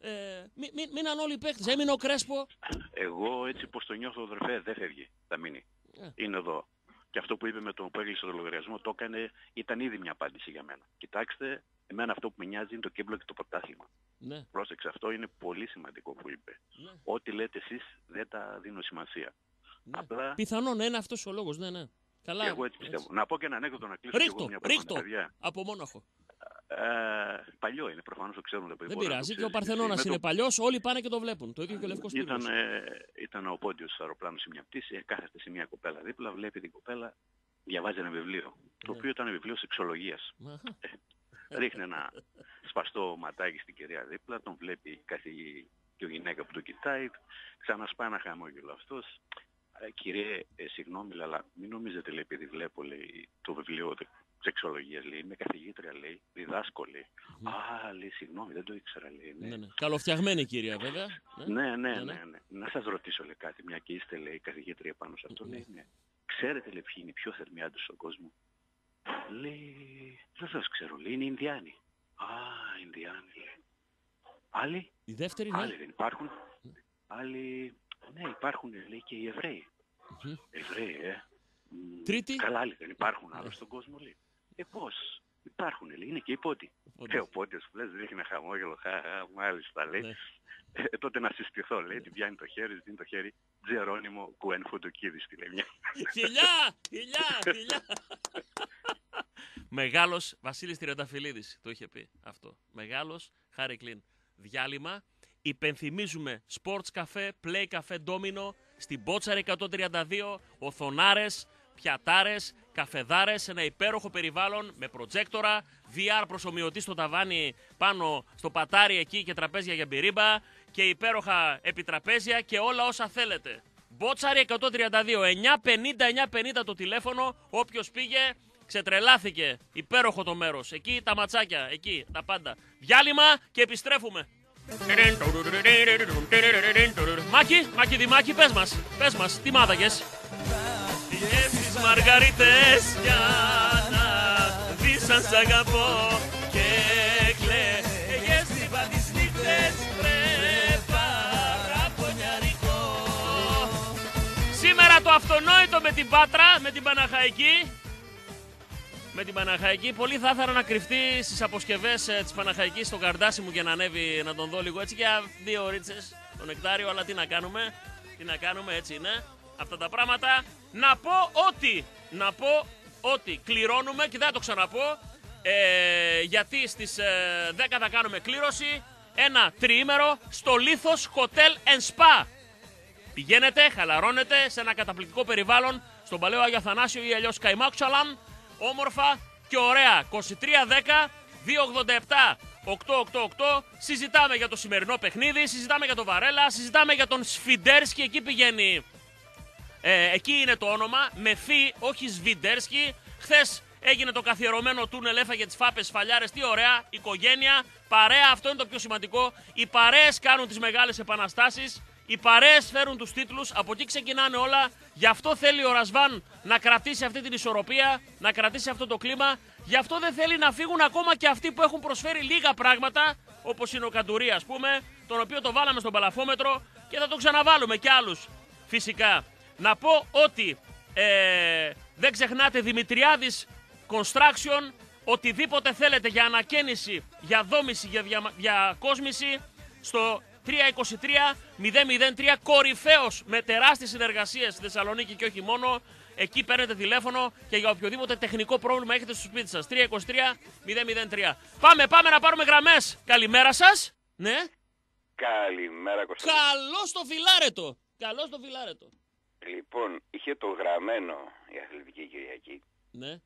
Ε, μη- μη- μείναν όλοι οι παίκτες. Έμεινε ο Κρέσπο. Εγώ έτσι πως το νιώθω, αδερφέ, δεν φεύγει. Θα μείνει. Ε. Είναι εδώ. Και αυτό που είπε με τον που έκλεισε το λογαριασμό, το έκανε, ήταν ήδη μια απάντηση για μένα. Κοιτάξτε, εμένα αυτό που με νοιάζει είναι το κέμπλο και το πρωτάθλημα. Ναι. Πρόσεξε, αυτό είναι πολύ σημαντικό που είπε. Ναι. Ό,τι λέτε εσείς δεν τα δίνω σημασία. Απλά Πιθανόν να είναι αυτός ο λόγος. Ναι, ναι. Καλά. εγώ έτσι πιστεύω. Να πω και ένα ανέκδοτο να κλείσω και εγώ Ρίχτω, μια πράγματα, ρίχτω. παιδιά. Από Μόναχο. Ε, παλιό είναι, προφανώς το ξέρουν τα παιδιά. Δεν μπορεί να το πειράζει. Και ξέρεις ο Παρθενώνας εσύ. Με είναι το- παλιός, όλοι πάνε και το βλέπουν. Το ίδιο και ο Λευκός Ήταν, ε, ήταν ο πόντιος του αεροπλάνου σε μια πτήση, ε, κάθεται σε μια κοπέλα δίπλα, βλέπει την κοπέλα, διαβάζει ένα βιβλίο. Το Ναι. οποίο ήταν βιβλίο σεξολογίας. Ε, ρίχνει ένα σπαστό ματάκι στην κυρία δίπλα, τον βλέπει η καθηγή και ο γυναίκα που το κοιτάει, ξανασπάει ένα χαμόγελο αυτός. «Ε, Κύριε, ε, συγγνώμη, αλλά μην νομίζετε, λέει, επειδή βλέπω, λέει, το βιβλίο τε- σεξολογίας, λέει, είμαι καθηγήτρια, λέει, διδάσκω, λέει. Α, λέει, συγγνώμη, δεν το ήξερα, λέει. ναι». Ναι, ναι. Καλοφτιαγμένη κυρία, βέβαια. Ναι, ναι, Ναι, ναι, ναι. ναι. Να σας ρωτήσω λέει κάτι, μια και είστε λέει καθηγήτρια πάνω σε αυτό. Λέει, ναι. Ξέρετε λέει ποιοι είναι οι πιο θερμοί άντρες στον κόσμο; Λέει, δεν σας ξέρω, λέει, είναι οι Ινδιάνοι. Α, Ινδιάνοι λέει. Άλλοι, Η δεύτερη, ναι. άλλοι δεν υπάρχουν. Άλλοι, ναι υπάρχουν λέει και οι Εβραίοι. Εβραίοι, ε. Μ, Τρίτη. Καλά, άλλοι δεν υπάρχουν άλλο στον κόσμο, λέει. Ε, πώς; Υπάρχουν, λέει, είναι και οι πότοι. Πότοι. Ε, ο πότιος που λες ρίχνει ένα χαμόγελο, χα, χα, μάλιστα, λέει. Ναι. Ε, τότε να συστηθώ, λέει, την πιάνει το χέρι, της δίνει το χέρι. Τζερόνιμο Κουέν Φουντοκίδης, τη λέει μια. Χιλιά! Χιλιά! Χιλιά! Μεγάλος Βασίλης Τριανταφυλλίδης το είχε πει αυτό. Μεγάλος Χάρη Κλίν. Διάλειμμα. Υπενθυμίζουμε Sports Cafe, Play Cafe Domino στην Μπότσαρη 132, οθονάρες, πιατάρες, καφεδάρες, ένα υπέροχο περιβάλλον με προτζέκτορα, VR προσωμιωτή στο ταβάνι πάνω στο πατάρι εκεί και τραπέζια για μπυρίμπα και υπέροχα επιτραπέζια και όλα όσα θέλετε. Μπότσαρη 132, 950-950 το τηλέφωνο, όποιος πήγε ξετρελάθηκε. Υπέροχο το μέρος, εκεί τα ματσάκια, εκεί τα πάντα. Διάλειμμα και επιστρέφουμε. Μάκη, Μάκη Δημάκη, πες μας, πες μας, τι μάθαγες. Πηγες τις μαργαρίτες για να δεις αν σ' αγαπώ και κλαίγες είπα τις νύχτες ρε παραπονιαρικό Σήμερα το αυτονόητο με την Πάτρα, με την Παναχαϊκή με την Παναχαϊκή. Πολύ θα ήθελα να κρυφτεί στις αποσκευές ε, της Παναχαϊκής στο καρδάσι μου και να ανέβει να τον δω λίγο έτσι για δύο ρίτσες το νεκτάριο. Αλλά τι να κάνουμε, τι να κάνουμε, έτσι είναι. Αυτά τα πράγματα. Να πω ότι, να πω ότι κληρώνουμε και δεν θα το ξαναπώ. Ε, γιατί στις ε, 10 θα κάνουμε κλήρωση ένα τριήμερο στο Λίθος Hotel and Spa. Πηγαίνετε, χαλαρώνετε σε ένα καταπληκτικό περιβάλλον στον Παλαιό Άγιο Αθανάσιο ή αλλιώς Καϊμάξαλαν. Όμορφα και ωραία. 2310 287 888. Συζητάμε για το σημερινό παιχνίδι, συζητάμε για το Βαρέλα, συζητάμε για τον Σφιντέρσκι. Εκεί πηγαίνει. Ε, εκεί είναι το όνομα. Με φι, όχι Σβιντέρσκι. Χθες Έγινε το καθιερωμένο τούνελ, έφαγε τις φάπες, φαλιάρε. Τι ωραία. Οικογένεια, παρέα, αυτό είναι το πιο σημαντικό. Οι παρέες κάνουν τις μεγάλες επαναστάσεις. Οι παρέες φέρουν τους τίτλους. Από εκεί ξεκινάνε όλα. Γι' αυτό θέλει ο Ρασβάν να κρατήσει αυτή την ισορροπία, να κρατήσει αυτό το κλίμα. Γι' αυτό δεν θέλει να φύγουν ακόμα και αυτοί που έχουν προσφέρει λίγα πράγματα, όπως είναι ο Καντουρί, ας πούμε, τον οποίο το βάλαμε στον παλαφόμετρο και θα το ξαναβάλουμε κι άλλους. Φυσικά. Να πω ότι ε, δεν ξεχνάτε Δημητριάδης Construction, οτιδήποτε θέλετε για ανακαίνιση, για δόμηση, για διακόσμηση, στο 323-003, κορυφαίος με τεράστιες συνεργασίες στη Θεσσαλονίκη και όχι μόνο. Εκεί παίρνετε τηλέφωνο και για οποιοδήποτε τεχνικό πρόβλημα έχετε στο σπίτι σας. 323-003. Πάμε, πάμε να πάρουμε γραμμές. Καλημέρα σας. Ναι. Καλημέρα Κωνσταντίνο. Καλό στο φιλάρετο. Καλό στο φιλάρετο. Λοιπόν, είχε το γραμμένο η Αθλητική Κυριακή. Ναι.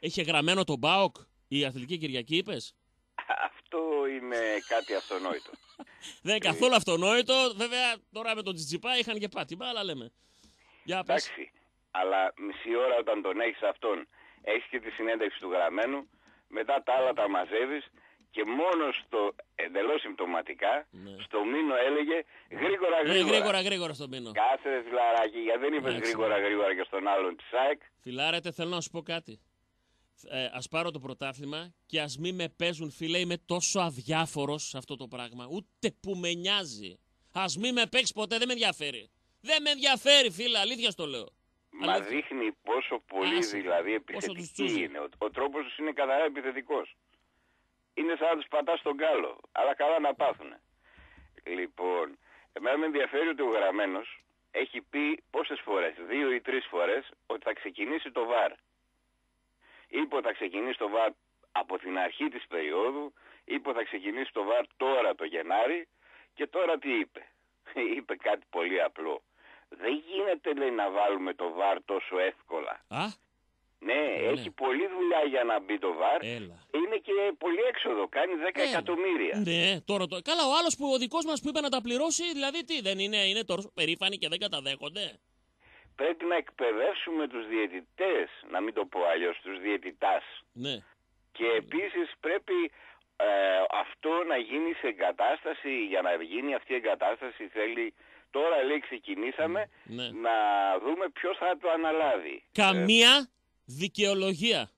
Είχε γραμμένο το ΜΠΑΟΚ η Αθλητική Κυριακή, είπες; Αυτό είναι κάτι αυτονόητο. (laughs) Δεν είναι καθόλου αυτονόητο. Βέβαια, τώρα με τον Τζιτζιπά είχαν και πάτημα, αλλά λέμε. Για πες. Εντάξει, αλλά μισή ώρα όταν τον έχεις αυτόν, έχεις και τη συνέντευξη του γραμμένου, μετά τα άλλα τα μαζεύεις και μόνο στο εντελώς συμπτωματικά Ναι. στο μήνο έλεγε γρήγορα Ναι, γρήγορα. γρήγορα, γρήγορα στο μήνο. Κάθε φιλαράκι, γιατί δεν είπες Εντάξει, γρήγορα ναι. γρήγορα και στον άλλον τη ΣΑΕΚ. Φιλάρετε, θέλω να σου πω κάτι. Ε, ας πάρω το πρωτάθλημα και ας μην με παίζουν, φίλε, είμαι τόσο αδιάφορος σε αυτό το πράγμα. Ούτε που με νοιάζει. Ας μην με παίξεις ποτέ, δεν με ενδιαφέρει. Δεν με ενδιαφέρει, φίλε, αλήθεια στο λέω. Μα Αλήθεια. δείχνει πόσο πολύ Άσε. δηλαδή Πόσο τους επιθετική τσούζει. είναι. Ο, ο τρόπος τους είναι καθαρά επιθετικός. Είναι σαν να τους πατάς στον κάλο. Αλλά καλά να πάθουν. Λοιπόν, εμένα με ενδιαφέρει ότι ο γραμμένος έχει πει πόσες φορές, δύο ή τρεις φορές, ότι θα ξεκινήσει το ΒΑΡ. Είπε ότι θα ξεκινήσει το ΒΑΡ από την αρχή της περίοδου, είπε ότι θα ξεκινήσει το ΒΑΡ τώρα το Γενάρη και τώρα τι είπε. (laughs) είπε κάτι πολύ απλό. Δεν γίνεται λέει να βάλουμε το ΒΑΡ τόσο εύκολα. Α, Ναι, Ναι. έχει πολλή δουλειά για να μπει το ΒΑΡ. έλα. Είναι και πολύ έξοδο, κάνει 10 Έλα. εκατομμύρια. Ναι, τώρα το. Καλά, ο άλλος που ο δικός μας που είπε να τα πληρώσει, δηλαδή τι, δεν είναι, είναι τόσο περήφανοι και δεν καταδέχονται; Πρέπει να εκπαιδεύσουμε τους διαιτητές, να μην το πω αλλιώς, τους διαιτητάς. Ναι. Και επίσης πρέπει ε, αυτό να γίνει σε εγκατάσταση, για να γίνει αυτή η εγκατάσταση θέλει, τώρα λέει ξεκινήσαμε, Ναι. να δούμε ποιος θα το αναλάβει. Καμία δικαιολογία.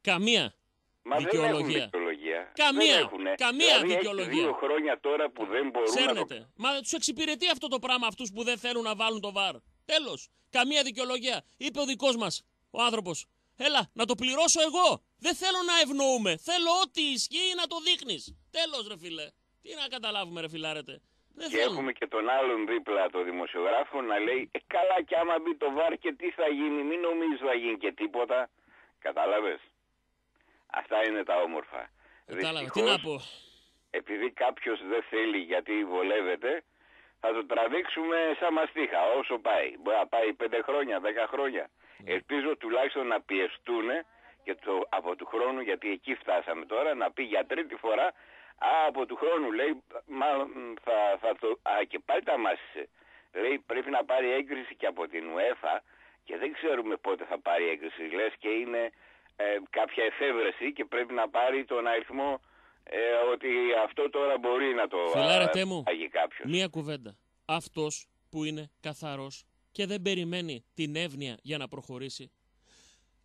Καμία. Μα δεν έχουν δικαιολογία. δικαιολογία. Καμία. Δεν έχουνε. Καμία δηλαδή, έχει δικαιολογία. δύο χρόνια τώρα που δεν μπορούν να το... Ξέρετε. Μα τους εξυπηρετεί αυτό το πράγμα αυτούς που δεν θέλουν να βάλουν το βαρ. Τέλος. Καμία δικαιολογία. Είπε ο δικός μας ο άνθρωπος. Έλα, να το πληρώσω εγώ. Δεν θέλω να ευνοούμε. Θέλω ό,τι ισχύει να το δείχνεις. Τέλος, ρε φιλέ. Τι να καταλάβουμε, ρε φιλάρετε. Δεν Και θέλουν. έχουμε και τον άλλον δίπλα, το δημοσιογράφο, να λέει ε, καλά και άμα μπει το βάρ και τι θα γίνει, μην νομίζεις θα γίνει και τίποτα. Κατάλαβες. Αυτά είναι τα όμορφα. Κατάλαβα. Τι να πω. επειδή κάποιος δεν θέλει γιατί βολεύεται, θα το τραβήξουμε σαν μαστίχα όσο πάει. Μπορεί να πάει 5 χρόνια, 10 χρόνια. Ναι. Ελπίζω τουλάχιστον να πιεστούν και το, από του χρόνου, γιατί εκεί φτάσαμε τώρα, να πει για τρίτη φορά, α, από του χρόνου λέει, μάλλον θα, θα το, α, και πάλι τα μάσησε. Λέει πρέπει να πάρει έγκριση και από την UEFA και δεν ξέρουμε πότε θα πάρει έγκριση. Λες και είναι ε, κάποια εφεύρεση και πρέπει να πάρει τον αριθμό ε, ότι αυτό τώρα μπορεί να το Φιλάρετέ ε, μου, πάγει κάποιος. μία κουβέντα. Αυτός που είναι καθαρός και δεν περιμένει την εύνοια για να προχωρήσει,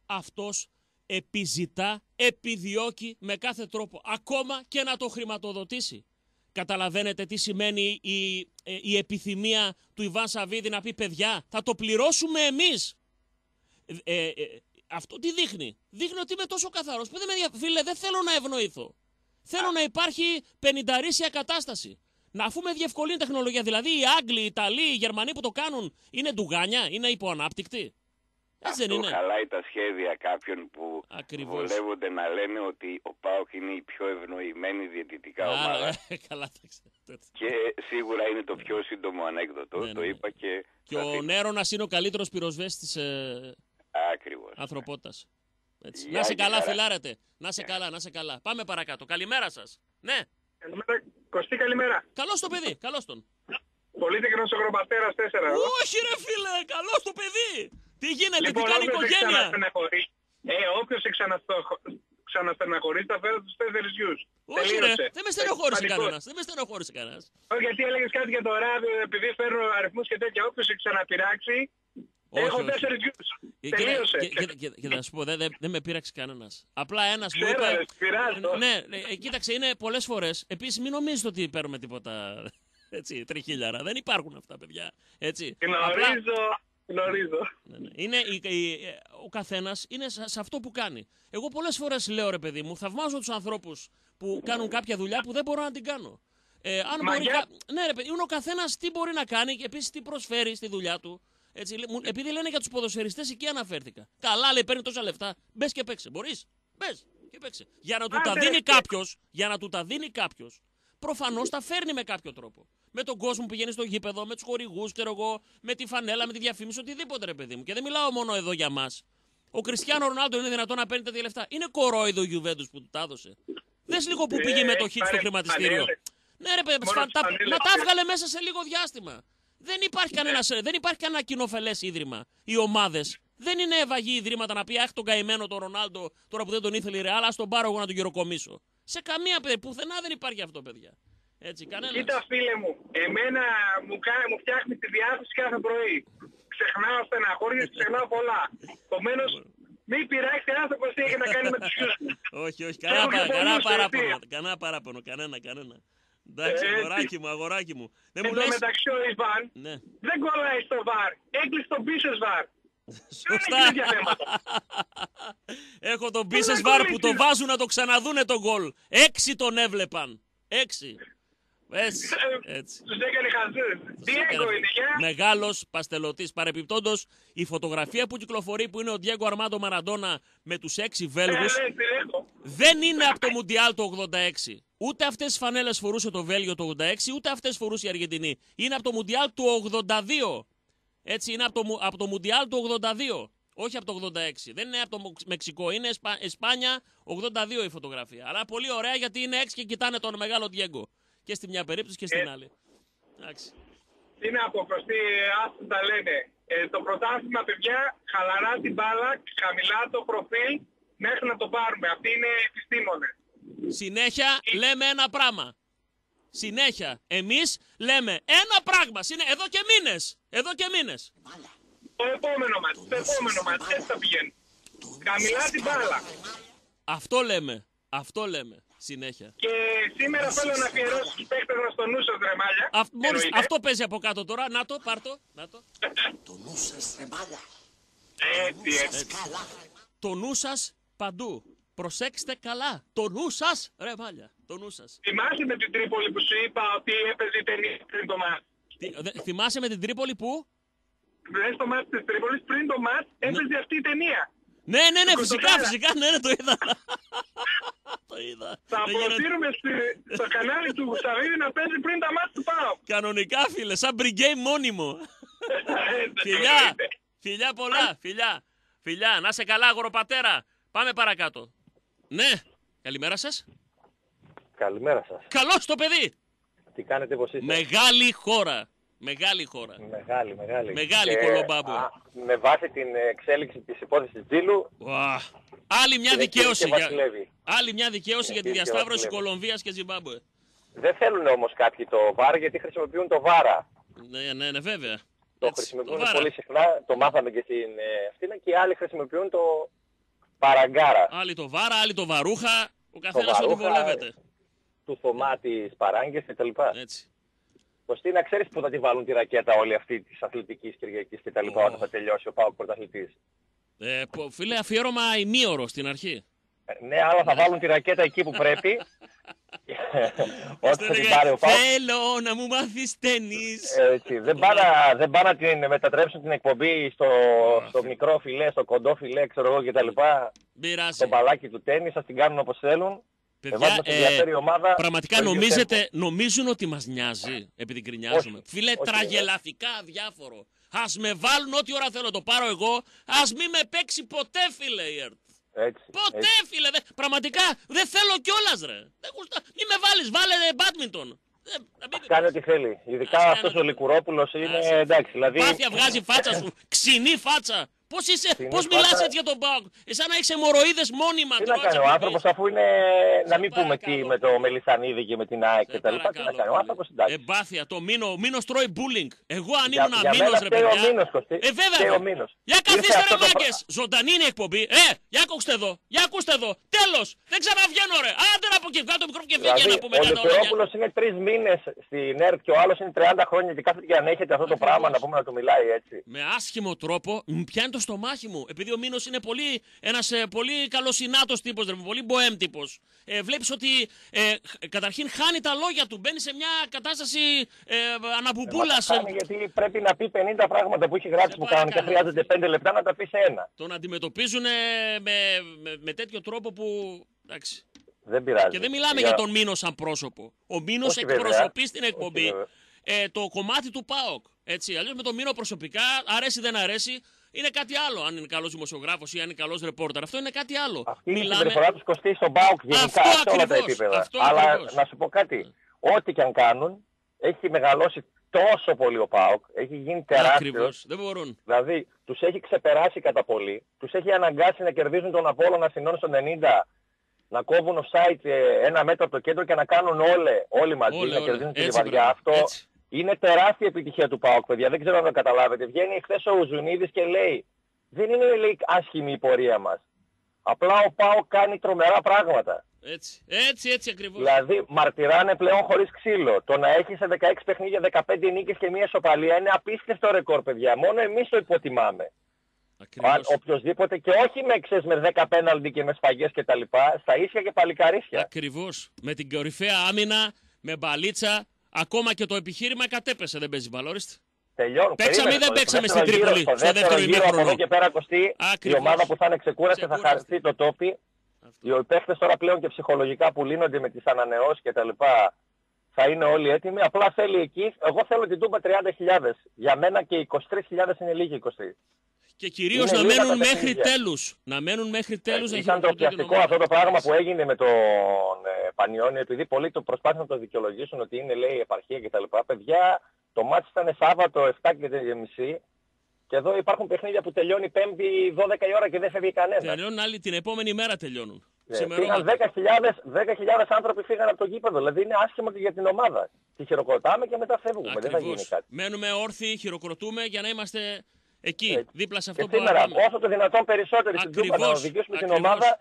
αυτός επιζητά, επιδιώκει με κάθε τρόπο, ακόμα και να το χρηματοδοτήσει. Καταλαβαίνετε τι σημαίνει η, ε, η επιθυμία του Ιβάν Σαββίδη να πει παιδιά, θα το πληρώσουμε εμείς. Ε, ε, ε, αυτό τι δείχνει; Δείχνει ότι είμαι τόσο καθαρός που δεν με ενδιαφέρει. Φίλε, δεν θέλω να ευνοηθώ. Θέλω να υπάρχει πενηνταρίσια κατάσταση. Να αφού με διευκολύνει η τεχνολογία. Δηλαδή οι Άγγλοι, οι Ιταλοί, οι Γερμανοί που το κάνουν είναι ντουγάνια, είναι υποανάπτυκτοι. Έτσι δεν Αυτό είναι. χαλάει τα σχέδια κάποιων που Ακριβώς. βολεύονται να λένε ότι ο ΠΑΟΚ είναι η πιο ευνοημένη διαιτητικά ομάδα. Άρα, καλά τα ξέρετε. Και σίγουρα είναι το πιο σύντομο ανέκδοτο. Ναι, ναι, το ναι. είπα και... Και ο Νέρονας είναι ο καλύτερος πυροσβέστης ε, Ακριβώς. ανθρωπότητας. Έτσι. Γεια Να σε και καλά, χαρά. φιλάρετε. Να σε καλά, να σε καλά. Πάμε παρακάτω. Καλημέρα σας. Ναι. Καλημέρα. Κωστή, καλημέρα. Καλώς το παιδί. Καλώς τον. Πολύτεκνος αγροπατέρας 4. Όχι ρε φίλε, καλώς το παιδί. Τι γίνεται, Λοιπόν, τι κάνει η όποιος έχει οικογένεια; ξαναστεναχωρήσει- Ε, όποιος σε ξαναστο- ξαναστεναχωρήσει θα φέρω τους τέσσερις γιους. Όχι, ρε, δεν με στενοχώρησε κανένας. Δεν με στενοχώρησε κανένας. Όχι, γιατί έλεγες κάτι για το ράδιο, επειδή φέρνω αριθμούς και τέτοια. Όποιος σε ξαναπειράξει, Όχι, έχω όχι. τέσσερις γιους. Και- και- Τελείωσε. και- και- και- Και να σου πω, δεν δεν- δεν με πείραξε κανένας. Απλά ένας μου Ξέρω, ρε, είπε. πειράζω. Ναι, ε, κοίταξε, είναι πολλές φορές. Επίσης, μην νομίζετε ότι παίρνουμε τίποτα. Έτσι, τριχίλιαρα. Δεν υπάρχουν αυτά, παιδιά. Έτσι. Απλά- Γνωρίζω, γνωρίζω. ναι, ναι. Είναι η, η- ε, ο καθένας είναι σε, σε αυτό που κάνει. Εγώ πολλές φορές λέω ρε παιδί μου, θαυμάζω τους ανθρώπους που κάνουν κάποια δουλειά που δεν μπορώ να την κάνω. Ε, αν Μα μπορεί για- κα- Ναι, ρε παιδί, είναι ο καθένας τι μπορεί να κάνει και επίσης τι προσφέρει στη δουλειά του. Έτσι, λέ- μου- επειδή λένε για τους ποδοσφαιριστές, εκεί αναφέρθηκα. Καλά, λέει, παίρνει τόσα λεφτά. Μπες και παίξε. Μπορείς. Μπες και παίξε. Για να του Άντε, τα ρε, δίνει και- κάποιος, για να του τα δίνει κάποιος, προφανώς τα φέρνει με κάποιο τρόπο. Με τον κόσμο που πηγαίνει στο γήπεδο, με τους χορηγούς, ξέρω εγώ, με τη φανέλα, με τη διαφήμιση, οτιδήποτε ρε παιδί μου. Και δεν μιλάω μόνο εδώ για μας. Ο Κριστιανό Ρονάλντο είναι δυνατόν να παίρνει τέτοια λεφτά. Είναι κορόιδο ο Γιουβέντους που του τα έδωσε. Δες λίγο που Ε, πήγε με το hit στο πάνε- χρηματιστήριο. πανέλε. Ναι, ρε παιδί, Μόνος φαν- τα- πανέλε. μα τα έβγαλε μέσα σε λίγο διάστημα. Δεν υπάρχει, κανένας, δεν υπάρχει κανένα κοινοφελές ίδρυμα. Οι ομάδες δεν είναι ευαγή ιδρύματα να πει Αχ, τον καημένο τον Ρονάλντο, τώρα που δεν τον ήθελε η Ρεάλ, ας τον πάρω εγώ να τον γεροκομίσω. Σε καμία παιδί, πουθενά δεν υπάρχει αυτό, παιδιά. Έτσι, κανένας. Κοίτα φίλε μου, εμένα μου, κάνει, μου φτιάχνει τη διάθεση κάθε πρωί. Ξεχνάω στεναχώρια, (laughs) ξεχνάω πολλά. Επομένως, μην πειράξει άνθρωπο τι έχει να κάνει με τους γιου μου. (laughs) όχι, όχι, κανένα, Έχω πα- και κανένα πολλούς, παράπονο. έτσι. Κανένα παράπονο, κανένα, κανένα. Εντάξει, Έτσι. αγοράκι μου, αγοράκι μου. Δεν Εν μου τω λες... μεταξύ ο Ιβάν Ναι, δεν κολλάει στο βαρ. Έκλεισε τον πίσω βαρ. σωστά. έχει τέτοια θέματα. (laughs) Έχω τον Πού Πίσες να Βάρ που κολλήσει. το βάζουν να το ξαναδούνε τον γκολ. Έξι τον έβλεπαν. Έξι. Έτσι. έτσι. Τους έκανε χαζούς. Τι έγκο είναι, για; Μεγάλος παστελωτής. Παρεπιπτόντως, η φωτογραφία που κυκλοφορεί που είναι ο Διέγκο Αρμάντο Μαραντόνα με τους έξι Ε, Βέλγου ναι, τι έχω. δεν είναι από το Μουντιάλ το 86. Ούτε αυτές τι φανέλες φορούσε το Βέλγιο το 86, ούτε αυτές φορούσε η Αργεντινή. Είναι από το Μουντιάλ του 82. Έτσι, είναι από το, Μου- από το Μουντιάλ του 82. Όχι από το 86. Δεν είναι από το Μοξ- Μεξικό. Είναι Εσπα... Εσπάνια 82 η φωτογραφία. Αλλά πολύ ωραία γιατί είναι έξι και κοιτάνε τον μεγάλο Διέγκο. Και στη μια περίπτωση και στην Ε. άλλη. Εντάξει. Τι να πω, Κωστή, άσου τα λένε. Ε, το πρωτάθλημα, παιδιά, χαλαρά την μπάλα, χαμηλά το προφίλ, μέχρι να το πάρουμε. Αυτοί είναι επιστήμονες. Συνέχεια λέμε ένα πράγμα. Συνέχεια. Εμείς λέμε ένα πράγμα. Συνέ... Εδώ και μήνες. Εδώ και μήνες. Το επόμενο μας, το επόμενο μας, έτσι θα πηγαίνει. Χαμηλά την μπάλα. Αυτό λέμε. Αυτό λέμε. Συνέχεια. Και σήμερα θέλω να αφιερώσω τους παίκτες μας στο νου σας, ρε μάλια. Αυ- μόλις Εννοείται. αυτό παίζει από κάτω τώρα. Να το, πάρ' το. Να το. (laughs) Έτσι, έτσι. Το νου σας παντού. Προσέξτε καλά. Το νου σας, ρε μάλια. Το νου σας. Θυμάσαι με την Τρίπολη που σου είπα ότι έπαιζε η ταινία πριν το μάτς; Τι- δε- θυμάσαι με την Τρίπολη που... Λες το μάτς της Τρίπολης, πριν το μάτς έπαιζε αυτή η ταινία. Ναι, ναι, ναι, Το φυσικά, Κοντοκάρα. φυσικά, ναι, ναι, το είδα. (laughs) (laughs) το είδα. Θα Δεν γίνεται. προτείνουμε στη- στο κανάλι του Σαββίδη να παίζει πριν τα μάτς του πάω. Κανονικά, φίλε, σαν μπριγκέι μόνιμο. (laughs) Φιλιά, φιλιά πολλά, φιλιά. Φιλιά, να σε καλά, αγοροπατέρα. Πάμε παρακάτω. Ναι, καλημέρα σας. Καλημέρα σας. Καλώς το παιδί. Τι κάνετε πως είστε; Μεγάλη χώρα. Μεγάλη χώρα. Μεγάλη, μεγάλη. Μεγάλη Και, κολομπάμπο. α, με βάση την εξέλιξη της υπόθεσης Τζίλου, Ουα. Άλλη μια και- δικαίωση. και Για... βασιλεύει. Άλλη μια δικαίωση για τη Επίσης και διασταύρωση βασιλεύει. Κολομβίας και Ζιμπάμπουε. δεν θέλουν όμως κάποιοι το βάρ γιατί χρησιμοποιούν το βάρα. Ναι, ναι, ναι, βέβαια. Το Έτσι, χρησιμοποιούν το βάρα. πολύ συχνά, το μάθαμε και στην ε, Αθήνα και οι άλλοι χρησιμοποιούν το παραγκάρα. Άλλοι το βάρα, άλλοι το βαρούχα. Ο καθένας ό,τι βαρούχα, βολεύεται. του Θωμά τις παράγκες κτλ. Έτσι. Κωστή, να ξέρεις που θα τη βάλουν τη ρακέτα όλη αυτή της αθλητικής Κυριακής και τα λοιπά Ω. όταν θα τελειώσει ο Πάοκ πρωταθλητής. Ε, πω- φίλε, αφιέρωμα ημίωρο στην αρχή. Ε, Ναι, αλλά θα βάλουν τη ρακέτα εκεί που πρέπει. (laughs) Ό,τι θα την Έλεγε, πάρει ο Πάοκ. Θέλω να μου μάθεις τένις. Έτσι, δεν πάνε να- δεν πάνε να την μετατρέψουν την εκπομπή στο, στο μικρό φιλέ, στο κοντό φιλέ, ξέρω εγώ κτλ. Πειράζει. Στο μπαλάκι του τέννη, θα την κάνουν όπως θέλουν. Παιδιά, Εμάς μας ε, ενδιαφέρει η ομάδα. Πραγματικά στο ίδιο νομίζετε, νομίζουν ότι μας νοιάζει επειδή γκρινιάζουμε. Όχι. Φίλε, Όχι, τραγελαφικά αδιάφορο. Ας με βάλουν ό,τι ώρα θέλω, το πάρω εγώ. Ας μη με παίξει ποτέ, φίλε, η ΕΡΤ. Έτσι, Ποτέ, έτσι. φίλε. Δε, πραγματικά δεν θέλω κιόλας, ρε. Δεν γουστα... Μη με βάλεις, βάλε μπάτμιντον. Ε, να μην- Κάνει ό,τι θέλει. Ειδικά Ας αυτός κάνει ο Λικουρόπουλος είναι Άσε. εντάξει. Δηλαδή, Πάθια βγάζει φάτσα σου. Ξινή φάτσα. Πώς είσαι, Την πώς Σπάρτα- μιλάς έτσι για τον Πάοκ. Εσά να έχεις αιμορροίδε μόνιμα. Τι τι να ρώτησα κάνει ο πριν άνθρωπος πες. αφού είναι. Να μην πούμε τι με το Μελισανίδη και με την ΑΕΚ και τα λοιπά. Τι να κάνει ο άνθρωπος εντάξει. Εμπάθεια, το μήνο, ο μήνο τρώει bullying. Εγώ αν Για- ήμουν για αμήνο, μένα ρε φταίει ο παιδιά. Μήνος, Κωστή. Ε, βέβαια. Φταίει ο ρε. Μήνος. Για Ήρθε καθίστε ρε αυτό το μάγκες. Ζωντανή είναι η εκπομπή. Ε, για ακούστε εδώ. Για ακούστε εδώ. Τέλος. Δεν ξαναβγαίνω, ρε. Άντε να πω και βγάλω το μικρόφωνο και φύγε Δηλαδή, να πούμε ο κανένα λόγια. Λεπιόπουλο είναι τρεις μήνες στην ΕΡΤ και ο άλλος είναι 30 χρόνια και κάθεται και ανέχεται αυτό το πράγμα να πούμε να του μιλάει έτσι. Με άσχημο τρόπο μου πιάνει το στομάχι μου. Επειδή ο Μήνος είναι πολύ, ένας ε, πολύ καλοσυνάτος τύπος, πολύ μποέμ τύπος. Ε, Βλέπεις ότι ε, χ- καταρχήν χάνει τα λόγια του. Μπαίνει σε μια κατάσταση ε, αναμπουμπούλα. Μα τα κάνει γιατί πρέπει να πει 50 πράγματα που έχει γράψει που κανονικά χρειάζεται 5 λεπτά να τα πεις σε ένα. Τον αντιμετωπίζουν ε, με, με, με τέτοιο τρόπο που. Εντάξει. Δεν πειράζει. Και δεν μιλάμε για, τον Μήνο σαν πρόσωπο. Ο Μήνος Όχι, βέβαια. εκπροσωπεί στην Όχι, εκπομπή βέβαια. ε, το κομμάτι του ΠΑΟΚ. Έτσι. Αλλιώς με τον Μήνο προσωπικά, αρέσει δεν αρέσει, είναι κάτι άλλο. Αν είναι καλός δημοσιογράφος ή αν είναι καλός ρεπόρτερ, αυτό είναι κάτι άλλο. Αυτή είναι η συμπεριφορά τους κοστί στον ΠΑΟΚ γενικά Αυτό σε όλα τα ακριβώς, επίπεδα. αυτό Αλλά ακριβώς. να σου πω κάτι. Ό,τι και αν κάνουν, έχει μεγαλώσει τόσο πολύ ο ΠΑΟΚ. Έχει γίνει τεράστιος. Ακριβώς. Δεν μπορούν. Δηλαδή, τους έχει ξεπεράσει κατά πολύ. Τους έχει αναγκάσει να κερδίζουν τον Απόλλωνα Αθηνών στο 90. Να κόβουν offside ε, ένα μέτρο από το κέντρο και να κάνουν όλε, όλοι μαζί, Όλε, να όλε. κερδίζουν τη Έτσι, λιβαδιά. μπράβο. Αυτό Έτσι. Είναι τεράστια επιτυχία του ΠΑΟΚ, παιδιά. Δεν ξέρω αν το καταλάβετε. Βγαίνει εχθέ ο Ουζουνίδη και λέει: Δεν είναι λέει, άσχημη η πορεία μας. Απλά ο ΠΑΟΚ κάνει τρομερά πράγματα. Έτσι, έτσι, έτσι ακριβώς. Δηλαδή, μαρτυράνε πλέον χωρίς ξύλο. Το να έχει σε 16 παιχνίδια 15 νίκες και μία ισοπαλία είναι απίστευτο ρεκόρ, παιδιά. Μόνο εμείς το υποτιμάμε. Αν οποιοδήποτε και όχι με, ξέρεις, με 10 πέναλτι και με σφαγέ και τα λοιπά, στα ίσια και παλικαρίσια. Ακριβώς. Με την κορυφαία άμυνα, με μπαλίτσα, ακόμα και το επιχείρημα κατέπεσε. Δεν παίζει μπαλόριστη. Τελειώνουν. Παίξαμε ή Περίμενε, δεν στο παίξαμε δεύτερο στην γύρο, Τρίπολη, Στο στο δεύτερο δεύτερο γύρο από ημίχρονο; εδώ και πέρα κοστί, η Ακριβώς. ομάδα που θα είναι ξεκούραστη θα χαριστεί το τόπι. Οι παίχτες τώρα πλέον και ψυχολογικά που λύνονται με τις ανανεώσεις και τα λοιπά θα είναι όλοι έτοιμοι. Απλά θέλει εκεί, εγώ θέλω την τούμπα 30.000. Για μένα και 23.000 είναι λίγοι 23. Και κυρίως Είναι να λίγα μένουν τα μέχρι παιχνίδια. τέλους. Να μένουν μέχρι τέλους να Ήταν χειροκροτούν την τροπιαστικό ομάδα. αυτό το πράγμα που έγινε με τον ε, Πανιόνιο, επειδή πολλοί το προσπάθησαν να το δικαιολογήσουν ότι είναι λέει επαρχία κτλ. Παιδιά, το μάτι ήταν Σάββατο 7 και μισή και εδώ υπάρχουν παιχνίδια που τελειώνει Πέμπτη 12 η ώρα και δεν φεύγει κανένας. Τελειώνουν άλλοι την επόμενη μέρα τελειώνουν. Ε, Ξημερώματα. Πήγαν 10.000 10.000 άνθρωποι φύγαν από το γήπεδο. Δηλαδή είναι άσχημο και για την ομάδα. Τη χειροκροτάμε και μετά φεύγουμε. Δεν θα γίνει Ακριβώς. κάτι. Μένουμε όρθιοι, χειροκροτούμε για να είμαστε εκεί, δίπλα σε αυτό Και που σήμερα, αγαπάμε. όσο το δυνατόν περισσότεροι στην Τούμπα να Ακριβώς, οδηγήσουμε την ακριβώς. ομάδα.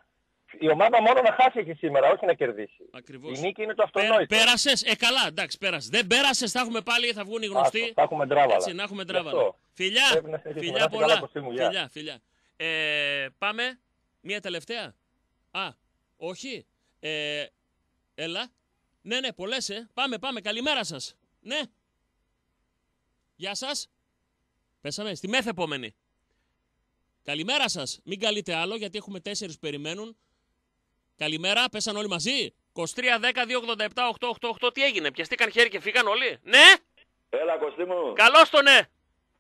Η ομάδα μόνο να χάσει έχει σήμερα, όχι να κερδίσει. Ακριβώς. Η νίκη είναι το αυτονόητο. Πέρασες, ε καλά, εντάξει, πέρασες. Δεν πέρασες, θα έχουμε πάλι, θα βγουν οι γνωστοί. Άστο, θα έχουμε ντράβαλα. Έτσι, να έχουμε Γι' ντράβαλα. αυτό. Φιλιά, Πρέπει να συνεχίσουμε. φιλιά Να είστε καλά, πολλά. Κωστή μου, γεια. Φιλιά, φιλιά. Ε, πάμε, μία τελευταία. Α, όχι. Ε, έλα. Ναι, ναι, πολλές, ε. Πάμε, πάμε, καλημέρα σας. Ναι. Γεια σας. Πέσαμε, στη μεθεπόμενη. Καλημέρα σας. Μην καλείτε άλλο γιατί έχουμε τέσσερις που περιμένουν. Καλημέρα, πέσαν όλοι μαζί. 23, 10, 2, 87, 8, 8, 8. Τι έγινε, πιαστήκαν χέρι και φύγαν όλοι; Ναι, Έλα Κωστή μου. καλώς το ναι.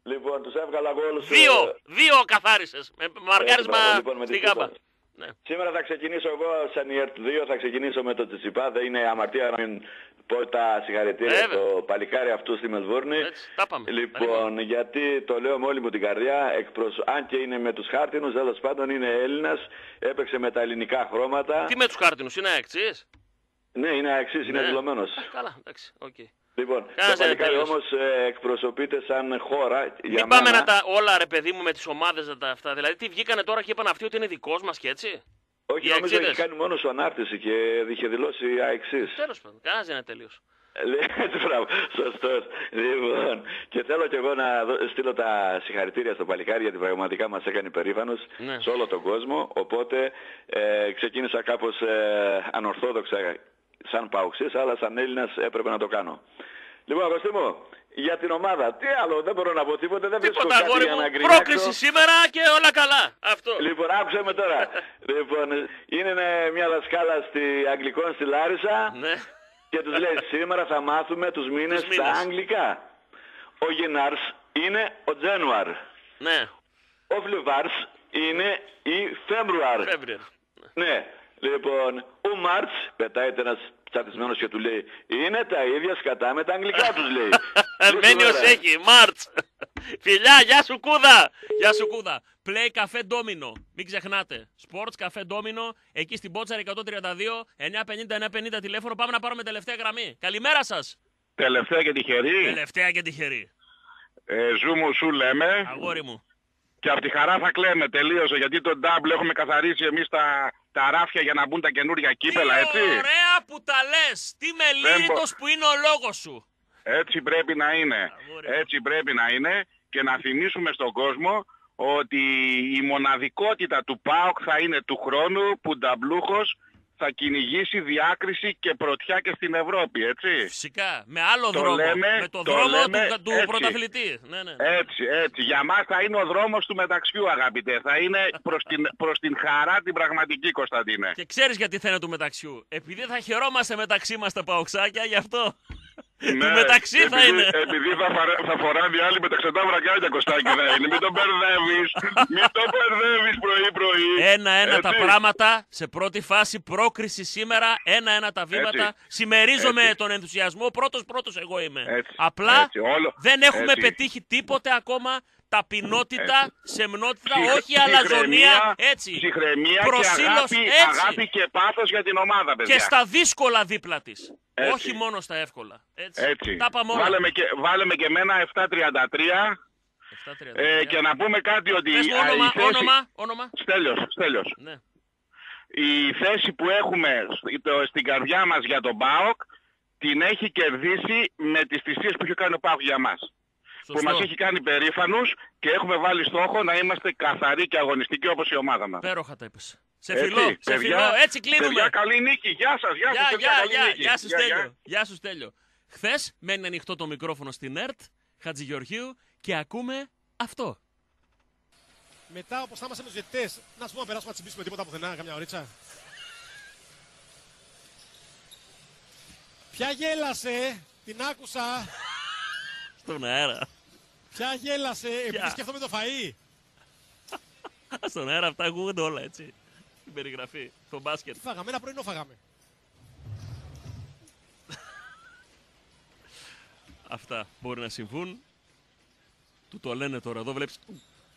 Λοιπόν, τους έβγαλα εγώ όλους. Δύο, ε, δύο καθάρισες. Με μαρκάρισμα μπράβο, λοιπόν, με στη την γάμπα. Τούμπα. Σήμερα θα ξεκινήσω εγώ σαν η ΕΡΤ 2, θα ξεκινήσω με το Τσιτσιπά. Δεν είναι αμαρτία να μην πω τα συγχαρητήρια Βέβαια. στο παλικάρι αυτού στη Μελβούρνη. τα πάμε. Λοιπόν, γιατί το λέω με όλη μου την καρδιά, εκπροσ... αν και είναι με τους χάρτινους, τέλος πάντων είναι Έλληνας, έπαιξε με τα ελληνικά χρώματα. Τι με τους χάρτινους, είναι αεκτζής. Ναι, είναι αεκτζής, είναι Ναι. δηλωμένος. Καλά, εντάξει, οκ. Λοιπόν, Κάνας το παλικάρι ένα τέλος. όμως ε, εκπροσωπείται σαν χώρα. για Μην πάμε μένα. να τα όλα ρε παιδί μου με τις ομάδες να τα αυτά. Δηλαδή τι βγήκανε τώρα και είπαν αυτοί ότι είναι δικός μας και έτσι; Όχι, Οι νομίζω αεκτζήδες. έχει κάνει μόνος σου ανάρτηση και είχε δηλώσει αεκτζής. Τέλος πάντων, κανένας δεν είναι τελείως. Έτσι, (laughs) μπράβο, σωστός. Λοιπόν, και θέλω και εγώ να δω- στείλω τα συγχαρητήρια στο παλικάρι γιατί πραγματικά μας έκανε υπερήφανους Ναι. σε όλο τον κόσμο. Οπότε ε, ξεκίνησα κάπως ε, ανορθόδοξα σαν παουξής, αλλά σαν Έλληνας έπρεπε να το κάνω. Λοιπόν, Κωστή μου, για την ομάδα, τι άλλο, δεν μπορώ να πω τίποτα, δεν βρίσκω Τίποτα κάτι αγόρι για να μου, γκρινιάξω. πρόκριση σήμερα και όλα καλά. Αυτό. Λοιπόν, άκουσε με τώρα. (laughs) λοιπόν, είναι μια δασκάλα στη Αγγλικών στη Λάρισα Ναι. και τους λέει σήμερα θα μάθουμε τους μήνες Τους στα μήνες. αγγλικά. Ο Γενάρς είναι ο Τζένουαρ. Ναι. Ο Φλεβάρς είναι η Φέμπρουαρ. Φέμπριερ. Ναι. Λοιπόν, ο Μάρτς πετάεται ένας τσατισμένος και του λέει είναι τα ίδια σκατά με τα αγγλικά τους λέει. (laughs) Μένει ως Σήμερα. έχει, Μάρτς. (laughs) Φιλιά, γεια σου κούδα. Γεια σου κούδα. Play καφέ ντόμινο. Μην ξεχνάτε. Sports καφέ ντόμινο. Εκεί στην Πότσαρη 132 950-950 τηλέφωνο. Πάμε να πάρουμε τελευταία γραμμή. Καλημέρα σας. Τελευταία και τυχερή. Τελευταία και τυχερή. Ε, ζου μου σου λέμε. Αγόρι μου. Και από τη χαρά θα κλαίμε. Τελείωσε. Γιατί το double έχουμε καθαρίσει εμείς τα, τα ράφια για να μπουν τα καινούργια κύπελα, Τι έτσι; ωραία που τα λες. Τι μελήρητος που είναι ο λόγος σου. Έτσι πρέπει να είναι. Έτσι πρέπει να είναι και να θυμίσουμε στον κόσμο ότι η μοναδικότητα του ΠΑΟΚ θα είναι του χρόνου που νταμπλούχος θα κυνηγήσει διάκριση και πρωτιά και στην Ευρώπη, έτσι. Φυσικά. Με άλλο Το δρόμο. λέμε- με το, το δρόμο λέμε του, του έτσι. πρωταθλητή. Ναι, ναι. Έτσι, έτσι. Για μας θα είναι ο δρόμος του μεταξιού, αγαπητέ. Θα είναι (laughs) προς την, προς την χαρά την πραγματική, Κωνσταντίνε. Και ξέρεις γιατί θα είναι του μεταξιού. Επειδή θα χαιρόμαστε μεταξύ μας τα παοξάκια, γι' αυτό. Ναι, του μεταξύ θα επειδή, είναι. Επειδή θα, φορά, θα φοράνε οι άλλοι με τα ξεντά βρακάκια, Κωστάκη, θα είναι. Μην το μπερδεύεις. (laughs) Μην το μπερδεύεις πρωί-πρωί. Ένα-ένα τα Έτσι. πράγματα σε πρώτη φάση πρόκριση σήμερα. Ένα-ένα τα βήματα. Έτσι. Συμμερίζομαι Έτσι. τον ενθουσιασμό. Πρώτος πρώτος εγώ είμαι. Έτσι. Απλά Έτσι. Όλο- δεν έχουμε έτσι. πετύχει τίποτε ακόμα. Ταπεινότητα, σεμνότητα, Ψυχ- όχι αλαζονία. ψυχραιμία, Έτσι. Ψυχραιμία και Προσήλωση, αγάπη, έτσι. αγάπη και πάθος για την ομάδα, παιδιά. Και στα δύσκολα δίπλα της. Έτσι. Όχι μόνο στα εύκολα. Έτσι. Έτσι. Τα πάμε όλα. Βάλε με και, βάλε με και εμένα 733. Ε, και να πούμε κάτι ότι Πες μου α, όνομα, η θέση... όνομα, όνομα. Στέλιος, Στέλιος. Ναι. Η θέση που έχουμε σ- το- στην καρδιά μας για τον ΠΑΟΚ την έχει κερδίσει με τις θυσίες που έχει κάνει ο ΠΑΟΚ για μας. Που μας έχει κάνει περήφανους και έχουμε βάλει στόχο να είμαστε καθαροί και αγωνιστικοί όπως η ομάδα μας. Πέροχα τα είπες. Σε Έτσι, φιλό, σε παιδιά, φιλό, έτσι κλείνουμε. παιδιά, καλή νίκη. Γεια σας, γεια σας, Γεια, παιδιά, γεια, καλή γεια, νίκη. γεια σου Γεια, Στέλιο. γεια. Γεια σου Στέλιο. Χθες μένει ανοιχτό το μικρόφωνο στην ΕΡΤ, Χατζηγεωργίου και ακούμε αυτό. Μετά, όπως θα είμαστε με τους διαιτητές, να σου πω να περάσουμε να τσιμπήσουμε τίποτα πουθενά, καμιά ωρίτσα. Ποια γέλασε, την άκουσα. Στον αέρα. Ποια γέλασε, επειδή Ποια; σκέφτομαι το φαΐ. Στον αέρα αυτά ακούγονται όλα έτσι. Στην περιγραφή, το μπάσκετ. Τι φάγαμε, ένα πρωινό φάγαμε. Αυτά μπορεί να συμβούν. Του το λένε τώρα. Εδώ βλέπεις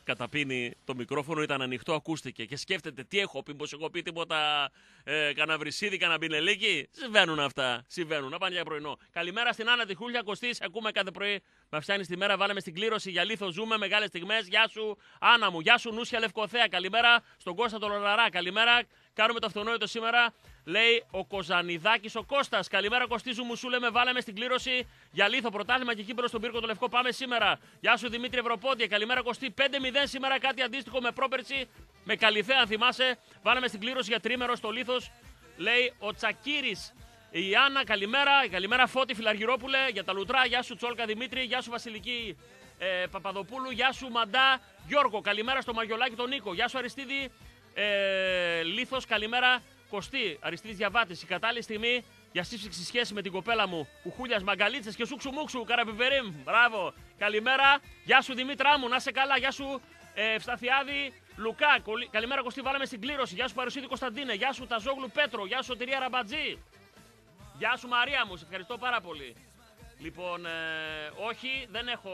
καταπίνει το μικρόφωνο, ήταν ανοιχτό, ακούστηκε. Και σκέφτεται τι έχω πει, πως έχω πει τίποτα ε, κανένα βρυσίδι, κανένα μπινελίκι. Συμβαίνουν αυτά. Συμβαίνουν. Να πάνε για πρωινό. Καλημέρα στην Άννα τη Χούλια Κωστή. Σε ακούμε κάθε πρωί. Μα φτάνει τη μέρα. Βάλαμε στην κλήρωση για λίθο. Ζούμε μεγάλες στιγμές. Γεια σου, Άννα μου. Γεια σου, Νούσια Λευκοθέα. Καλημέρα στον Κώστα τον Λαραρά. Καλημέρα. Κάνουμε το αυτονόητο σήμερα. Λέει ο Κοζανιδάκης ο Κώστας. Καλημέρα, Κωστίζου μου. Σου λέμε, βάλαμε στην κλήρωση για λίθο πρωτάθλημα και κύπελο στον πύργο το Λευκό. Πάμε σήμερα. Γεια σου, Δημήτρη Ευρωπόντια. Καλημέρα, Κωστή. 5-0 σήμερα κάτι αντίστοιχο με πρόπερση. Με καλυθέα, αν θυμάσαι. Βάλαμε στην κλήρωση για τρίμερο στο λίθος. Λέει ο Τσακύρης. Η Άννα, καλημέρα. Καλημέρα, Φώτη Φιλαργυρόπουλε. Για τα λουτρά. Γεια σου, Τσόλκα Δημήτρη. Γεια σου, Βασιλική ε, Παπαδοπούλου. Γεια σου, Μαντά Γιώργο. Καλημέρα στο Μαριολάκι τον Νίκο. Γεια σου, Αριστίδη. Ε, Λίθος, καλημέρα. Κωστή, Αριστίδη Διαβάτη. Η κατάλληλη στιγμή για σύσφυξη σχέση με την κοπέλα μου. Κουχούλια Μαγκαλίτσες και σούξου μουξου. Καραπιπερίμ. Μπράβο. Καλημέρα. Γεια σου, Δημήτρά μου. Να σε καλά. Γεια σου, ε, Ευσταθιάδη. Λουκά, κολ- καλημέρα Κωστή, βάλαμε στην κλήρωση. Γεια σου Παρουσίδη Κωνσταντίνε, γεια σου Ταζόγλου Πέτρο, γεια σου Σωτηρία Ραμπατζή. Γεια σου Μαρία μου, σε ευχαριστώ πάρα πολύ. Λοιπόν, ε, όχι, δεν έχω,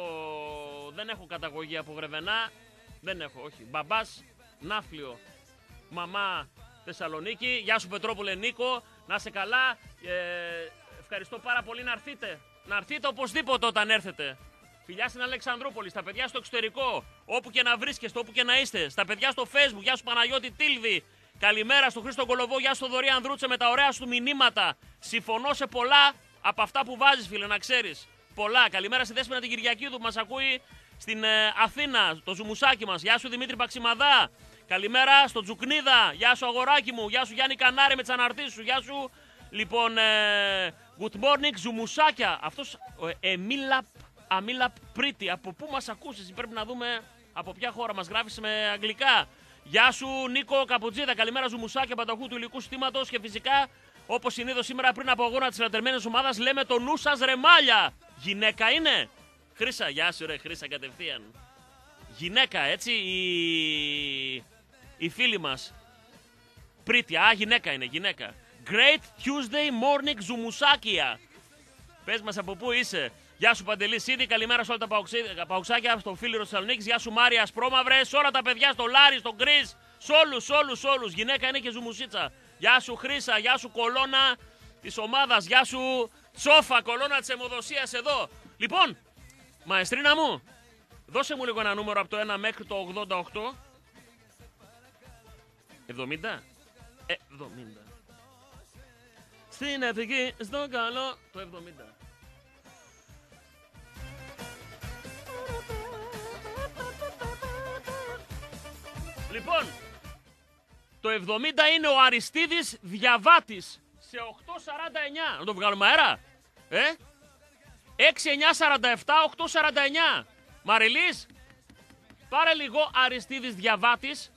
δεν έχω καταγωγή από Γρεβενά. Δεν έχω, όχι. Μπαμπάς, Ναύπλιο. Μαμά, Θεσσαλονίκη. Γεια σου Πετρόπουλε Νίκο. Να είσαι καλά. Ε, ευχαριστώ πάρα πολύ να έρθετε. Να έρθετε οπωσδήποτε όταν έρθετε. Φιλιά στην Αλεξανδρούπολη, στα παιδιά στο εξωτερικό. Όπου και να βρίσκεστε, όπου και να είστε. Στα παιδιά στο facebook. Γεια σου Παναγιώτη Τίλβη. Καλημέρα στον Χρήστο Κολοβό. Γεια σου Δωρή Ανδρούτσε με τα ωραία σου μηνύματα. Συμφωνώ σε πολλά από αυτά που βάζεις, φίλε, να ξέρεις. Πολλά. Καλημέρα στη Δέσποινα την Κυριακίδου που μας ακούει στην ε, Αθήνα, το ζουμουσάκι μας. Γεια σου Δημήτρη Παξιμαδά. Καλημέρα στο Τζουκνίδα. Γεια σου αγοράκι μου. Γεια σου Γιάννη Κανάρη με τις αναρτήσεις σου. Γεια σου. Λοιπόν, ε, good morning, ζουμουσάκια. Αυτός ε, Εμίλαπ Αμίλα Πρίτη. Από πού μας ακούσει, πρέπει να δούμε από ποια χώρα μας γράφεις με αγγλικά. Γεια σου Νίκο Καπουτζίδα. Καλημέρα ζουμουσάκια πανταχού του υλικού συστήματος και φυσικά όπως συνήθως σήμερα πριν από αγώνα της φρατερμένη ομάδας λέμε το νου σας ρεμάλια. Γυναίκα είναι; Χρήσα, γεια σου ρε Χρήσα κατευθείαν. Γυναίκα, έτσι, η, η φίλη μας. Πρίτη, α, γυναίκα είναι, γυναίκα. Great Tuesday morning ζουμουσάκια. Πες μας από πού είσαι. Γεια σου Παντελή Σίδη, καλημέρα σε όλα τα παουξάκια στο φίλο Θεσσαλονίκης. Γεια σου Μάρια Πρόμαυρε, όλα τα παιδιά στο Λάρι, στο Γκρι, σε όλους, όλους, όλους. Γυναίκα είναι και ζουμουσίτσα. Γεια σου Χρήσα, γεια σου Κολόνα της ομάδας, γεια σου Τσόφα, κολόνα της αιμοδοσία εδώ. Λοιπόν, μαεστρίνα μου, δώσε μου λίγο ένα νούμερο από το 1 μέχρι το 88. 70. Ε, 70. Στην εθνική, στο καλό, το 70. Λοιπόν, το 70 είναι ο Αριστίδης Διαβάτης σε 8.49. Να το βγάλουμε αέρα. Ε; 6.947, 8.49. Μαριλής, πάρε λίγο Αριστίδης Διαβάτης.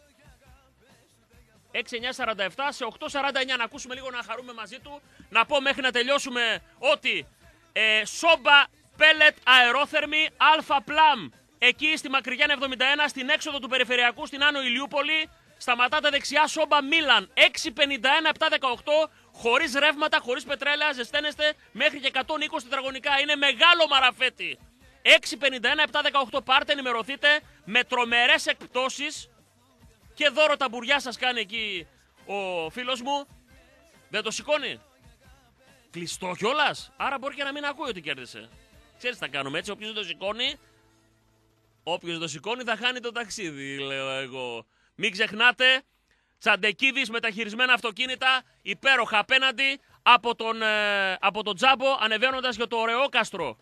6.947 σε 8.49. Να ακούσουμε λίγο να χαρούμε μαζί του. Να πω μέχρι να τελειώσουμε ότι ε, Σόμπα Πέλετ Αερόθερμη Αλφα Πλάμ Εκεί στη Μακρυγιάν 71, στην έξοδο του Περιφερειακού, στην Άνω Ηλιούπολη. Σταματάτε δεξιά, Σόμπα Μίλαν. 651-718, χωρίς ρεύματα, χωρίς πετρέλαια, ζεσταίνεστε μέχρι και 120 τετραγωνικά. Είναι μεγάλο μαραφέτη. 651-718, πάρτε, ενημερωθείτε με τρομερές εκπτώσεις. Και δώρο τα μπουριά σας κάνει εκεί ο φίλος μου. Δεν το σηκώνει. Κλειστό κιόλας. Άρα μπορεί και να μην ακούει ότι κέρδισε. Ξέρεις τι θα κάνουμε έτσι. Όποιος δεν το σηκώνει, Όποιος το σηκώνει θα χάνει το ταξίδι, λέω εγώ. Μην ξεχνάτε, Τσαντεκίδης με τα χειρισμένα αυτοκίνητα, υπέροχα απέναντι από τον, ε, από τον Τζάμπο, ανεβαίνοντας για το ωραίο κάστρο.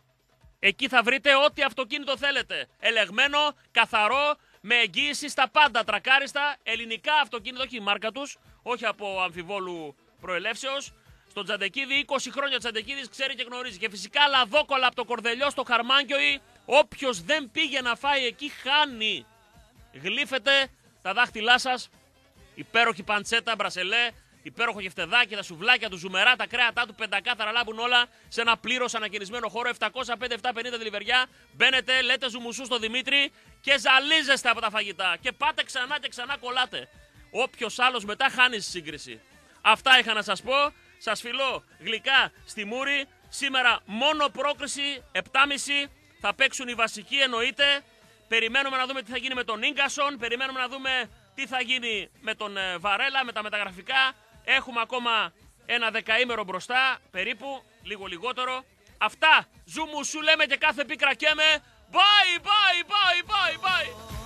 Εκεί θα βρείτε ό,τι αυτοκίνητο θέλετε. Ελεγμένο, καθαρό, με εγγύηση στα πάντα, τρακάριστα, ελληνικά αυτοκίνητα, όχι η μάρκα τους, όχι από αμφιβόλου προελεύσεως. Στον Τσαντεκίδη, 20 χρόνια Τσαντεκίδης ξέρει και γνωρίζει. Και φυσικά λαδόκολα από το κορδελιό στο Χαρμάνκιο Όποιος δεν πήγε να φάει εκεί χάνει. Γλύφετε τα δάχτυλά σας. Υπέροχη παντσέτα, μπρασελέ, υπέροχο γεφτεδάκι, τα σουβλάκια του ζουμερά, τα κρέατά του πεντακάθαρα λάμπουν όλα σε ένα πλήρως ανακαινισμένο χώρο 705-750 διλιβεριά. Μπαίνετε, λέτε ζουμουσού στο Δημήτρη και ζαλίζεστε από τα φαγητά. Και πάτε ξανά και ξανά κολλάτε. Όποιος άλλος μετά χάνει στη σύγκριση. Αυτά είχα να σας πω. Σας φιλώ γλυκά στη Μούρη. Σήμερα μόνο πρόκριση 7.30 θα παίξουν οι βασικοί εννοείται. Περιμένουμε να δούμε τι θα γίνει με τον Ίγκασον. Περιμένουμε να δούμε τι θα γίνει με τον ε, Βαρέλα, με τα μεταγραφικά. Έχουμε ακόμα ένα δεκαήμερο μπροστά, περίπου, λίγο λιγότερο. Αυτά, ζούμου σου λέμε και κάθε πίκρα καίμε. Bye, bye, bye, bye, bye.